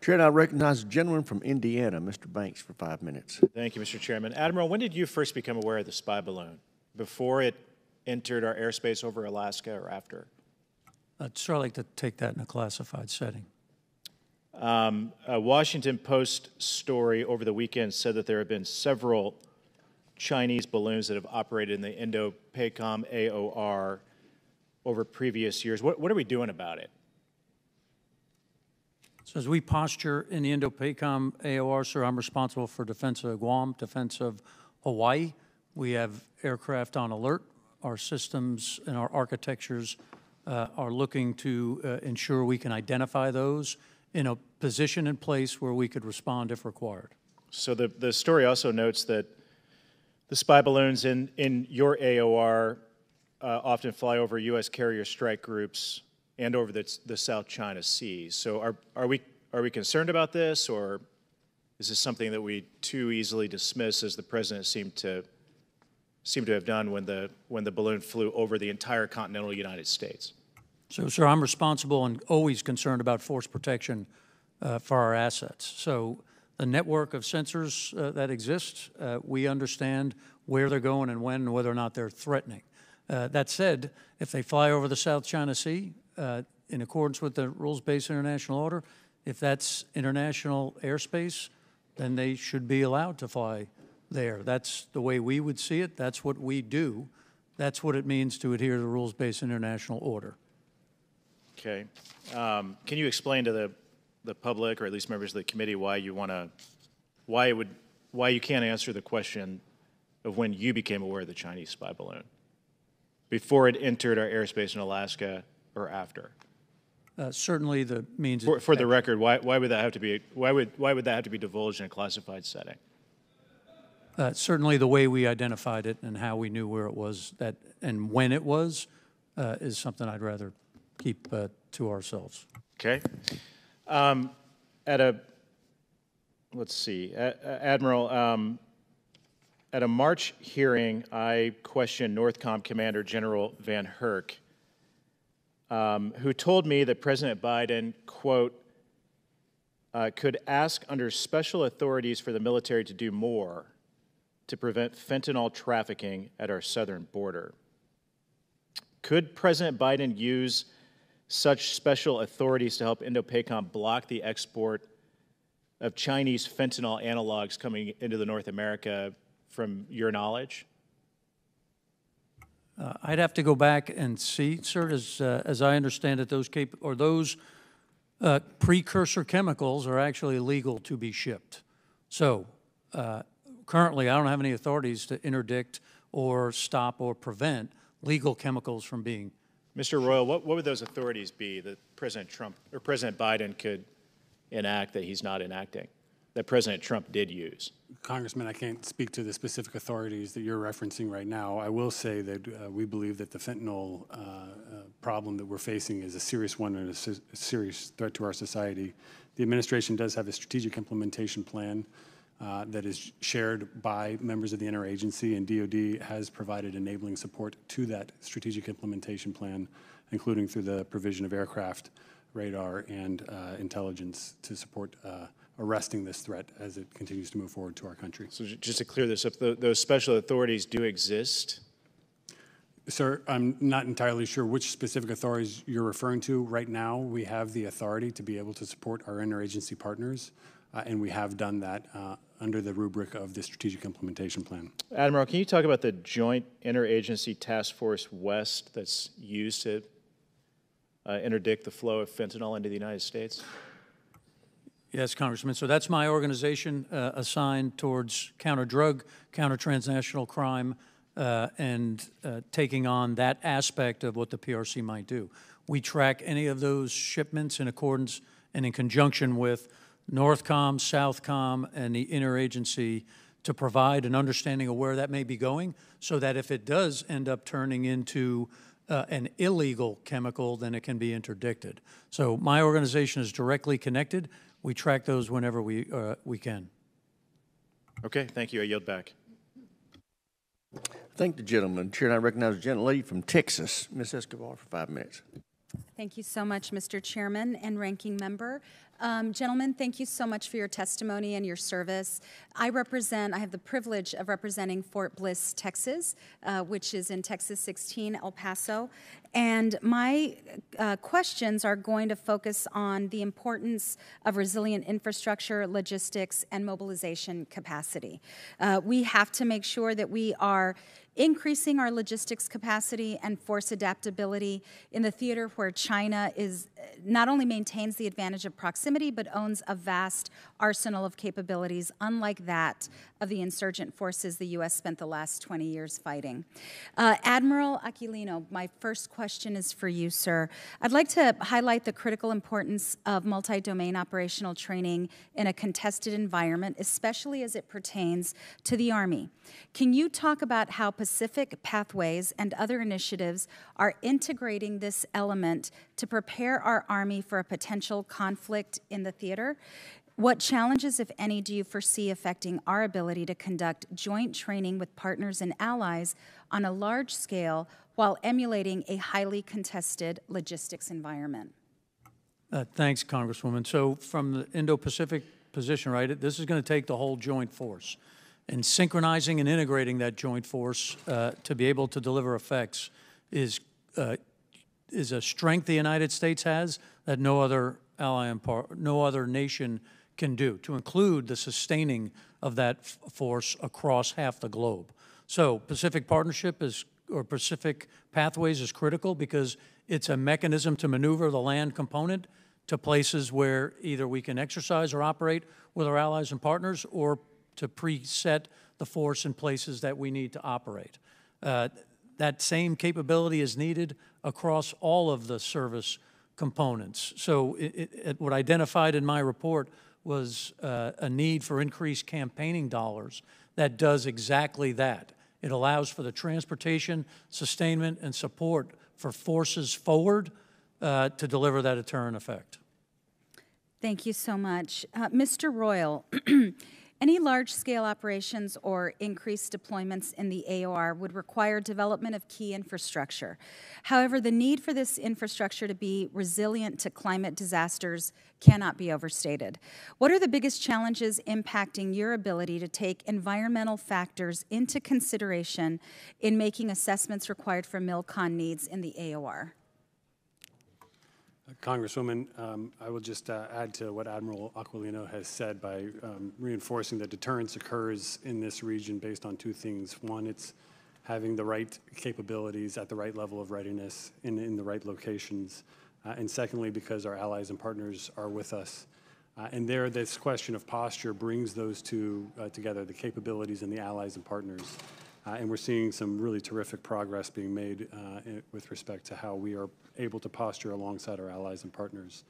Chair, I recognize the gentleman from Indiana, Mr. Banks, for five minutes.
Thank you, Mr. Chairman. Admiral, when did you first become aware of the spy balloon? Before it entered our airspace over Alaska or after?
I'd sort of like to take that in a classified setting.
Um, a Washington Post story over the weekend said that there have been several Chinese balloons that have operated in the Indo-PACOM AOR over previous years. What, what are we doing about it?
So as we posture in the Indo-PACOM AOR, sir, I'm responsible for defense of Guam, defense of Hawaii. We have aircraft on alert. Our systems and our architectures uh, are looking to uh, ensure we can identify those in a position and place where we could respond if required.
So the, the story also notes that the spy balloons in, in your AOR uh, often fly over U.S. carrier strike groups
and over the, the South China Sea. So are, are, we, are we concerned about this, or is this something that we too easily dismiss as the president seemed to, seemed to have done when the, when the balloon flew over the entire continental United States?
So, sir, I'm responsible and always concerned about force protection uh, for our assets. So the network of sensors uh, that exist, uh, we understand where they're going and when and whether or not they're threatening. Uh, that said, if they fly over the South China Sea uh, in accordance with the rules-based international order, if that's international airspace, then they should be allowed to fly there. That's the way we would see it. That's what we do. That's what it means to adhere to the rules-based international order.
Okay. Um, can you explain to the, the public, or at least members of the committee, why you want to, why it would, why you can't answer the question of when you became aware of the Chinese spy balloon? Before it entered our airspace in Alaska or after?
Uh, certainly the means.
For, for the record, why, why would that have to be, why would, why would that have to be divulged in a classified setting?
Uh, certainly the way we identified it and how we knew where it was that and when it was uh, is something I'd rather keep uh, to ourselves.
Okay. Um, at a, let's see, Admiral, um, at a March hearing, I questioned NORTHCOM Commander General Van Herk, um, who told me that President Biden, quote, uh, could ask under special authorities for the military to do more to prevent fentanyl trafficking at our southern border. Could President Biden use such special authorities to help INDOPACOM block the export of Chinese fentanyl analogs coming into the North America from your knowledge?
Uh, I'd have to go back and see, sir, as, uh, as I understand it, those cap- or those uh, precursor chemicals are actually legal to be shipped. So uh, currently, I don't have any authorities to interdict or stop or prevent legal chemicals from being
Mr. Royal, what, what would those authorities be that President Trump or President Biden could enact that he's not enacting, that President Trump did use?
Congressman, I can't speak to the specific authorities that you're referencing right now. I will say that uh, we believe that the fentanyl uh, uh, problem that we're facing is a serious one and a, a serious threat to our society. The administration does have a strategic implementation plan uh, that is shared by members of the interagency, and DoD has provided enabling support to that strategic implementation plan, including through the provision of aircraft, radar, and uh, intelligence to support uh, arresting this threat as it continues to move forward to our country.
So just to clear this up, those special authorities do exist?
Sir, I'm not entirely sure which specific authorities you're referring to. Right now, we have the authority to be able to support our interagency partners, uh, and we have done that uh, under the rubric of the Strategic Implementation Plan.
Admiral, can you talk about the Joint Interagency Task Force West that's used to uh, interdict the flow of fentanyl into the United States?
Yes, Congressman. So that's my organization uh, assigned towards counter drug, counter transnational crime, uh, and uh, taking on that aspect of what the PRC might do. We track any of those shipments in accordance and in conjunction with Northcom, Southcom, and the interagency to provide an understanding of where that may be going so that if it does end up turning into uh, an illegal chemical, then it can be interdicted. So my organization is directly connected. We track those whenever we, uh, we can.
Okay, thank you. I yield back.
Thank the gentleman. Chair, and I recognize the gentlelady from Texas, Ms. Escobar, for five minutes.
Thank you so much, Mr. Chairman and Ranking Member. Um, gentlemen, thank you so much for your testimony and your service. I represent, I have the privilege of representing Fort Bliss, Texas, uh, which is in Texas 16, El Paso. And my uh, questions are going to focus on the importance of resilient infrastructure, logistics, and mobilization capacity. Uh, we have to make sure that we are increasing our logistics capacity and force adaptability in the theater where China is uh, not only maintains the advantage of proximity but owns a vast arsenal of capabilities. Unlike that of the insurgent forces the U.S. spent the last 20 years fighting. Uh, Admiral Aquilino, my first question is for you, sir. I'd like to highlight the critical importance of multi-domain operational training in a contested environment, especially as it pertains to the Army. Can you talk about how Pacific Pathways and other initiatives are integrating this element to prepare our Army for a potential conflict in the theater? What challenges, if any, do you foresee affecting our ability to conduct joint training with partners and allies on a large scale while emulating a highly contested logistics environment?
Uh, Thanks, Congresswoman. So from the Indo-Pacific position, right, this is going to take the whole joint force. And synchronizing and integrating that joint force uh, to be able to deliver effects is, uh, is a strength the United States has that no other ally and no other nation can do, to include the sustaining of that force across half the globe. So Pacific Partnership is, or Pacific Pathways is critical because it's a mechanism to maneuver the land component to places where either we can exercise or operate with our allies and partners or to preset the force in places that we need to operate. Uh, that same capability is needed across all of the service components. So it, it, what identified in my report was uh, a need for increased campaigning dollars that does exactly that. It allows for the transportation, sustainment, and support for forces forward uh, to deliver that deterrent effect.
Thank you so much. Uh, Mr. Royal, any large scale operations or increased deployments in the AOR would require development of key infrastructure. However, the need for this infrastructure to be resilient to climate disasters cannot be overstated. What are the biggest challenges impacting your ability to take environmental factors into consideration in making assessments required for MILCON needs in the AOR?
Congresswoman, um, I will just uh, add to what Admiral Aquilino has said by um, reinforcing that deterrence occurs in this region based on two things. One, it's having the right capabilities at the right level of readiness in, in the right locations. Uh, and secondly, because our allies and partners are with us. Uh, and there, this question of posture brings those two uh, together, the capabilities and the allies and partners. Uh, and we're seeing some really terrific progress being made uh, in, with respect to how we are able to posture alongside our allies and partners.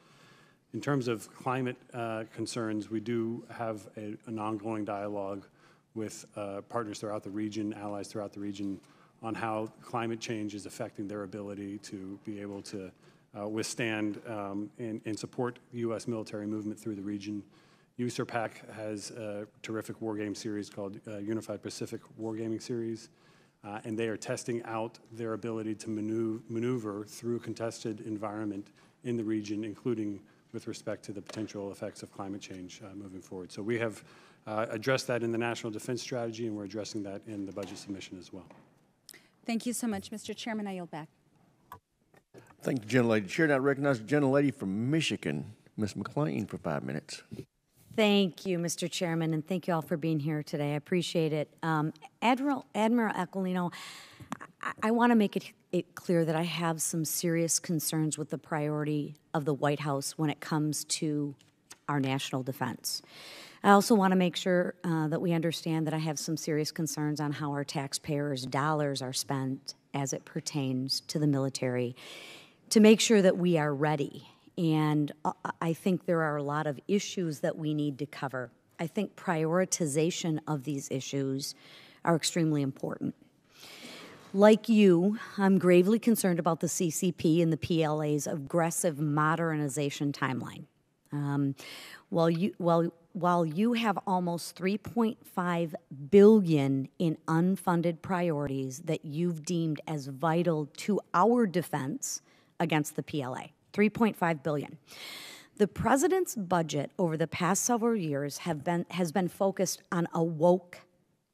In terms of climate uh, concerns, we do have a, an ongoing dialogue with uh, partners throughout the region, allies throughout the region, on how climate change is affecting their ability to be able to uh, withstand um, and, and support U.S. military movement through the region. USARPAC has a terrific wargame series called uh, Unified Pacific Wargaming Series, uh, and they are testing out their ability to maneuver, maneuver through a contested environment in the region, including with respect to the potential effects of climate change uh, moving forward. So we have uh, addressed that in the National Defense Strategy, and we're addressing that in the budget submission as well.
Thank you so much, Mr. Chairman. I yield back.
Thank you, gentlelady. Chair now recognizes the gentlelady from Michigan, Ms. McClain, for five minutes.
Thank you, Mr. Chairman, and thank you all for being here today. I appreciate it. Um, Admiral, Admiral Aquilino, I, I want to make it, it clear that I have some serious concerns with the priority of the White House when it comes to our national defense. I also want to make sure uh, that we understand that I have some serious concerns on how our taxpayers' dollars are spent as it pertains to the military to make sure that we are ready and I think there are a lot of issues that we need to cover. I think prioritization of these issues are extremely important. Like you, I'm gravely concerned about the CCP and the PLA's aggressive modernization timeline. Um, while you while while you have almost 3.5 billion in unfunded priorities that you've deemed as vital to our defense against the PLA. 3.5 billion. The president's budget over the past several years have been has been focused on a woke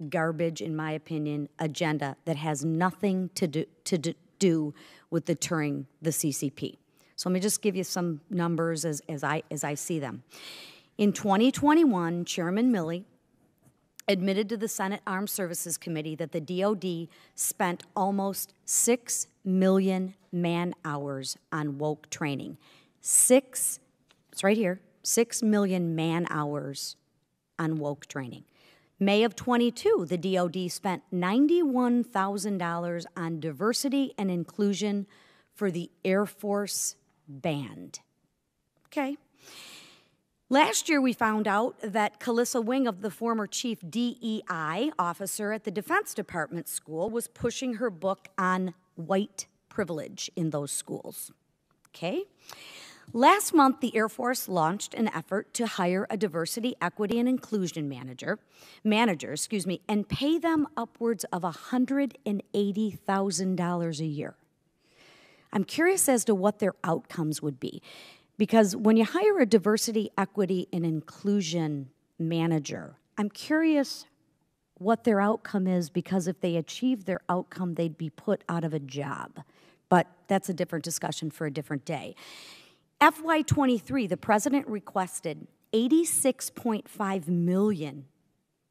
garbage in my opinion agenda that has nothing to do to do with deterring the CCP. So let me just give you some numbers as, as I as I see them. In 2021, Chairman Milley admitted to the Senate Armed Services Committee that the DoD spent almost 6 million man hours on woke training. Six, it's right here, 6 million man hours on woke training. May of 22, the DoD spent $91,000 on diversity and inclusion for the Air Force Band. Okay. Last year, we found out that Kelisa Wing, of the former chief DEI officer at the Defense Department School, was pushing her book on white privilege in those schools. Okay? Last month, the Air Force launched an effort to hire a diversity, equity, and inclusion manager, manager, excuse me, and pay them upwards of $180,000 a year. I'm curious as to what their outcomes would be. Because when you hire a diversity, equity, and inclusion manager, I'm curious what their outcome is because if they achieve their outcome, they'd be put out of a job. But that's a different discussion for a different day. FY23, the president requested 86.5 million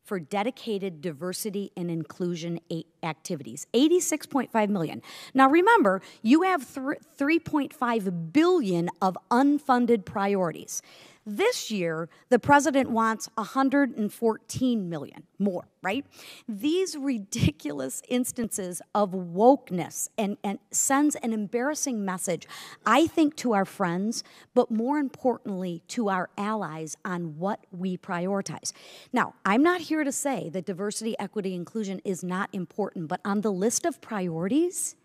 for dedicated diversity and inclusion activities. 86.5 million. Now remember you have 3.5 billion of unfunded priorities this year, the president wants 114 million more, right? These ridiculous instances of wokeness and, and sends an embarrassing message, I think, to our friends, but more importantly, to our allies on what we prioritize. Now, I'm not here to say that diversity, equity, inclusion is not important, but on the list of priorities,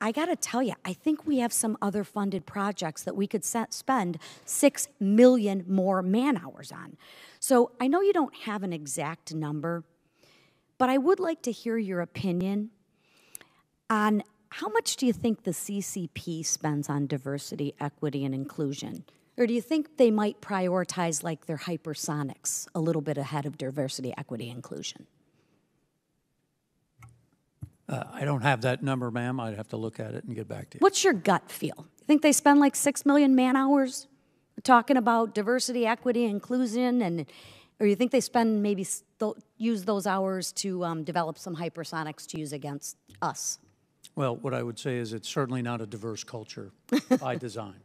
I, got to tell you, I think we have some other funded projects that we could set, spend six million more man hours on. So I know you don't have an exact number, but I would like to hear your opinion on how much do you think the CCP spends on diversity, equity, and inclusion? Or do you think they might prioritize like their hypersonics a little bit ahead of diversity, equity, inclusion?
Uh, I don't have that number, ma'am. I'd have to look at it and get back to you.
What's your gut feel? You think they spend like six million man hours talking about diversity, equity, inclusion, and or you think they spend maybe st- use those hours to um, develop some hypersonics to use against us?
Well, what I would say is it's certainly not a diverse culture by design.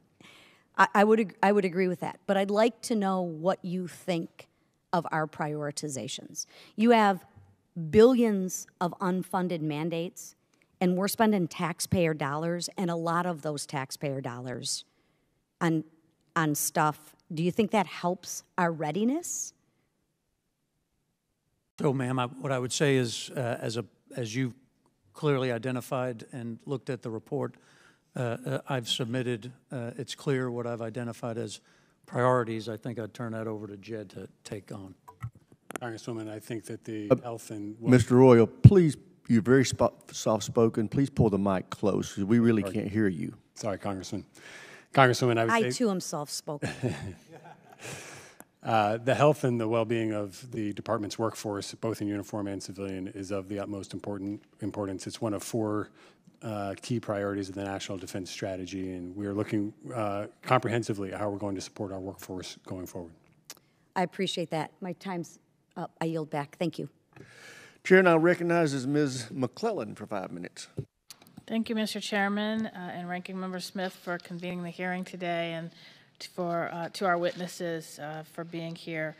I, I would I would agree with that, but I'd like to know what you think of our prioritizations. You have billions of unfunded mandates, and we're spending taxpayer dollars and a lot of those taxpayer dollars on, on stuff. Do you think that helps our readiness?
So, ma'am, I, what I would say is, uh, as, a, as you clearly identified and looked at the report uh, uh, I've submitted, uh, it's clear what I've identified as priorities. I think I'd turn that over to Jed to take on.
Congresswoman, I think that the
Uh,
health and.
Mr. Royal, please, you're very soft-spoken. Please pull the mic close, 'cause we really can't hear you.
Sorry, Congressman. Congresswoman, I would
I
say.
too am soft spoken.
Uh, The health and the well-being of the department's workforce, both in uniform and civilian, is of the utmost important importance. It's one of four uh, key priorities of the National Defense Strategy, and we are looking uh, comprehensively at how we're going to support our workforce going forward.
I appreciate that. My time's up. I yield back. Thank you.
Chair now recognizes Ms. McClellan for five minutes.
Thank you, Mr. Chairman uh, and Ranking Member Smith for convening the hearing today and t- for uh, to our witnesses uh, for being here.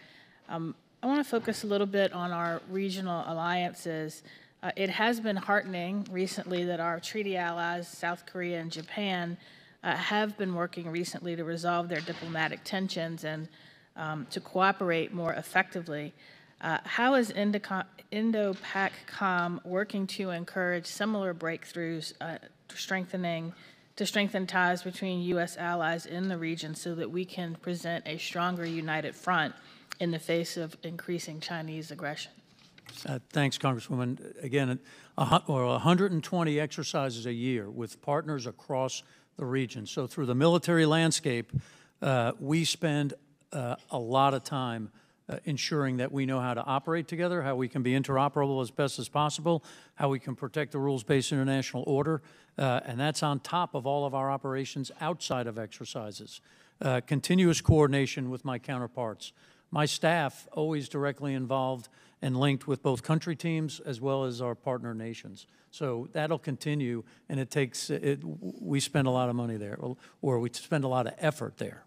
Um, I want to focus a little bit on our regional alliances. Uh, it has been heartening recently that our treaty allies, South Korea and Japan, uh, have been working recently to resolve their diplomatic tensions and um, to cooperate more effectively. Uh, how is Indo-PACOM working to encourage similar breakthroughs, uh, to strengthening, to strengthen ties between U.S. allies in the region, so that we can present a stronger, united front in the face of increasing Chinese aggression?
Uh, thanks, Congresswoman. Again, a, or 120 exercises a year with partners across the region. So through the military landscape, uh, we spend uh, a lot of time uh, ensuring that we know how to operate together, how we can be interoperable as best as possible, how we can protect the rules-based international order, uh, and that's on top of all of our operations outside of exercises. Uh, continuous coordination with my counterparts. My staff always directly involved and linked with both country teams as well as our partner nations. So that'll continue, and it takes, it, we spend a lot of money there, or we spend a lot of effort there.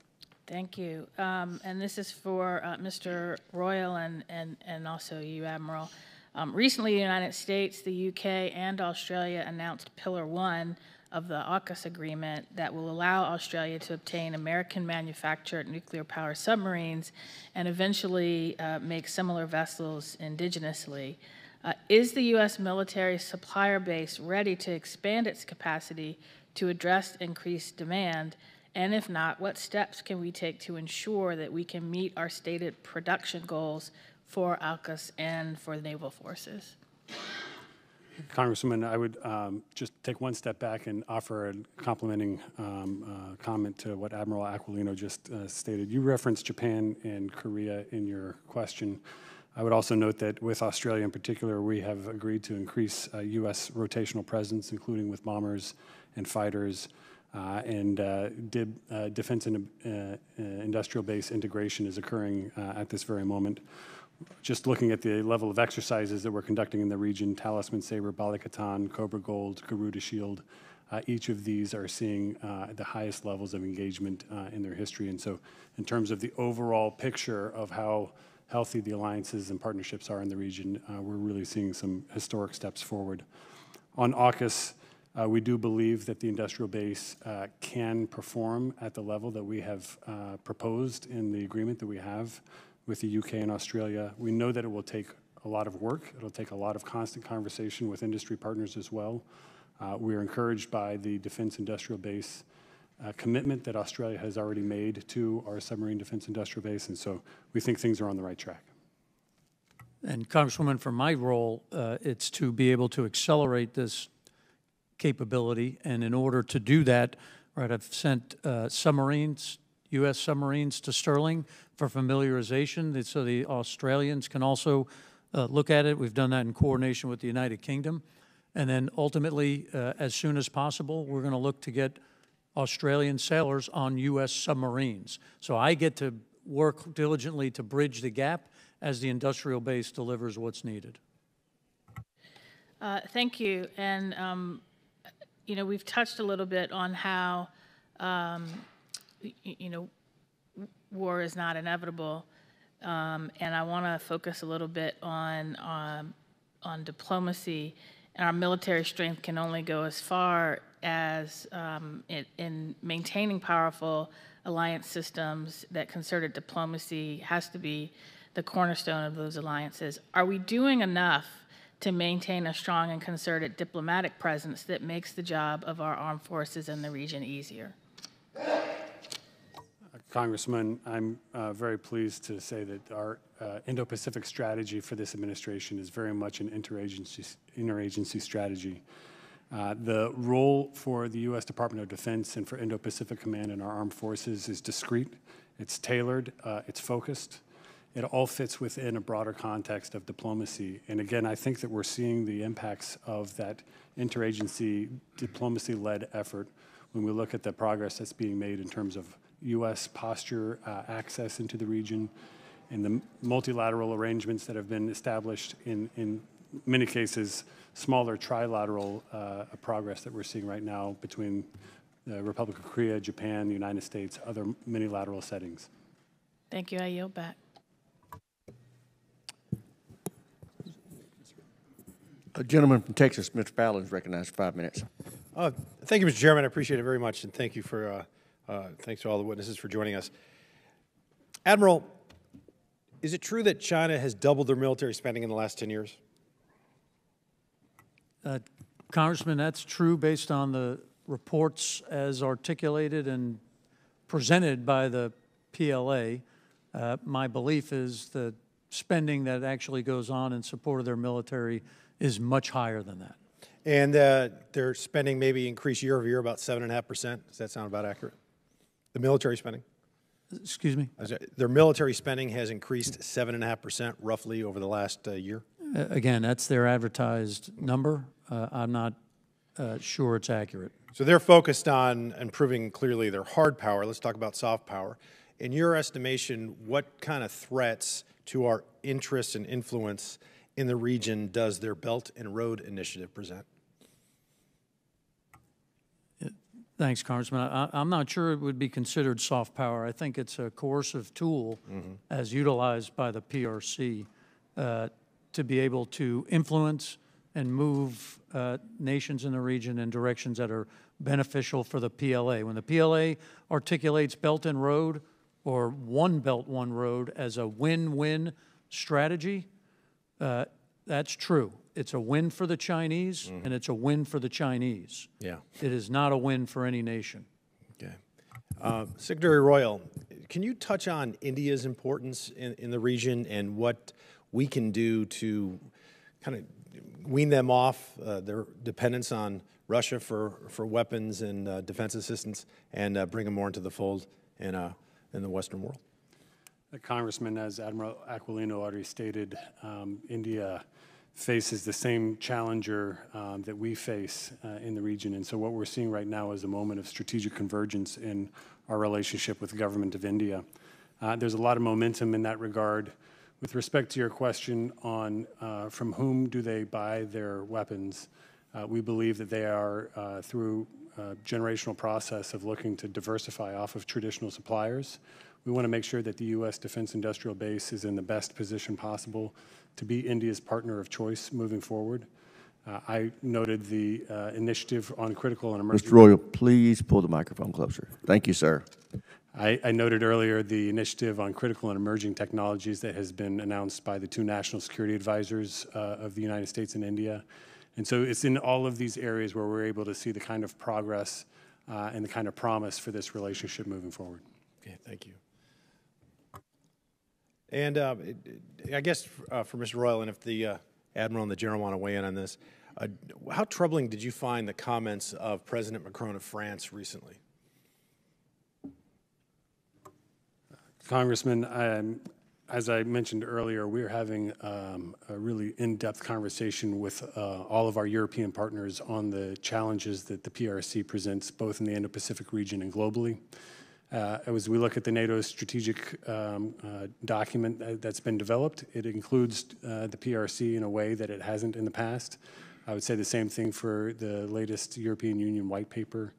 Thank you. Um, and this is for uh, Mr. Royal and, and, and also you, Admiral. Um, recently, the United States, the UK, and Australia announced Pillar One, of the AUKUS agreement that will allow Australia to obtain American manufactured nuclear power submarines and eventually uh, make similar vessels indigenously. Uh, is the U.S. military supplier base ready to expand its capacity to address increased demand? And if not, what steps can we take to ensure that we can meet our stated production goals for AUKUS and for the naval forces?
Congresswoman, I would um, just take one step back and offer a complimenting um, uh, comment to what Admiral Aquilino just uh, stated. You referenced Japan and Korea in your question. I would also note that with Australia in particular, we have agreed to increase uh, U.S. rotational presence, including with bombers and fighters. Uh, and uh, DIB, uh, defense and uh, uh, industrial base integration is occurring uh, at this very moment just looking at the level of exercises that we're conducting in the region, Talisman Sabre, Balikatan, Cobra Gold, Garuda Shield, each of these are seeing the highest levels of engagement in their history. And so in terms of the overall picture of how healthy the alliances and partnerships are in the region, we're really seeing some historic steps forward. On AUKUS, we do believe that the industrial base uh, can perform at the level that we have proposed in the agreement that we have with the UK and Australia. We know that it will take a lot of work. It'll take a lot of constant conversation with industry partners as well. Uh, we are encouraged by the defense industrial base uh, commitment that Australia has already made to our submarine defense industrial base, and so we think things are on the right track.
And Congresswoman, for my role, uh, it's to be able to accelerate this capability, and in order to do that, right, I've sent uh, submarines U.S. submarines to Stirling for familiarization so the Australians can also uh, look at it. We've done that in coordination with the United Kingdom. And then ultimately, uh, as soon as possible, we're going to look to get Australian sailors on U.S. submarines. So I get to work diligently to bridge the gap as the industrial base delivers what's needed.
Uh, thank you. And, um, you know, we've touched a little bit on how um, you know, war is not inevitable. Um, and I want to focus a little bit on um, on diplomacy. And our military strength can only go as far as um, in, maintaining powerful alliance systems. That concerted diplomacy has to be the cornerstone of those alliances. Are we doing enough to maintain a strong and concerted diplomatic presence that makes the job of our armed forces in the region easier?
Congressman, I'm uh, very pleased to say that our uh, Indo-Pacific strategy for this administration is very much an interagency, interagency strategy. Uh, the role for the U.S. Department of Defense and for Indo-Pacific Command and our armed forces is discrete, it's tailored, uh, it's focused. It all fits within a broader context of diplomacy. And again, I think that we're seeing the impacts of that interagency diplomacy-led effort when we look at the progress that's being made in terms of U.S. posture uh, access into the region and the multilateral arrangements that have been established in, in many cases, smaller trilateral uh, progress that we're seeing right now between the Republic of Korea, Japan, the United States, other many-lateral settings.
Thank you. I yield back.
A gentleman from Texas, Mr. Fallon, is recognized for five minutes.
Uh, thank you, Mr. Chairman. I appreciate it very much, and thank you for uh, uh, thanks to all the witnesses for joining us. Admiral, is it true that China has doubled their military spending in the last 10 years?
Uh, Congressman, that's true based on the reports as articulated and presented by the PLA. Uh, my belief is the spending that actually goes on in support of their military is much higher than that.
And uh, their spending maybe increased year over year about 7.5%. Does that sound about accurate? The military spending?
Excuse me?
Their military spending has increased 7.5% roughly over the last uh, year?
Uh, again, that's their advertised number. Uh, I'm not uh, sure it's accurate.
So they're focused on improving clearly their hard power. Let's talk about soft power. In your estimation, what kind of threats to our interests and influence in the region does their Belt and Road Initiative present?
Thanks, Congressman. I, am not sure it would be considered soft power. I think it's a coercive tool mm-hmm. as utilized by the PRC uh, to be able to influence and move uh, nations in the region in directions that are beneficial for the PLA. When the PLA articulates Belt and Road or One Belt, One Road as a win-win strategy, uh, that's true. It's a win for the Chinese, and it's a win for the Chinese.
Yeah.
It is not a win for any nation.
Okay. Uh, Secretary Royal, can you touch on India's importance in, in the region and what we can do to kind of wean them off uh, their dependence on Russia for, for weapons and uh, defense assistance and uh, bring them more into the fold in, uh, in the Western world?
Uh, Congressman, as Admiral Aquilino already stated, um, India faces the same challenger um, that we face uh, in the region. And so what we're seeing right now is a moment of strategic convergence in our relationship with the government of India. Uh, there's a lot of momentum in that regard. With respect to your question on uh, from whom do they buy their weapons, uh, we believe that they are uh, through a generational process of looking to diversify off of traditional suppliers. We want to make sure that the U.S. defense industrial base is in the best position possible to be India's partner of choice moving forward. Uh, I noted the uh, initiative on critical and emerging.
Mr. Royal, please pull the microphone closer. Thank you, sir.
I, I noted earlier the initiative on critical and emerging technologies that has been announced by the two national security advisors uh, of the United States and India. And so it's in all of these areas where we're able to see the kind of progress uh, and the kind of promise for this relationship moving forward.
Okay, thank you. And uh, I guess uh, for Mr. Royal, and if the uh, Admiral and the General want to weigh in on this, uh, how troubling did you find the comments of President Macron of France recently?
Congressman, um, as I mentioned earlier, we're having um, a really in-depth conversation with uh, all of our European partners on the challenges that the PRC presents both in the Indo-Pacific region and globally. Uh, As we look at the NATO strategic um, uh, document that- that's been developed, it includes uh, the PRC in a way that it hasn't in the past. I would say the same thing for the latest European Union white paper.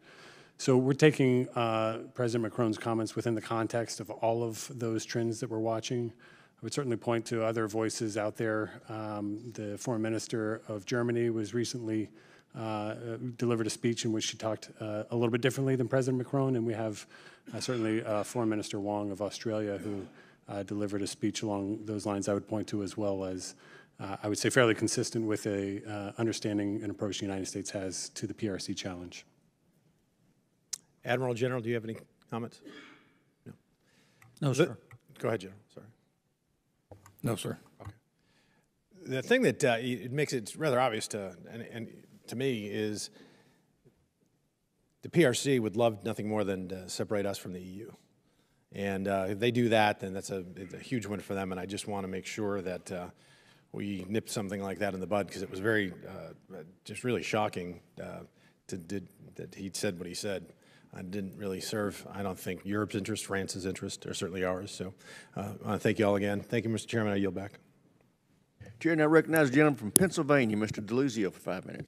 So we're taking uh, President Macron's comments within the context of all of those trends that we're watching. I would certainly point to other voices out there. Um, the foreign minister of Germany was recently uh, delivered a speech in which she talked uh, a little bit differently than President Macron, and we have uh, certainly uh, Foreign Minister Wong of Australia who uh, delivered a speech along those lines. I would point to as well as uh, I would say fairly consistent with a uh, understanding and approach the United States has to the PRC challenge.
Admiral General, do you have any comments? No.
No,
The-
sir.
Go ahead, General. Sorry.
No, sir. Okay.
The thing that uh, it makes it rather obvious to and, and to me is the PRC would love nothing more than to separate us from the EU. And uh, if they do that, then that's a, a huge win for them. And I just want to make sure that uh, we nip something like that in the bud because it was very, uh, just really shocking uh, to, did, that he said what he said. I didn't really serve, I don't think, Europe's interest, France's interest, or certainly ours. So uh, thank you all again. Thank you, Mr. Chairman. I yield back.
Chair now recognize the gentleman from Pennsylvania, Mr. Deluzio, for five minutes.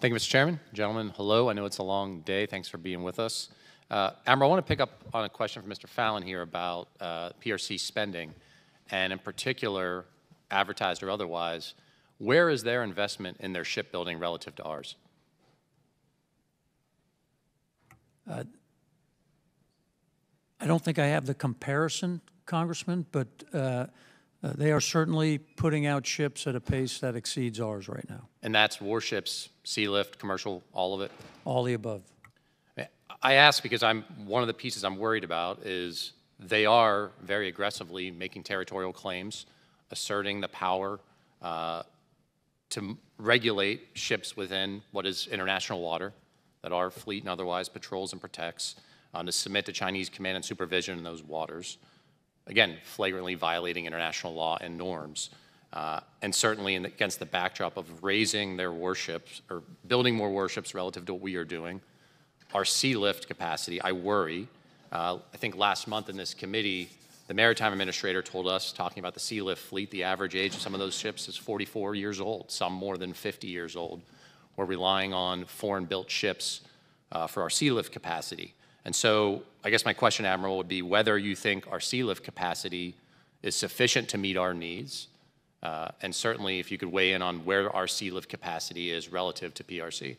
Thank you, Mr. Chairman. Gentlemen, hello. I know it's a long day. Thanks for being with us. Uh, Admiral, I want to pick up on a question from Mr. Fallon here about uh, PRC spending, and in particular, advertised or otherwise, where is their investment in their shipbuilding relative to ours?
Uh, I don't think I have the comparison, Congressman, but uh, they are certainly putting out ships at a pace that exceeds ours right now.
And that's warships, sea lift, commercial, all of it?
All the above.
I ask because I'm one of the pieces I'm worried about is they are very aggressively making territorial claims, asserting the power uh, to regulate ships within what is international water that our fleet and otherwise patrols and protects, uh, to submit to Chinese command and supervision in those waters. Again, flagrantly violating international law and norms. Uh, and certainly in the, against the backdrop of raising their warships or building more warships relative to what we are doing our sea lift capacity, I worry. Uh, I think last month in this committee, the maritime administrator told us, talking about the sea lift fleet, the average age of some of those ships is 44 years old, some more than 50 years old. We're relying on foreign built ships uh, for our sea lift capacity. And so I guess my question, Admiral, would be whether you think our sea lift capacity is sufficient to meet our needs, Uh, And certainly, if you could weigh in on where our sea lift capacity is relative to PRC.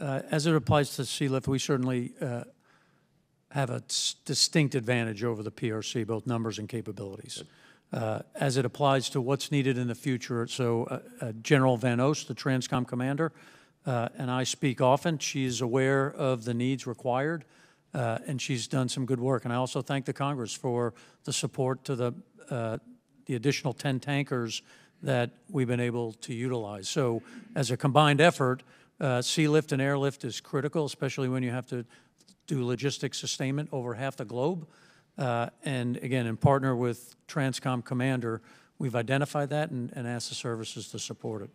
Uh, As it applies to Sealift, we certainly uh, have a distinct advantage over the PRC, both numbers and capabilities. Uh, As it applies to what's needed in the future, so uh, uh, General Van Ovost, the Transcom commander, uh, and I speak often. She is aware of the needs required, uh, and she's done some good work. And I also thank the Congress for the support to the, uh, the additional 10 tankers that we've been able to utilize. So as a combined effort, uh, sea lift and airlift is critical, especially when you have to do logistics sustainment over half the globe. Uh, And again, in partner with Transcom Commander, we've identified that and, and asked the services to support it.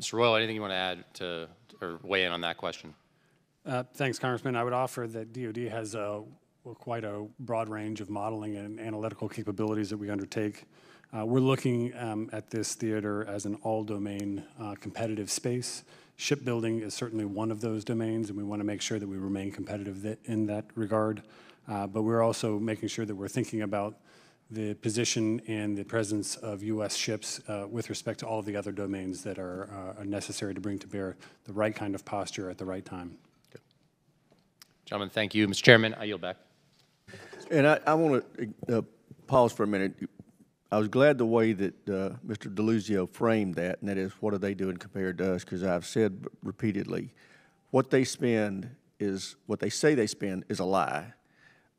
Mr. Royal, anything you want to add to, or weigh in on that question?
Uh, Thanks, Congressman. I would offer that DoD has a, quite a broad range of modeling and analytical capabilities that we undertake. Uh, We're looking um, at this theater as an all-domain uh, competitive space. Shipbuilding is certainly one of those domains, and we want to make sure that we remain competitive in that regard. Uh, But we're also making sure that we're thinking about the position and the presence of U.S. ships uh, with respect to all of the other domains that are uh, are necessary to bring to bear the right kind of posture at the right time.
Gentlemen, thank you. Mr. Chairman, I yield back.
And I, I want to pause for a minute. I was glad the way that uh, Mr. Deluzio framed that, and that is, what are they doing compared to us? Because I've said repeatedly, what they spend is, what they say they spend is a lie.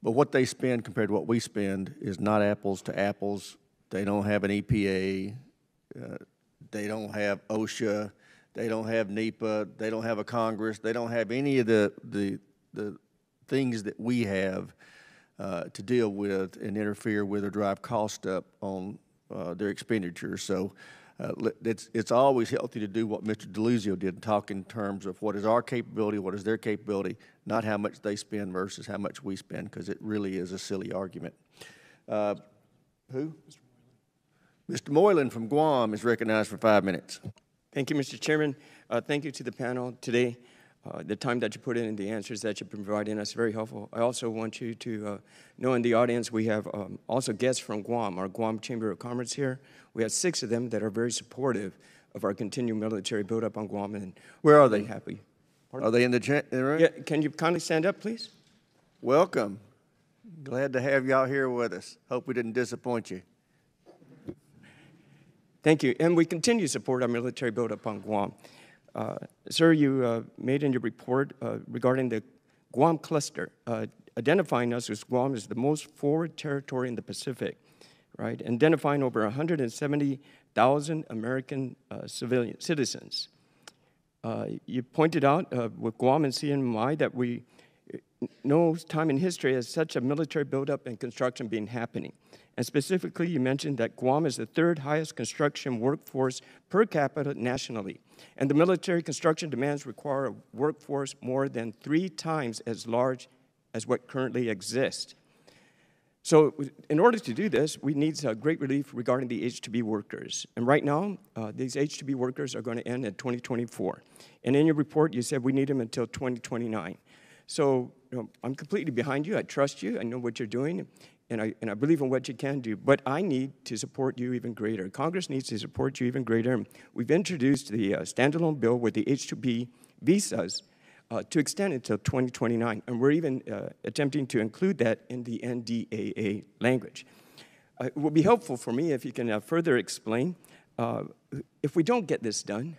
But what they spend compared to what we spend is not apples to apples. They don't have an EPA. Uh, they don't have OSHA. They don't have NEPA. They don't have a Congress. They don't have any of the, the, the things that we have uh, to deal with and interfere with or drive cost up on uh, their expenditures. So uh, it's, it's always healthy to do what Mr. Deluzio did, talk in terms of what is our capability, what is their capability, not how much they spend versus how much we spend, because it really is a silly argument. Uh, Who? Mr. Moylan from Guam is recognized for five minutes.
Thank you, Mr. Chairman. Uh, Thank you to the panel today. Uh, The time that you put in and the answers that you've been providing us, very helpful. I also want you to uh, know in the audience, we have um, also guests from Guam, our Guam Chamber of Commerce here. We have six of them that are very supportive of our continued military buildup on Guam, and
Where are they?
happy.
Are they in the, cha- in the room?
Yeah, can you kindly stand up, please?
Welcome. Glad to have y'all here with us. Hope we didn't disappoint you.
Thank you. And we continue to support our military buildup on Guam. Uh, Sir, you uh, made in your report uh, regarding the Guam cluster, identifying us as Guam as the most forward territory in the Pacific, right? Identifying over 170,000 American civilian citizens. You pointed out with Guam and CNMI that we no time in history has such a military buildup and construction been happening. And specifically, you mentioned that Guam is the third highest construction workforce per capita nationally. And the military construction demands require a workforce more than three times as large as what currently exists. So, in order to do this, we need uh, great relief regarding the H-2B workers. And right now, uh, these H-2B workers are going to end in 2024. And in your report, you said we need them until 2029. So, you know, I'm completely behind you. I trust you. I know what you're doing, and I, and I believe in what you can do. But I need to support you even greater. Congress needs to support you even greater. We've introduced the uh, standalone bill with the H-2B visas uh, to extend until 2029, and we're even uh, attempting to include that in the NDAA language. Uh, it would be helpful for me if you can uh, further explain uh, if we don't get this done,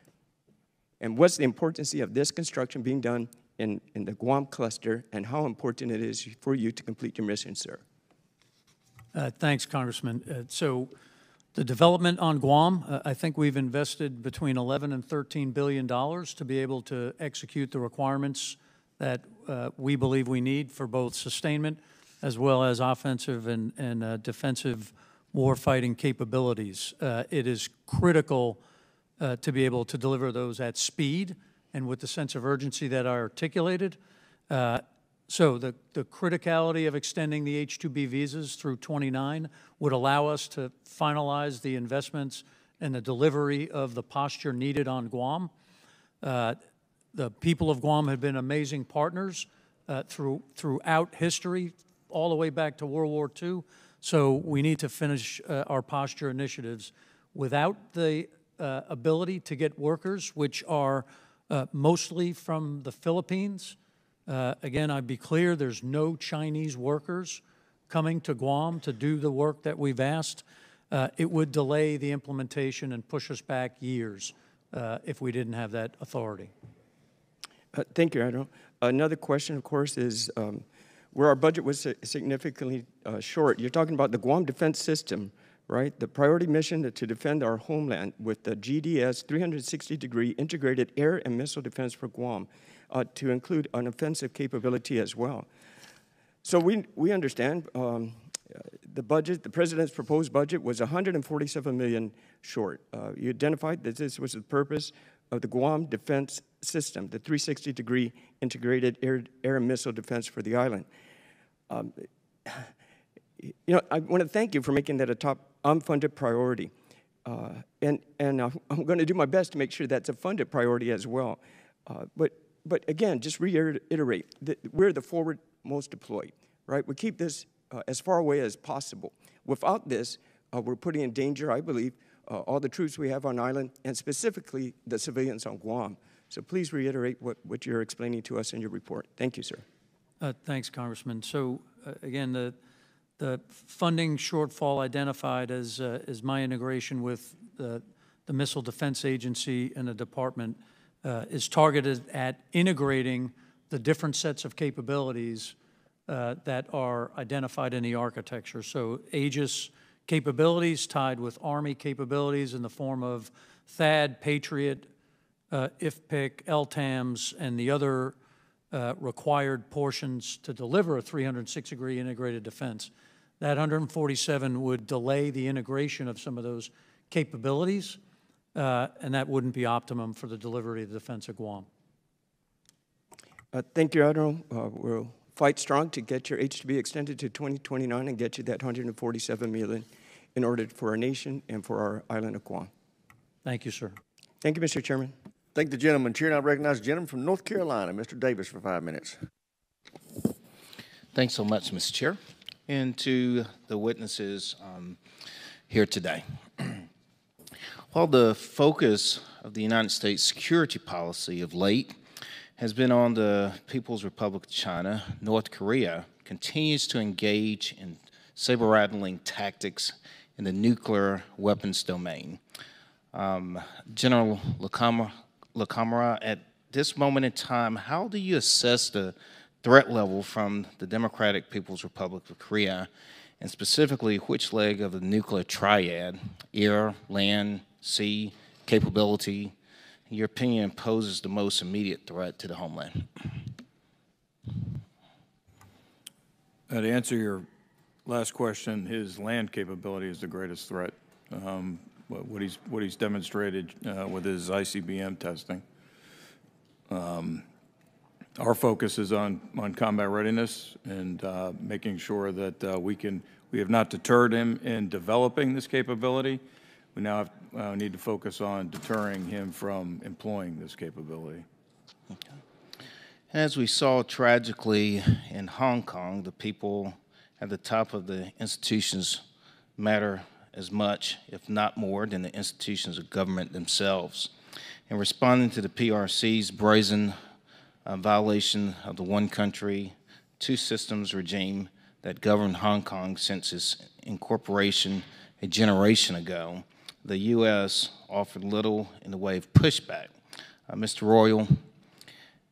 and what's the importance of this construction being done in, in the Guam cluster, and how important it is for you to complete your mission, sir.
Uh, Thanks, Congressman. Uh, So the development on Guam, uh, I think we've invested between 11 and 13 billion dollars to be able to execute the requirements that uh, we believe we need for both sustainment as well as offensive and, and uh, defensive warfighting capabilities. Uh, It is critical to be able to deliver those at speed and with the sense of urgency that I articulated. Uh, So the, the criticality of extending the H-2B visas through 29 would allow us to finalize the investments and the delivery of the posture needed on Guam. Uh, The people of Guam have been amazing partners uh, through, throughout history, all the way back to World War II. So we need to finish uh, our posture initiatives without the uh, ability to get workers, which are uh, mostly from the Philippines. Uh, Again, I'd be clear, there's no Chinese workers coming to Guam to do the work that we've asked. Uh, It would delay the implementation and push us back years uh, if we didn't have that authority.
Uh, Thank you, Admiral. Another question, of course, is um, where our budget was significantly uh, short. You're talking about the Guam Defense System, right? The priority mission to defend our homeland with the GDS 360-degree integrated air and missile defense for Guam, uh, to include an offensive capability as well. So we, we understand um, the budget, the president's proposed budget was 147 million short. Uh, you identified that this was the purpose of the Guam Defense System, the 360-degree integrated air, air and missile defense for the island. Um, you know, I want to thank you for making that a top unfunded priority. Uh, and and uh, I'm going to do my best to make sure that's a funded priority as well. Uh, but, but again, just reiterate that we're the forward most deployed, right? We keep this uh, as far away as possible. Without this, uh, we're putting in danger, I believe, uh, all the troops we have on island, and specifically the civilians on Guam. So please reiterate what, what you're explaining to us in your report. Thank you, sir.
Uh, Thanks, Congressman. So uh, again, the, the funding shortfall identified as, uh, as my integration with the, the Missile Defense Agency and the department uh, is targeted at integrating the different sets of capabilities uh, that are identified in the architecture. So Aegis capabilities tied with Army capabilities in the form of THAAD, Patriot, uh, IFPC, LTAMDS, and the other uh, required portions to deliver a 360-degree integrated defense. That 147 would delay the integration of some of those capabilities, uh, and that wouldn't be optimum for the delivery of the defense of Guam.
Uh, thank you, Admiral. Uh, we'll fight strong to get your H-2B extended to 2029 and get you that 147 million in order for our nation and for our island of Guam.
Thank you, sir.
Thank you, Mr. Chairman.
Thank the gentleman. Chair, and I recognize the gentleman from North Carolina, Mr. Davis, for five minutes.
Thanks so much, Mr. Chair, and to the witnesses um, here today. While the focus of the United States security policy of late has been on the People's Republic of China, North Korea continues to engage in saber rattling tactics in the nuclear weapons domain. Um, General LaCamera, LaCamera, at this moment in time, how do you assess the threat level from the Democratic People's Republic of Korea, and specifically which leg of the nuclear triad, air, land, sea, capability, in your opinion, poses the most immediate threat to the homeland?
Uh, to answer your last question, his land capability is the greatest threat. Um, what what he's, what he's demonstrated uh, with his ICBM testing. Um, Our focus is on, on combat readiness and uh, making sure that uh, we can, we have not deterred him in developing this capability. We now have, uh, need to focus on deterring him from employing this capability.
As we saw tragically in Hong Kong, the people at the top of the institutions matter as much, if not more, than the institutions of government themselves. In responding to the PRC's brazen uh, violation of the one country, two systems regime that governed Hong Kong since its incorporation a generation ago, the U.S. offered little in the way of pushback. Uh, Mr. Royal,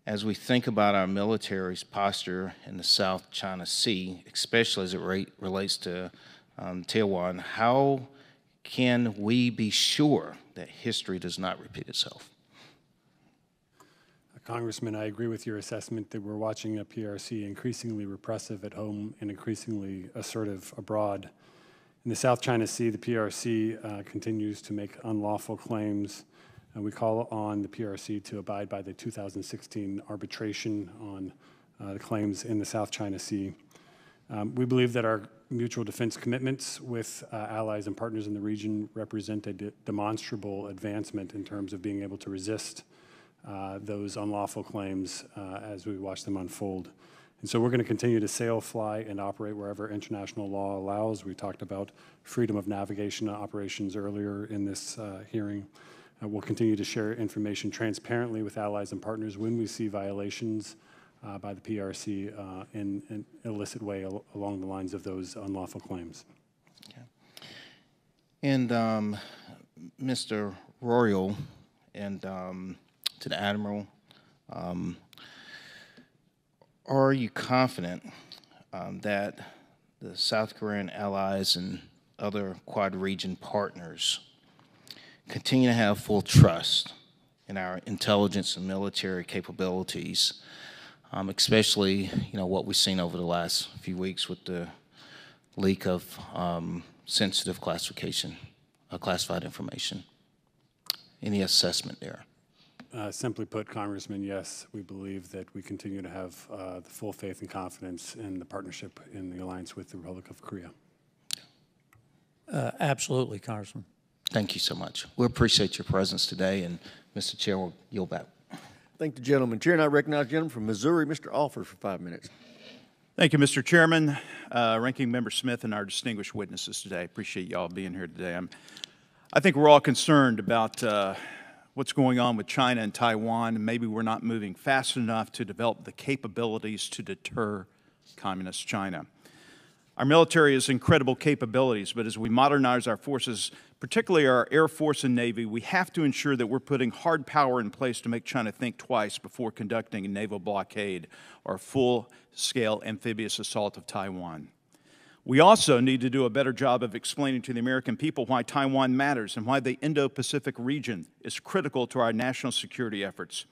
as we think about our military's posture in the South China Sea, especially as it re- relates to um, Taiwan, how can we be sure that history does not repeat itself?
Congressman, I agree with your assessment that we're watching a PRC increasingly repressive at home and increasingly assertive abroad. In the South China Sea, the PRC uh, continues to make unlawful claims. And we call on the PRC to abide by the 2016 arbitration on uh, the claims in the South China Sea. Um, we believe that our mutual defense commitments with uh, allies and partners in the region represent a de demonstrable advancement in terms of being able to resist uh, those unlawful claims uh, as we watch them unfold. And so we're going to continue to sail, fly, and operate wherever international law allows. We talked about freedom of navigation operations earlier in this uh, hearing. Uh, we'll continue to share information transparently with allies and partners when we see violations uh, by the PRC uh, in an illicit way al along the lines of those unlawful claims. Okay.
And um, Mr. Royal and um, to the Admiral, um, are you confident um, that the South Korean allies and other Quad region partners continue to have full trust in our intelligence and military capabilities, um, especially you know what we've seen over the last few weeks with the leak of um, sensitive classification, uh, classified information. Any assessment there?
Uh, simply put, Congressman, yes, we believe that we continue to have uh, the full faith and confidence in the partnership in the alliance with the Republic of Korea.
Uh, absolutely, Congressman.
Thank you so much. We appreciate your presence today, and Mr. Chair, we'll yield back.
Thank the gentleman. Chair, and I recognize the gentleman from Missouri, Mr. Alford, for five minutes.
Thank you, Mr. Chairman, uh, Ranking Member Smith, and our distinguished witnesses today. I appreciate y'all being here today. I'm, I think we're all concerned about uh, what's going on with China and Taiwan, maybe we're not moving fast enough to develop the capabilities to deter communist China. Our military has incredible capabilities, but as we modernize our forces, particularly our Air Force and Navy, we have to ensure that we're putting hard power in place to make China think twice before conducting a naval blockade or full-scale amphibious assault of Taiwan. We also need to do a better job of explaining to the American people why Taiwan matters and why the Indo-Pacific region is critical to our national security efforts.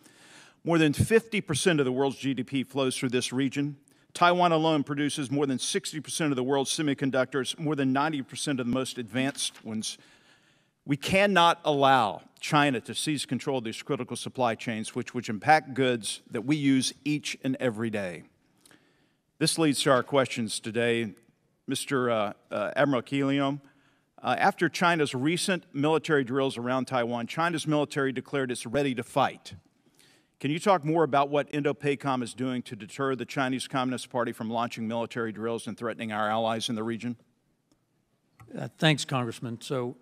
More than 50% of the world's GDP flows through this region, Taiwan alone produces more than 60% of the world's semiconductors, more than 90% of the most advanced ones. We cannot allow China to seize control of these critical supply chains, which would impact goods that we use each and every day. This leads to our questions today. Mr. Uh, uh, Admiral Aquilino, uh, after China's recent military drills around Taiwan, China's military declared it's ready to fight. Can you talk more about what INDOPACOM is doing to deter the Chinese Communist Party from launching military drills and threatening our allies in the region?
Uh, thanks, Congressman. So,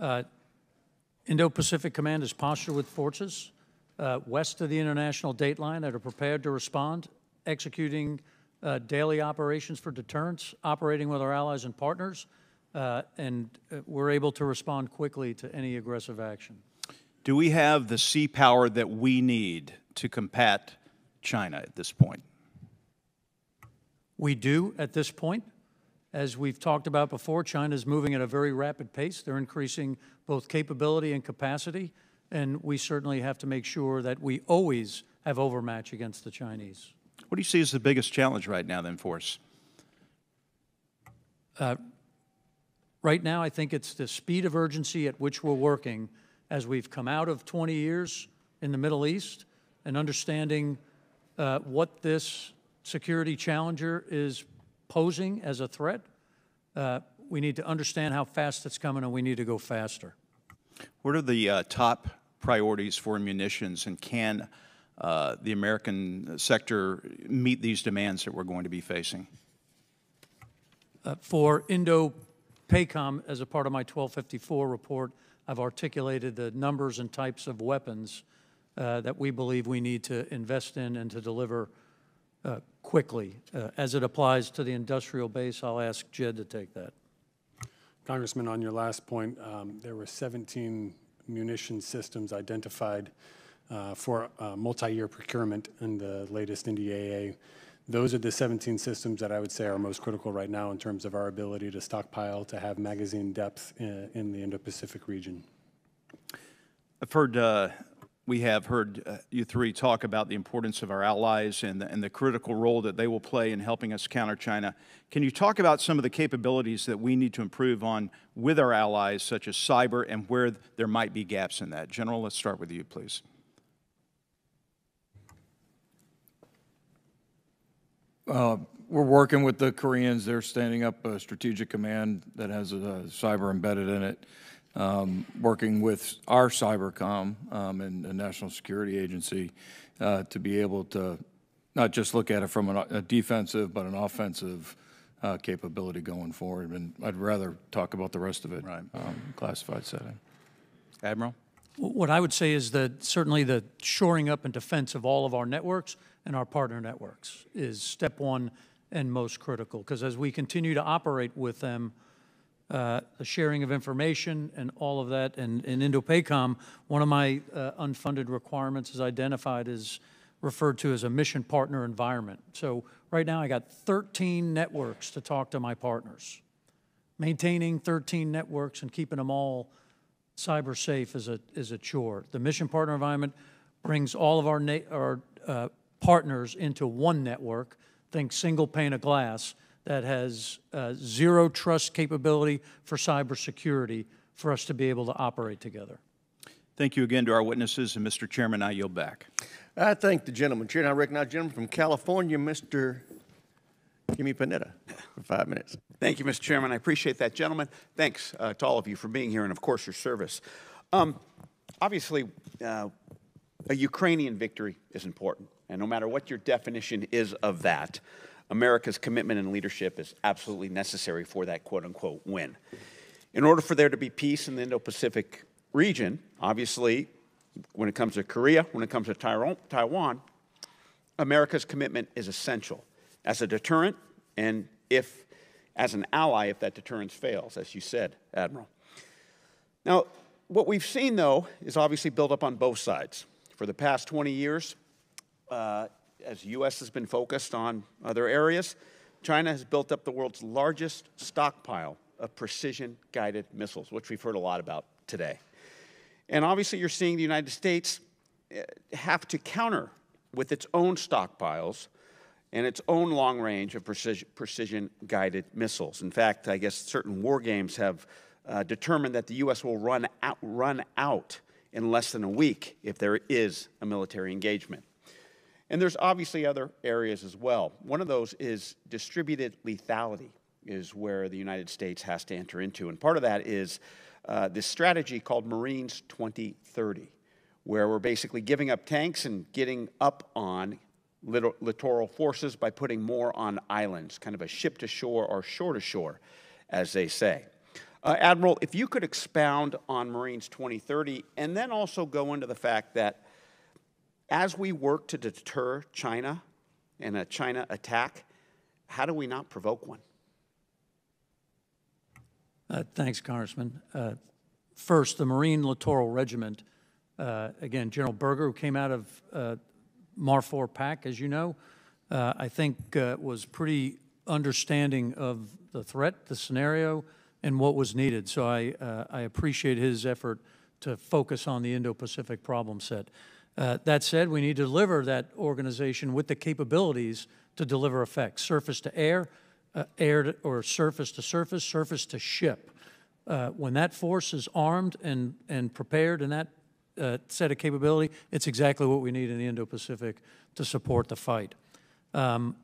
uh, Indo-Pacific Command is postured with forces uh, west of the international dateline that are prepared to respond, executing uh, daily operations for deterrence, operating with our allies and partners, uh, and uh, we're able to respond quickly to any aggressive action.
Do we have the sea power that we need to combat China at this point?
We do at this point. As we've talked about before, China is moving at a very rapid pace. They're increasing both capability and capacity, and we certainly have to make sure that we always have overmatch against the Chinese.
What do you see as the biggest challenge right now, then, for us?
Uh, right now, I think it's the speed of urgency at which we're working as we've come out of 20 years in the Middle East and understanding uh, what this security challenger is posing as a threat. Uh, we need to understand how fast it's coming and we need to go faster.
What are the uh, top priorities for munitions and can uh, the American sector meet these demands that we're going to be facing?
Uh, for Indo-PACOM, as a part of my 1254 report, I've articulated the numbers and types of weapons uh, that we believe we need to invest in and to deliver uh, quickly. Uh, as it applies to the industrial base, I'll ask Jed to take that.
Congressman, on your last point, um, there were 17 munition systems identified uh, for uh, multi-year procurement in the latest NDAA. Those are the 17 systems that I would say are most critical right now in terms of our ability to stockpile, to have magazine depth in, in the Indo-Pacific region.
I've heard, uh, we have heard uh, you three talk about the importance of our allies and the, and the critical role that they will play in helping us counter China. Can you talk about some of the capabilities that we need to improve on with our allies, such as cyber, and where there might be gaps in that? General, let's start with you, please.
Uh, we're working with the Koreans. They're standing up a strategic command that has a, a cyber embedded in it. Um, working with our cybercom um, and the National Security Agency uh, to be able to not just look at it from an- a defensive, but an offensive uh, capability going forward. And I'd rather talk about the rest of it. Right. Classified setting.
Admiral?
What I would say is that certainly the shoring up and defense of all of our networks and our partner networks is step one and most critical. Because as we continue to operate with them, uh, the sharing of information and all of that, and in Indo-PACOM, one of my uh, unfunded requirements is identified as referred to as a mission partner environment. So right now, I got 13 networks to talk to my partners. Maintaining 13 networks and keeping them all cyber safe is a, is a chore. The mission partner environment brings all of our, na- our uh, partners into one network, think single pane of glass, that has uh, zero trust capability for cybersecurity for us to be able to operate together.
Thank you again to our witnesses, and Mr. Chairman, I yield back.
I thank the gentleman. Chair, and I recognize the gentleman from California, Mr. Jimmy Panetta, for five minutes.
Thank you, Mr. Chairman. I appreciate that, gentlemen. Thanks uh, to all of you for being here and, of course, your service. Um, obviously, uh, a Ukrainian victory is important, and no matter what your definition is of that, America's commitment and leadership is absolutely necessary for that quote unquote win. In order for there to be peace in the Indo Pacific region, obviously, when it comes to Korea, when it comes to Taiwan, America's commitment is essential as a deterrent and if as an ally if that deterrence fails, as you said, Admiral. Now, what we've seen, though, is obviously built up on both sides. For the past 20 years, uh, as the U.S. has been focused on other areas, China has built up the world's largest stockpile of precision guided missiles, which we've heard a lot about today. And obviously, you're seeing the United States eh, have to counter with its own stockpiles and its own long range of precision, guided missiles. In fact, I guess certain war games have uh, determined that the U.S. will run out, run out in less than a week if there is a military engagement. And there's obviously other areas as well. One of those is distributed lethality is where the United States has to enter into. And part of that is uh, this strategy called Marines 2030, where we're basically giving up tanks and getting up on littoral forces by putting more on islands, kind of a ship to shore or shore to shore, as they say. Uh, Admiral, if you could expound on Marines 2030 and then also go into the fact that as we work to deter China and a China attack, how do we not provoke one?
Uh, thanks, Congressman. Uh, first, the Marine Littoral Regiment, uh, again, General Berger, who came out of uh, MARFORPAC, as you know, uh, I think uh, was pretty understanding of the threat, the scenario, and what was needed. So I, I appreciate his effort to focus on the Indo-Pacific problem set. Uh, that said, we need to deliver that organization with the capabilities to deliver effects, surface to air, uh, air to, or surface to surface, surface to ship. Uh, when that force is armed and, and prepared in that uh, set of capability, it's exactly what we need in the Indo-Pacific to support the fight. Um,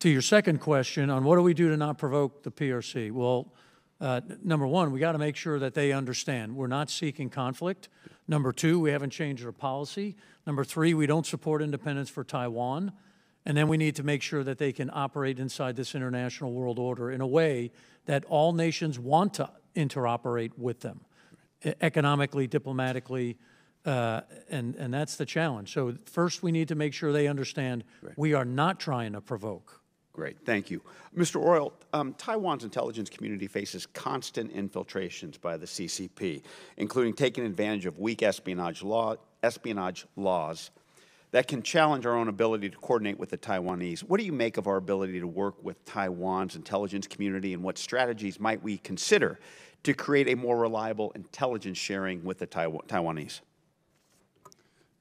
to your second question on what do we do to not provoke the PRC? Well, uh, number one, we got to make sure that they understand we're not seeking conflict. Number two, we haven't changed our policy. Number three, we don't support independence for Taiwan. And then we need to make sure that they can operate inside this international world order in a way that all nations want to interoperate with them, economically, diplomatically, uh, and, and that's the challenge. So first, we need to make sure they understand right. we are not trying to provoke.
Great, thank you. Mr. Royal, um, Taiwan's intelligence community faces constant infiltrations by the CCP, including taking advantage of weak espionage, law, espionage laws that can challenge our own ability to coordinate with the Taiwanese. What do you make of our ability to work with Taiwan's intelligence community, and what strategies might we consider to create a more reliable intelligence sharing with the Taiwan Taiwanese?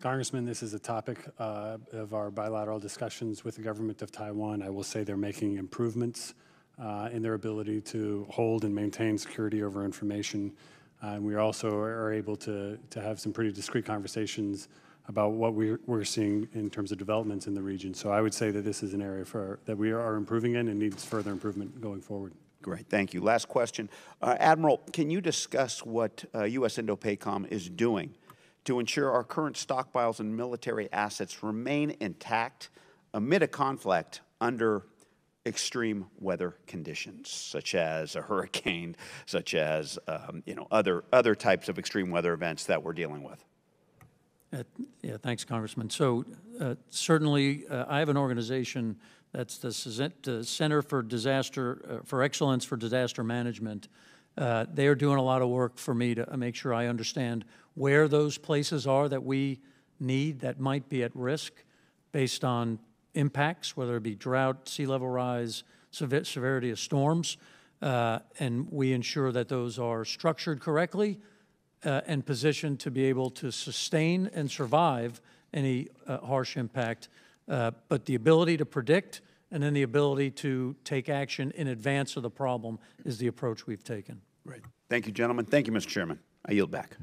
Congressman, this is a topic uh, of our bilateral discussions with the government of Taiwan. I will say they're making improvements uh, in their ability to hold and maintain security over information. Uh, and we also are able to, to have some pretty discreet conversations about what we're, we're seeing in terms of developments in the region. So I would say that this is an area for, that we are improving in and needs further improvement going forward.
Great, thank you. Last question. Uh, Admiral, can you discuss what uh, U.S. Indo-PACOM is doing to ensure our current stockpiles and military assets remain intact amid a conflict under extreme weather conditions, such as a hurricane, such as um, you know other other types of extreme weather events that we're dealing with.
Uh, Yeah, thanks, Congressman. So uh, certainly, uh, I have an organization that's the Center for Disaster, uh, for Excellence for Disaster Management. Uh, They are doing a lot of work for me to make sure I understand where those places are that we need that might be at risk based on impacts, whether it be drought, sea level rise, sever- severity of storms. Uh, And we ensure that those are structured correctly, uh, and positioned to be able to sustain and survive any uh, harsh impact. Uh, But the ability to predict and then the ability to take action in advance of the problem is the approach we've taken.
Right. Thank you, gentlemen. Thank you, Mr. Chairman. I yield back.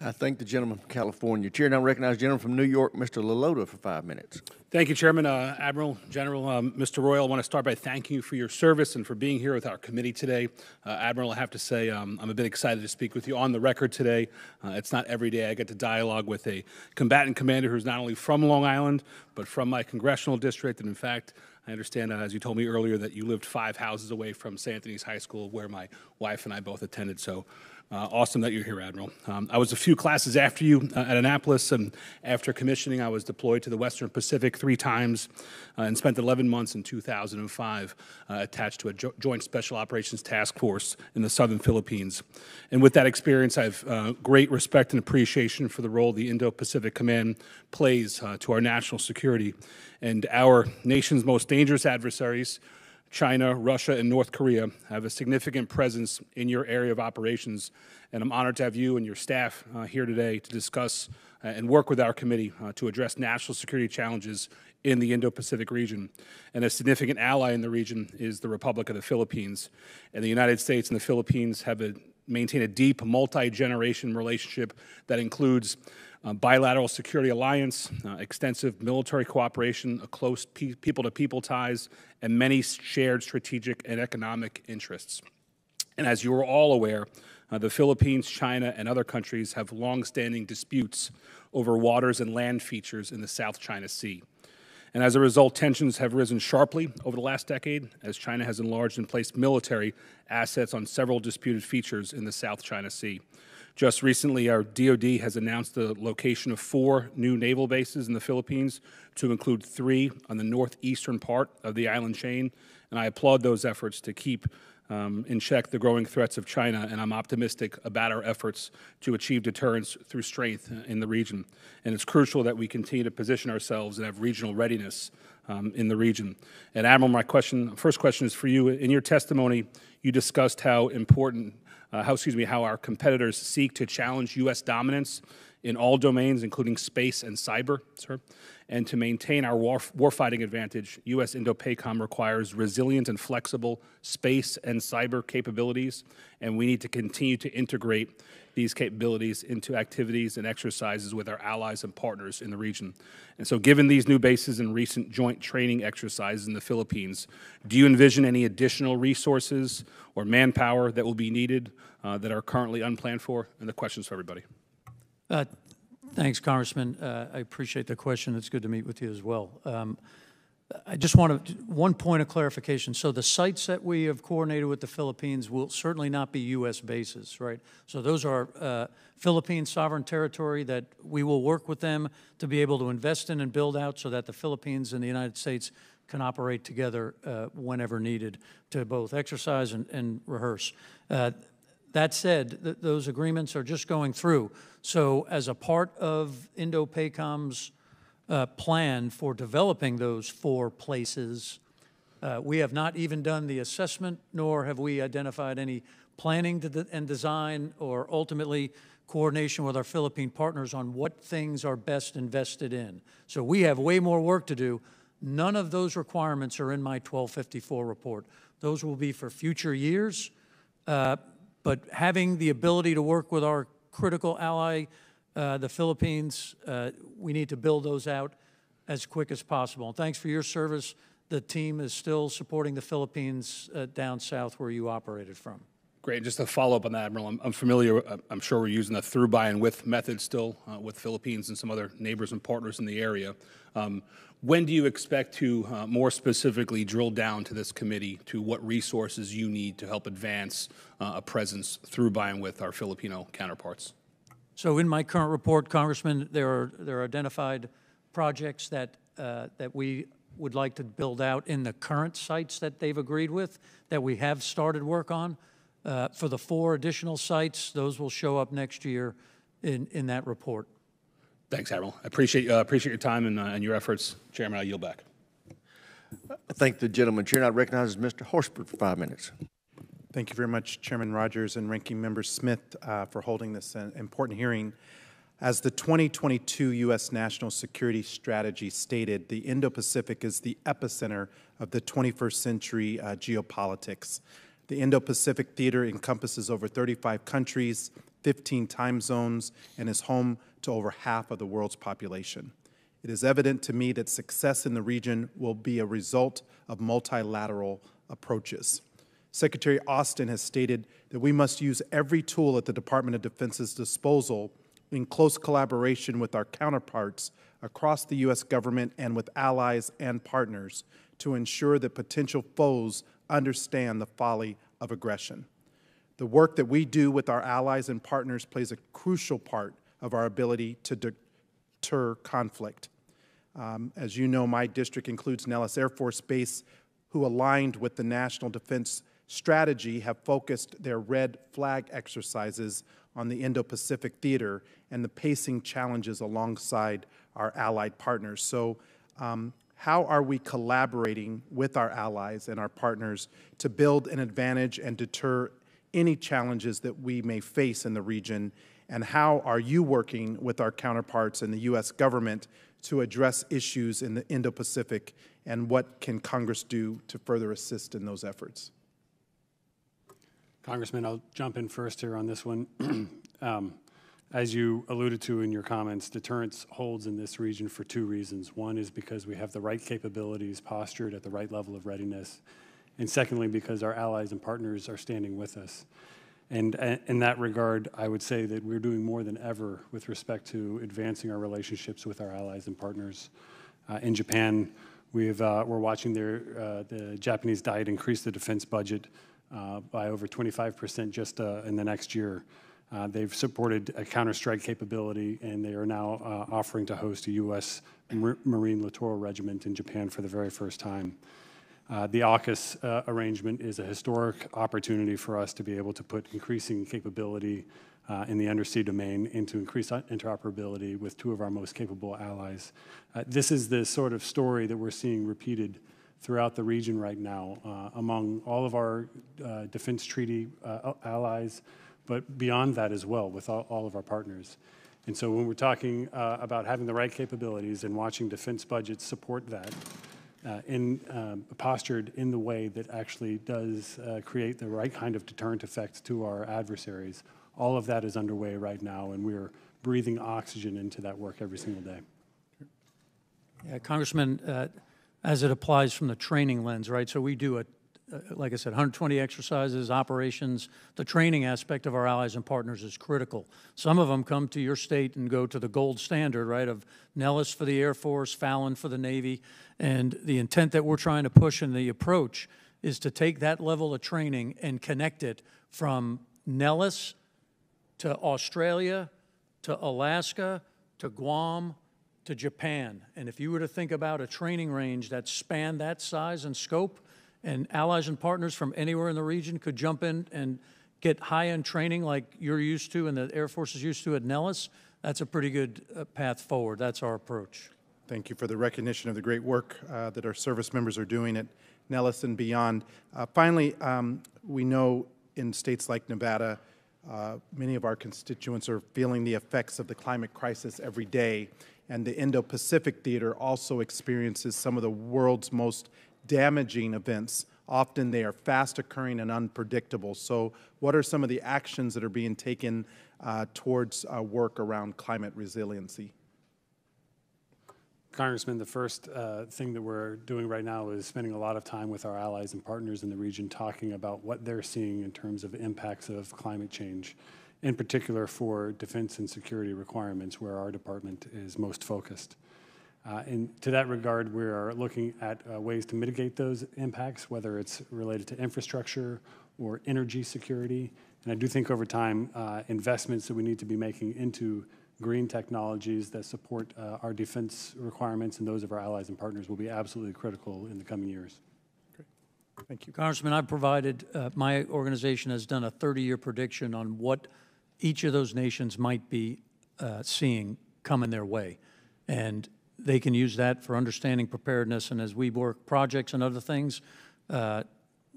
I thank the gentleman from California. Chair now recognize the gentleman from New York, Mr. LaLota, for five minutes.
Thank you, Chairman. Uh, Admiral, General, um, Mr. Royal, I want to start by thanking you for your service and for being here with our committee today. Uh, Admiral, I have to say um, I'm a bit excited to speak with you on the record today. Uh, it's not every day I get to dialogue with a combatant commander who's not only from Long Island, but from my congressional district. And in fact, I understand, uh, as you told me earlier, that you lived five houses away from St. Anthony's High School, where my wife and I both attended. So uh, awesome that you're here, Admiral. Um, I was a few classes after you uh, at Annapolis, and after commissioning, I was deployed to the Western Pacific three times uh, and spent 11 months in 2005 uh, attached to a jo- Joint Special Operations Task Force in the southern Philippines. And with that experience, I have uh, great respect and appreciation for the role the Indo Pacific Command plays uh, to our national security and our nation's most dangerous adversaries. China, Russia, and North Korea have a significant presence in your area of operations, and I'm honored to have you and your staff uh, here today to discuss uh, and work with our committee uh, to address national security challenges in the Indo-Pacific region. And a significant ally in the region is the Republic of the Philippines. And the United States and the Philippines have a, maintain a deep multi-generation relationship that includes uh, bilateral security alliance, uh, extensive military cooperation, a close pe- people-to-people ties, and many shared strategic and economic interests. And as you are all aware, uh, the Philippines, China, and other countries have long-standing disputes over waters and land features in the South China Sea. And as a result, tensions have risen sharply over the last decade as China has enlarged and placed military assets on several disputed features in the South China Sea. Just recently, our DoD has announced the location of four new naval bases in the Philippines, to include three on the northeastern part of the island chain. And I applaud those efforts to keep um, in check the growing threats of China, and I'm optimistic about our efforts to achieve deterrence through strength in the region. And it's crucial that we continue to position ourselves and have regional readiness um, in the region. And Admiral, my question, first question is for you. In your testimony, you discussed how important uh, how, excuse me, how our competitors seek to challenge U.S. dominance in all domains, including space and cyber, sir. And to maintain our war, warfighting advantage, U.S. Indo-PACOM requires resilient and flexible space and cyber capabilities, and we need to continue to integrate these capabilities into activities and exercises with our allies and partners in the region. And so given these new bases and recent joint training exercises in the Philippines, do you envision any additional resources or manpower that will be needed uh, that are currently unplanned for? And the questions for everybody.
Uh, Thanks, Congressman. Uh, I appreciate the question. It's good to meet with you as well. Um, I just want to, one point of clarification. So the sites that we have coordinated with the Philippines will certainly not be U.S. bases, right? So those are uh, Philippine sovereign territory that we will work with them to be able to invest in and build out so that the Philippines and the United States can operate together uh, whenever needed to both exercise and, and rehearse. Uh, that said, th those agreements are just going through. So as a part of Indo-PACOM's uh, plan for developing those four places, uh, we have not even done the assessment, nor have we identified any planning to and design or ultimately coordination with our Philippine partners on what things are best invested in. So we have way more work to do. None of those requirements are in my 1254 report. Those will be for future years. Uh, but having the ability to work with our critical ally, uh, the Philippines, uh, we need to build those out as quick as possible. And thanks for your service. The team is still supporting the Philippines uh, down south where you operated from.
Great. Just to follow up on that, Admiral, I'm, I'm familiar, uh, I'm sure we're using the through, by, and with method still uh, with Philippines and some other neighbors and partners in the area. Um, when do you expect to uh, more specifically drill down to this committee to what resources you need to help advance uh, a presence through, by, and with our Filipino counterparts?
So in my current report, Congressman, there are, there are identified projects that, uh, that we would like to build out in the current sites that they've agreed with, that we have started work on. Uh, For the four additional sites, those will show up next year in, in that report.
Thanks, Admiral. I appreciate, uh, appreciate your time and, uh, and your efforts. Chairman, I yield back.
I thank the gentleman. Chair now recognizes Mr. Horsford for five minutes.
Thank you very much, Chairman Rogers and Ranking Member Smith, uh, for holding this uh, important hearing. As the 2022 U.S. National Security Strategy stated, the Indo-Pacific is the epicenter of the 21st century uh, geopolitics. The Indo-Pacific theater encompasses over 35 countries, 15 time zones, and is home to over half of the world's population. It is evident to me that success in the region will be a result of multilateral approaches. Secretary Austin has stated that we must use every tool at the Department of Defense's disposal in close collaboration with our counterparts across the U.S. government and with allies and partners to ensure that potential foes understand the folly of aggression. The work that we do with our allies and partners plays a crucial part of our ability to deter conflict. Um, as you know, my district includes Nellis Air Force Base, who aligned with the National Defense Strategy have focused their red flag exercises on the Indo-Pacific theater and the pacing challenges alongside our allied partners. So um, how are we collaborating with our allies and our partners to build an advantage and deter any challenges that we may face in the region? And how are you working with our counterparts in the U.S. government to address issues in the Indo-Pacific? And what can Congress do to further assist in those efforts?
Congressman, I'll jump in first here on this one. um, as you alluded to in your comments, deterrence holds in this region for two reasons. One is because we have the right capabilities postured at the right level of readiness. And secondly, because our allies and partners are standing with us. And in that regard, I would say that we're doing more than ever with respect to advancing our relationships with our allies and partners. Uh, in Japan, we've, uh, we're watching their, uh, the Japanese Diet increase the defense budget uh, by over 25% just uh, in the next year. Uh, they've supported a counter-strike capability, and they are now uh, offering to host a U.S. Mar Marine Littoral Regiment in Japan for the very first time. Uh, the AUKUS uh, arrangement is a historic opportunity for us to be able to put increasing capability uh, in the undersea domain and to increase interoperability with two of our most capable allies. Uh, this is the sort of story that we're seeing repeated throughout the region right now among all of our defense treaty allies, but beyond that as well with all, all of our partners. And so when we're talking uh, about having the right capabilities and watching defense budgets support that, uh, in, um, postured in the way that actually does uh, create the right kind of deterrent effect to our adversaries, all of that is underway right now, and we're breathing oxygen into that work every single day.
Yeah, Congressman, uh, as it applies from the training lens, right? So we do a uh, like I said, 120 exercises, operations. The training aspect of our allies and partners is critical. Some of them come to your state and go to the gold standard, right, of Nellis for the Air Force, Fallon for the Navy. And the intent that we're trying to push in the approach is to take that level of training and connect it from Nellis to Australia to Alaska to Guam to Japan. And if you were to think about a training range that spanned that size and scope, and allies and partners from anywhere in the region could jump in and get high-end training like you're used to and the Air Force is used to at Nellis, that's a pretty good uh, path forward. That's our approach.
Thank you for the recognition of the great work uh, that our service members are doing at Nellis and beyond. Uh, finally, um, we know in states like Nevada, uh, many of our constituents are feeling the effects of the climate crisis every day, and the Indo-Pacific theater also experiences some of the world's most damaging events. Often they are fast occurring and unpredictable. So, what are some of the actions that are being taken uh, towards uh, work around climate resiliency?
Congressman, the first uh, thing that we're doing right now is spending a lot of time with our allies and partners in the region talking about what they're seeing in terms of impacts of climate change, in particular for defense and security requirements, where our department is most focused. Uh, and to that regard, we are looking at uh, ways to mitigate those impacts, whether it's related to infrastructure or energy security. And I do think over time, uh, investments that we need to be making into green technologies that support uh, our defense requirements and those of our allies and partners will be absolutely critical in the coming years.
Thank you.
Congressman, I've provided, uh, my organization has done a 30-year prediction on what each of those nations might be uh, seeing coming their way. And they can use that for understanding preparedness. And as we work projects and other things, uh,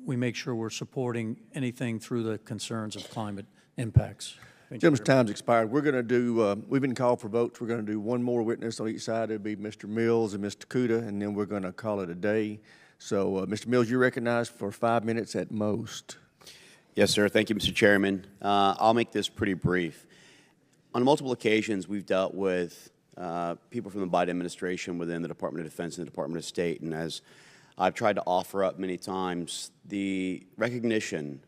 we make sure we're supporting anything through the concerns of climate impacts.
Gentleman's time's expired. We're going to do, uh, we've been called for votes. We're going to do one more witness on each side. It'll be Mr. Mills and Mr. Kuda, and then we're going to call it a day. So, uh, Mr. Mills, you're recognized for five minutes at most.
Yes, sir. Thank you, Mr. Chairman. Uh, I'll make this pretty brief. On multiple occasions, we've dealt with uh, people from the Biden administration within the Department of Defense and the Department of State, and as I've tried to offer up many times, the recognition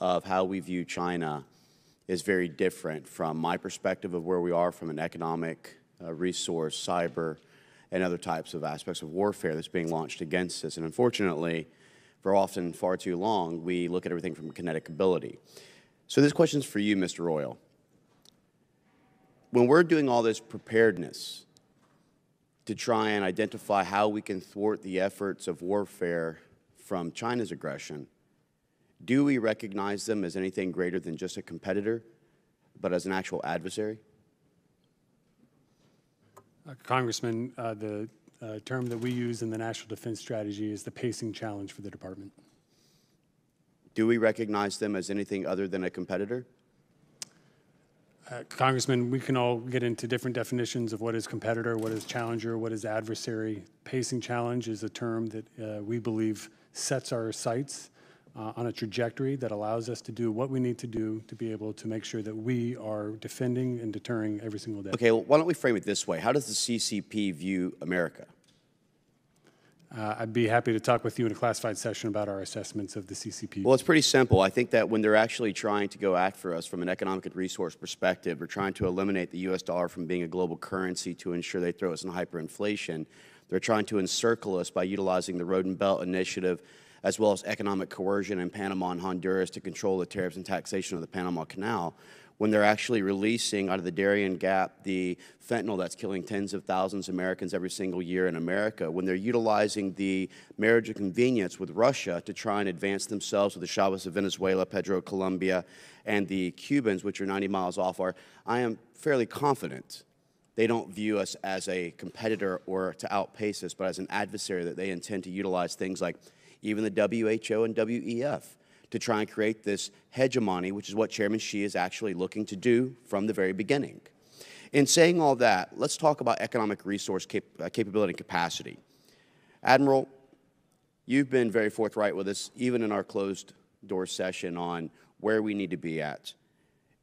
of how we view China is very different from my perspective of where we are from an economic, uh, resource, cyber, and other types of aspects of warfare that's being launched against us. And unfortunately, for often far too long, we look at everything from kinetic ability. So this question's for you, Mr. Royal. When we're doing all this preparedness to try and identify how we can thwart the efforts of warfare from China's aggression, do we recognize them as anything greater than just a competitor, but as an actual adversary?
Uh, Congressman, uh, the uh, term that we use in the National Defense Strategy is the pacing challenge for the department.
Do we recognize them as anything other than a competitor?
Uh, Congressman, we can all get into different definitions of what is competitor, what is challenger, what is adversary. Pacing challenge is a term that uh, we believe sets our sights uh, on a trajectory that allows us to do what we need to do to be able to make sure that we are defending and deterring every single day.
Okay, well, why don't we frame it this way? How does the CCP view America?
Uh, I'd be happy to talk with you in a classified session about our assessments of the CCP.
Well, it's pretty simple. I think that when they're actually trying to go act for us from an economic and resource perspective, they're trying to eliminate the U.S. dollar from being a global currency to ensure they throw us in hyperinflation. They're trying to encircle us by utilizing the Road and Belt Initiative as well as economic coercion in Panama and Honduras to control the tariffs and taxation of the Panama Canal when they're actually releasing out of the Darien Gap the fentanyl that's killing tens of thousands of Americans every single year in America, when they're utilizing the marriage of convenience with Russia to try and advance themselves with the Chavez of Venezuela, Petro Colombia, and the Cubans, which are 90 miles off our, I am fairly confident they don't view us as a competitor or to outpace us, but as an adversary that they intend to utilize things like even the WHO and WEF to try and create this hegemony, which is what Chairman Xi is actually looking to do from the very beginning. In saying all that, let's talk about economic resource cap uh, capability and capacity. Admiral, you've been very forthright with us, even in our closed door session, on where we need to be at.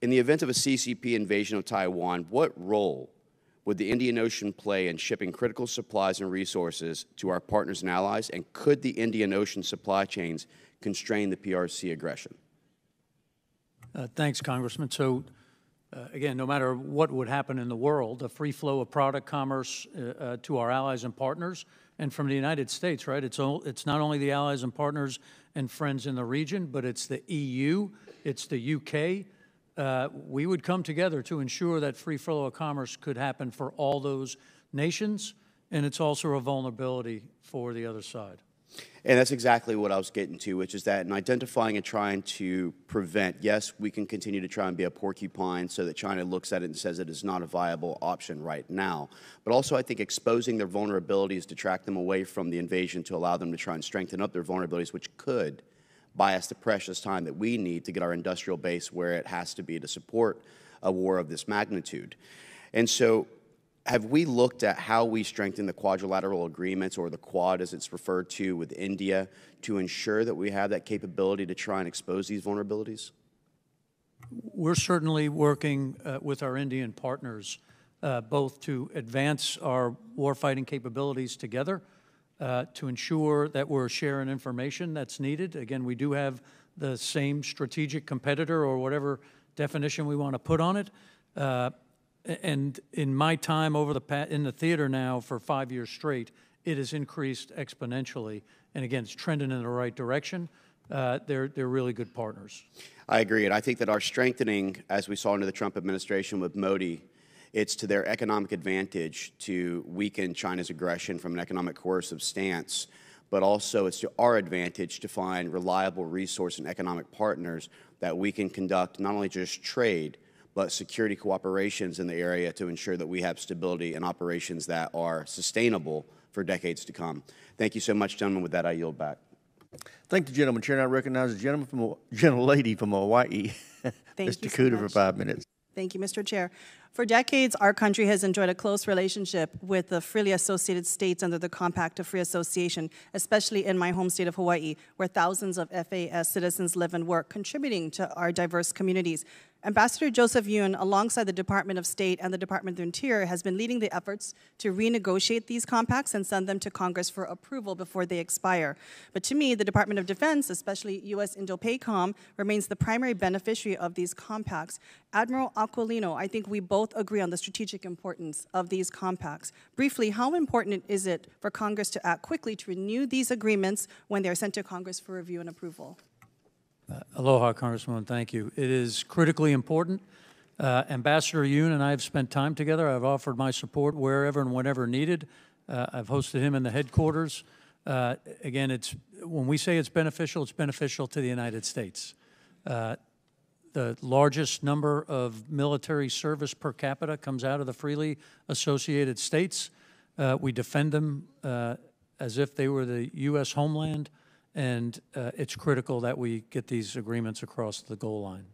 In the event of a CCP invasion of Taiwan, what role would the Indian Ocean play in shipping critical supplies and resources to our partners and allies? And could the Indian Ocean supply chains constrain the PRC aggression?
Uh, thanks, Congressman. So, uh, again, no matter what would happen in the world, a free flow of product commerce uh, uh to our allies and partners, and from the United States, right? It's, all, it's not only the allies and partners and friends in the region, but it's the EU, it's the UK. Uh, we would come together to ensure that free flow of commerce could happen for all those nations, and it's also a vulnerability for the other side.
And that's exactly what I was getting to, which is that in identifying and trying to prevent, yes, we can continue to try and be a porcupine so that China looks at it and says it is not a viable option right now. But also, I think exposing their vulnerabilities to track them away from the invasion to allow them to try and strengthen up their vulnerabilities, which could buy us the precious time that we need to get our industrial base where it has to be to support a war of this magnitude. And so have we looked at how we strengthen the quadrilateral agreements or the quad as it's referred to with India to ensure that we have that capability to try and expose these vulnerabilities?
We're certainly working uh, with our Indian partners uh, both to advance our warfighting capabilities together, uh, to ensure that we're sharing information that's needed. Again, we do have the same strategic competitor or whatever definition we want to put on it. And in my time over the in the theater now for five years straight, it has increased exponentially. And again, it's trending in the right direction. Uh, they're, they're really good partners.
I agree. And I think that our strengthening, as we saw under the Trump administration with Modi, it's to their economic advantage to weaken China's aggression from an economic coercive stance, but also it's to our advantage to find reliable resource and economic partners that we can conduct not only just trade, security cooperations in the area to ensure that we have stability and operations that are sustainable for decades to come. Thank you so much, gentlemen. With that, I yield back.
Thank the gentleman. Chair, I recognize the gentleman from gentle lady from Hawaii, Ms. Tokuda, so for five minutes.
Thank you, Mr. Chair. For decades, our country has enjoyed a close relationship with the freely associated states under the Compact of Free Association, especially in my home state of Hawaii, where thousands of FAS citizens live and work, contributing to our diverse communities. Ambassador Joseph Yun, alongside the Department of State and the Department of Interior, has been leading the efforts to renegotiate these compacts and send them to Congress for approval before they expire. But to me, the Department of Defense, especially U.S. Indo-PACOM, remains the primary beneficiary of these compacts. Admiral Aquilino, I think we both agree on the strategic importance of these compacts. Briefly, how important is it for Congress to act quickly to renew these agreements when they are sent to Congress for review and approval?
Uh, aloha, Congresswoman. Thank you. It is critically important. Uh, Ambassador Yun and I have spent time together. I've offered my support wherever and whenever needed. Uh, I've hosted him in the headquarters. Uh, again, it's when we say it's beneficial, it's beneficial to the United States. Uh, the largest number of military service per capita comes out of the freely associated states. Uh, we defend them as if they were the U.S. homeland and uh, it's critical that we get these agreements across the goal line.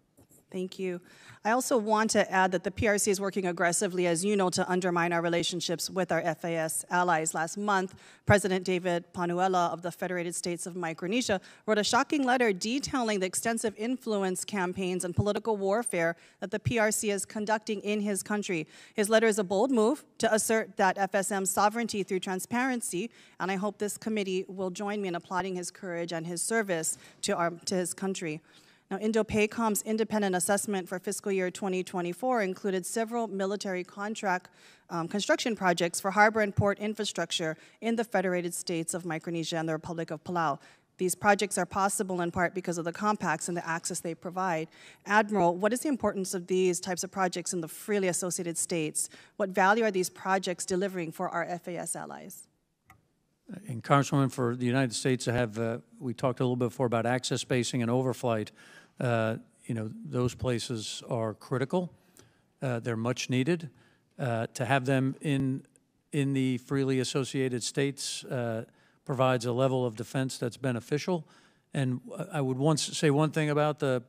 Thank you. I also want to add that the PRC is working aggressively, as you know, to undermine our relationships with our FAS allies. Last month, President David Panuelo of the Federated States of Micronesia wrote a shocking letter detailing the extensive influence campaigns and political warfare that the PRC is conducting in his country. His letter is a bold move to assert that FSM's sovereignty through transparency, and I hope this committee will join me in applauding his courage and his service to, our, to his country. Now, INDOPACOM's independent assessment for fiscal year 2024 included several military contract um, construction projects for harbor and port infrastructure in the Federated States of Micronesia and the Republic of Palau. These projects are possible in part because of the compacts and the access they provide. Admiral, what is the importance of these types of projects in the freely associated states? What value are these projects delivering for our FAS allies?
And Congresswoman, for the United States have, uh, we talked a little bit before about access basing and overflight. Uh, you know, those places are critical. Uh, they're much needed. Uh, to have them in, in the freely associated states provides a level of defense that's beneficial. And I would once say one thing about the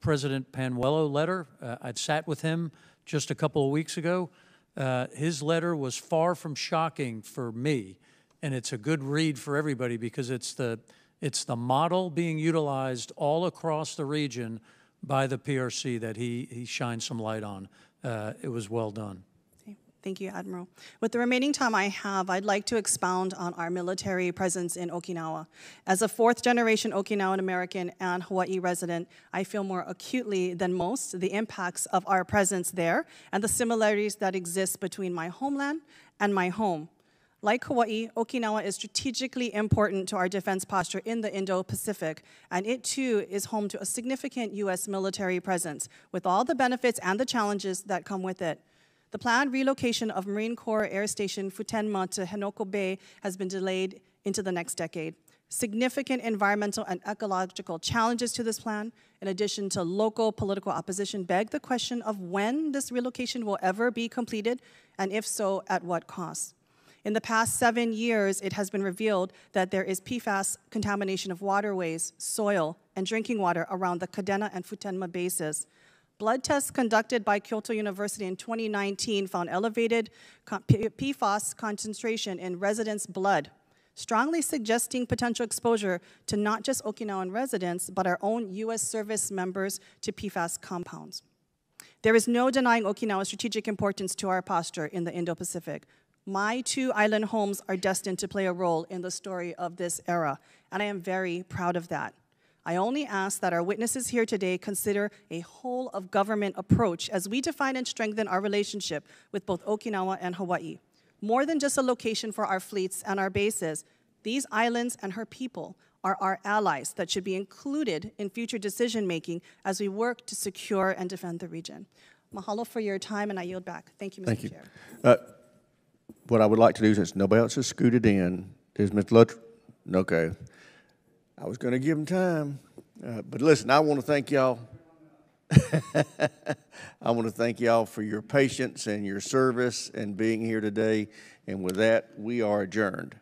President Panuelo letter. Uh, I'd sat with him just a couple of weeks ago. Uh, his letter was far from shocking for me, and it's a good read for everybody because it's the it's the model being utilized all across the region by the PRC that he, he shines some light on. Uh, it was well done.
Thank you, Admiral. With the remaining time I have, I'd like to expound on our military presence in Okinawa. As a fourth generation Okinawan American and Hawaii resident, I feel more acutely than most the impacts of our presence there and the similarities that exist between my homeland and my home. Like Hawaii, Okinawa is strategically important to our defense posture in the Indo-Pacific, and it too is home to a significant U.S. military presence, with all the benefits and the challenges that come with it. The planned relocation of Marine Corps Air Station Futenma to Henoko Bay has been delayed into the next decade. Significant environmental and ecological challenges to this plan, in addition to local political opposition, beg the question of when this relocation will ever be completed, and if so, at what cost. In the past seven years, it has been revealed that there is PFAS contamination of waterways, soil, and drinking water around the Kadena and Futenma bases. Blood tests conducted by Kyoto University in 2019 found elevated PFAS concentration in residents' blood, strongly suggesting potential exposure to not just Okinawan residents, but our own U.S. service members to PFAS compounds. There is no denying Okinawa's strategic importance to our posture in the Indo-Pacific. My two island homes are destined to play a role in the story of this era, and I am very proud of that. I only ask that our witnesses here today consider a whole of government approach as we define and strengthen our relationship with both Okinawa and Hawaii. More than just a location for our fleets and our bases, these islands and her people are our allies that should be included in future decision making as we work to secure and defend the region. Mahalo for your time, and I yield back. Thank you, Mr.
Thank you.
Chair.
Uh, What I would like to do, since nobody else has scooted in, is Ms. Luttrell, okay. I was going to give him time, uh, but listen, I want to thank y'all. I want to thank y'all for your patience and your service and being here today. And with that, we are adjourned.